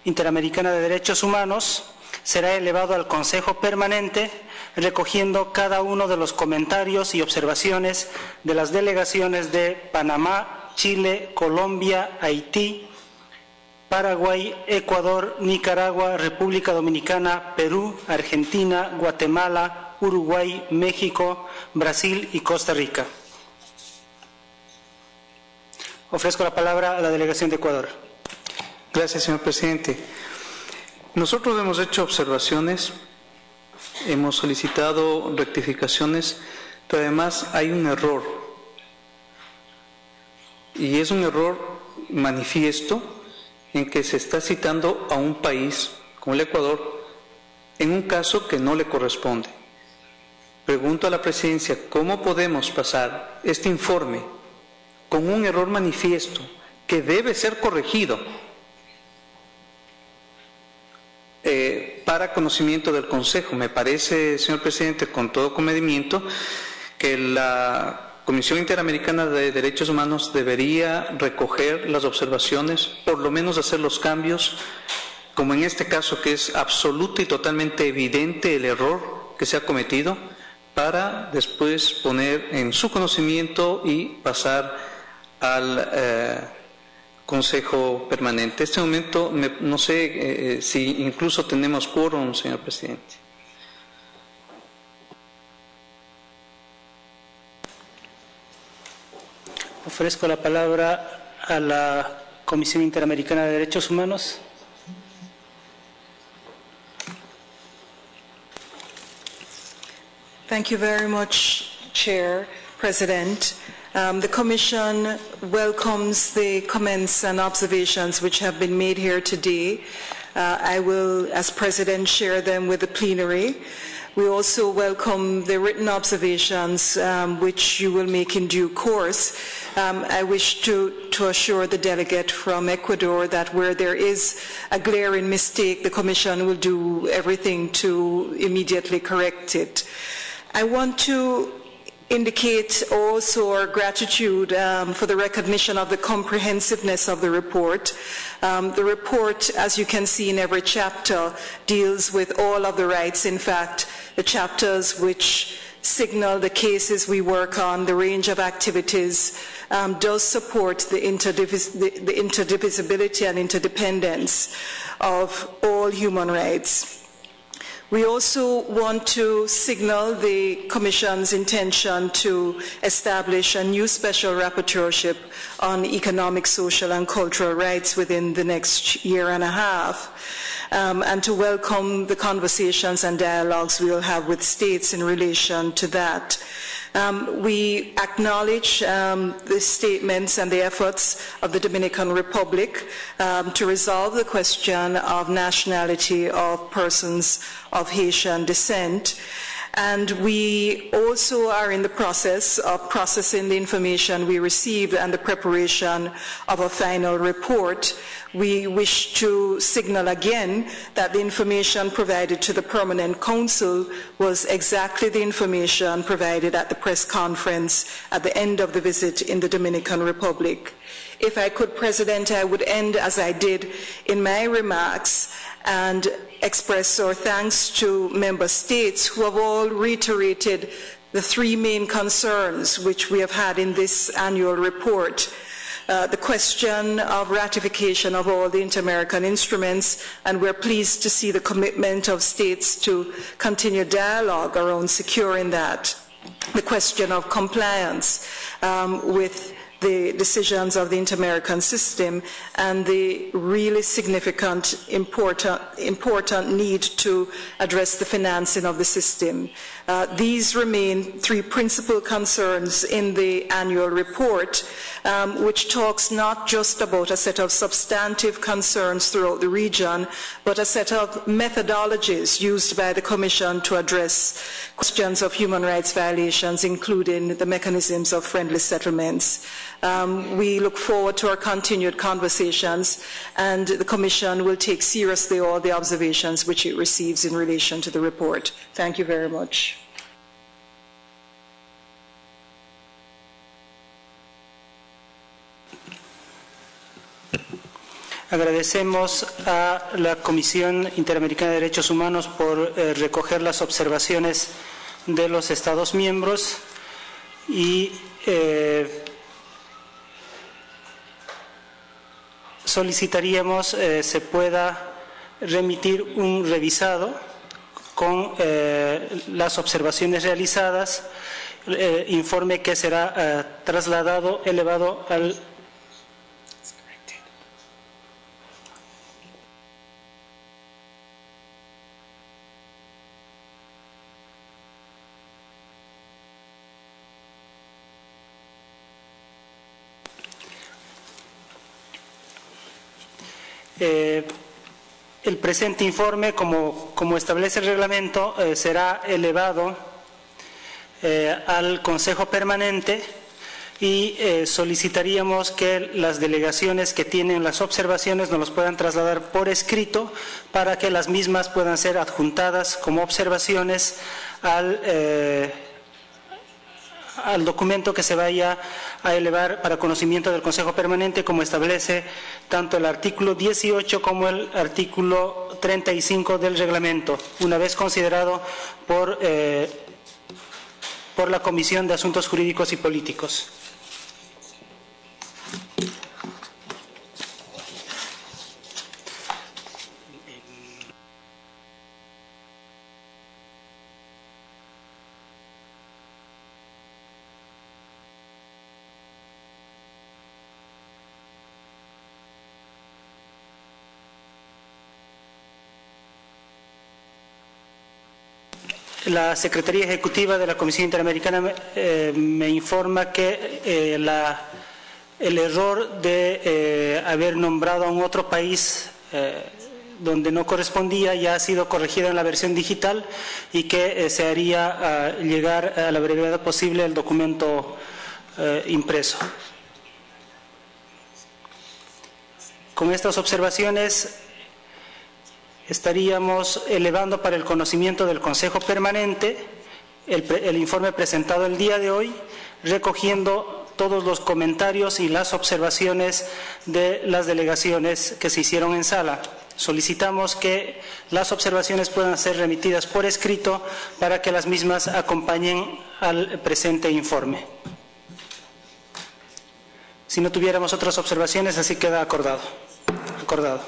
Interamericana de Derechos Humanos, será elevado al Consejo Permanente recogiendo cada uno de los comentarios y observaciones de las delegaciones de Panamá, Chile, Colombia, Haití, Paraguay, Ecuador, Nicaragua, República Dominicana, Perú, Argentina, Guatemala, Uruguay, México, Brasil y Costa Rica. Ofrezco la palabra a la delegación de Ecuador. Gracias, señor presidente. Nosotros hemos hecho observaciones, hemos solicitado rectificaciones, pero además hay un error y es un error manifiesto en que se está citando a un país como el Ecuador en un caso que no le corresponde. Pregunto a la presidencia, ¿cómo podemos pasar este informe con un error manifiesto que debe ser corregido eh, para conocimiento del Consejo? Me parece, señor presidente, con todo comedimiento, que la Comisión Interamericana de Derechos Humanos debería recoger las observaciones, por lo menos hacer los cambios, como en este caso que es absoluto y totalmente evidente el error que se ha cometido, para después poner en su conocimiento y pasar al eh, Consejo Permanente. En este momento no sé eh, eh, si incluso tenemos quórum, señor presidente. Ofrezco la palabra a la Comisión Interamericana de Derechos Humanos. Thank you very much, Chair, President. Um, the Commission welcomes the comments and observations which have been made here today. Uh, I will, as President, share them with the plenary. We also welcome the written observations um, which you will make in due course. Um, I wish to, to assure the delegate from Ecuador that where there is a glaring mistake, the Commission will do everything to immediately correct it. I want to indicate also our gratitude um, for the recognition of the comprehensiveness of the report. Um, the report, as you can see in every chapter, deals with all of the rights. In fact, the chapters which signal the cases we work on, the range of activities, um, does support the, interdivis the, the interdivisibility and interdependence of all human rights. We also want to signal the Commission's intention to establish a new special rapporteurship on economic, social and cultural rights within the next year and a half. Um, and to welcome the conversations and dialogues we will have with states in relation to that. Um, we acknowledge um, the statements and the efforts of the Dominican Republic um, to resolve the question of nationality of persons of Haitian descent. And we also are in the process of processing the information we received and the preparation of a final report. We wish to signal again that the information provided to the Permanent Council was exactly the information provided at the press conference at the end of the visit in the Dominican Republic. If I could, President, I would end as I did in my remarks and express our thanks to member states who have all reiterated the three main concerns which we have had in this annual report. Uh, the question of ratification of all the inter-American instruments, and we're pleased to see the commitment of states to continue dialogue around securing that. The question of compliance um, with the decisions of the Inter-American system and the really significant, important, important need to address the financing of the system. Uh, these remain three principal concerns in the annual report, um, which talks not just about a set of substantive concerns throughout the region, but a set of methodologies used by the Commission to address questions of human rights violations, including the mechanisms of friendly settlements. Um, we look forward to our continued conversations, and the Commission will take seriously all the observations which it receives in relation to the report. Thank you very much. Agradecemos a la Comisión Interamericana de Derechos Humanos por eh, recoger las observaciones de los Estados miembros y eh, solicitaríamos eh, se pueda remitir un revisado con eh, las observaciones realizadas, eh, informe que será trasladado, elevado al El presente informe, como, como, establece el reglamento, eh, será elevado eh, al Consejo Permanente y eh, solicitaríamos que las delegaciones que tienen las observaciones nos las puedan trasladar por escrito para que las mismas puedan ser adjuntadas como observaciones al al documento que se vaya a elevar para conocimiento del Consejo Permanente, como establece tanto el artículo 18 como el artículo 35 del reglamento, una vez considerado por, eh, por la Comisión de Asuntos Jurídicos y Políticos. La Secretaría Ejecutiva de la Comisión Interamericana eh, me informa que eh, el error de eh, haber nombrado a un otro país eh, donde no correspondía ya ha sido corregido en la versión digital y que eh, se haría llegar a la brevedad posible el documento impreso. Con estas observaciones estaríamos elevando para el conocimiento del Consejo Permanente el, informe presentado el día de hoy, recogiendo todos los comentarios y las observaciones de las delegaciones que se hicieron en sala. Solicitamos que las observaciones puedan ser remitidas por escrito para que las mismas acompañen al presente informe. Si no tuviéramos otras observaciones, así queda acordado. acordado.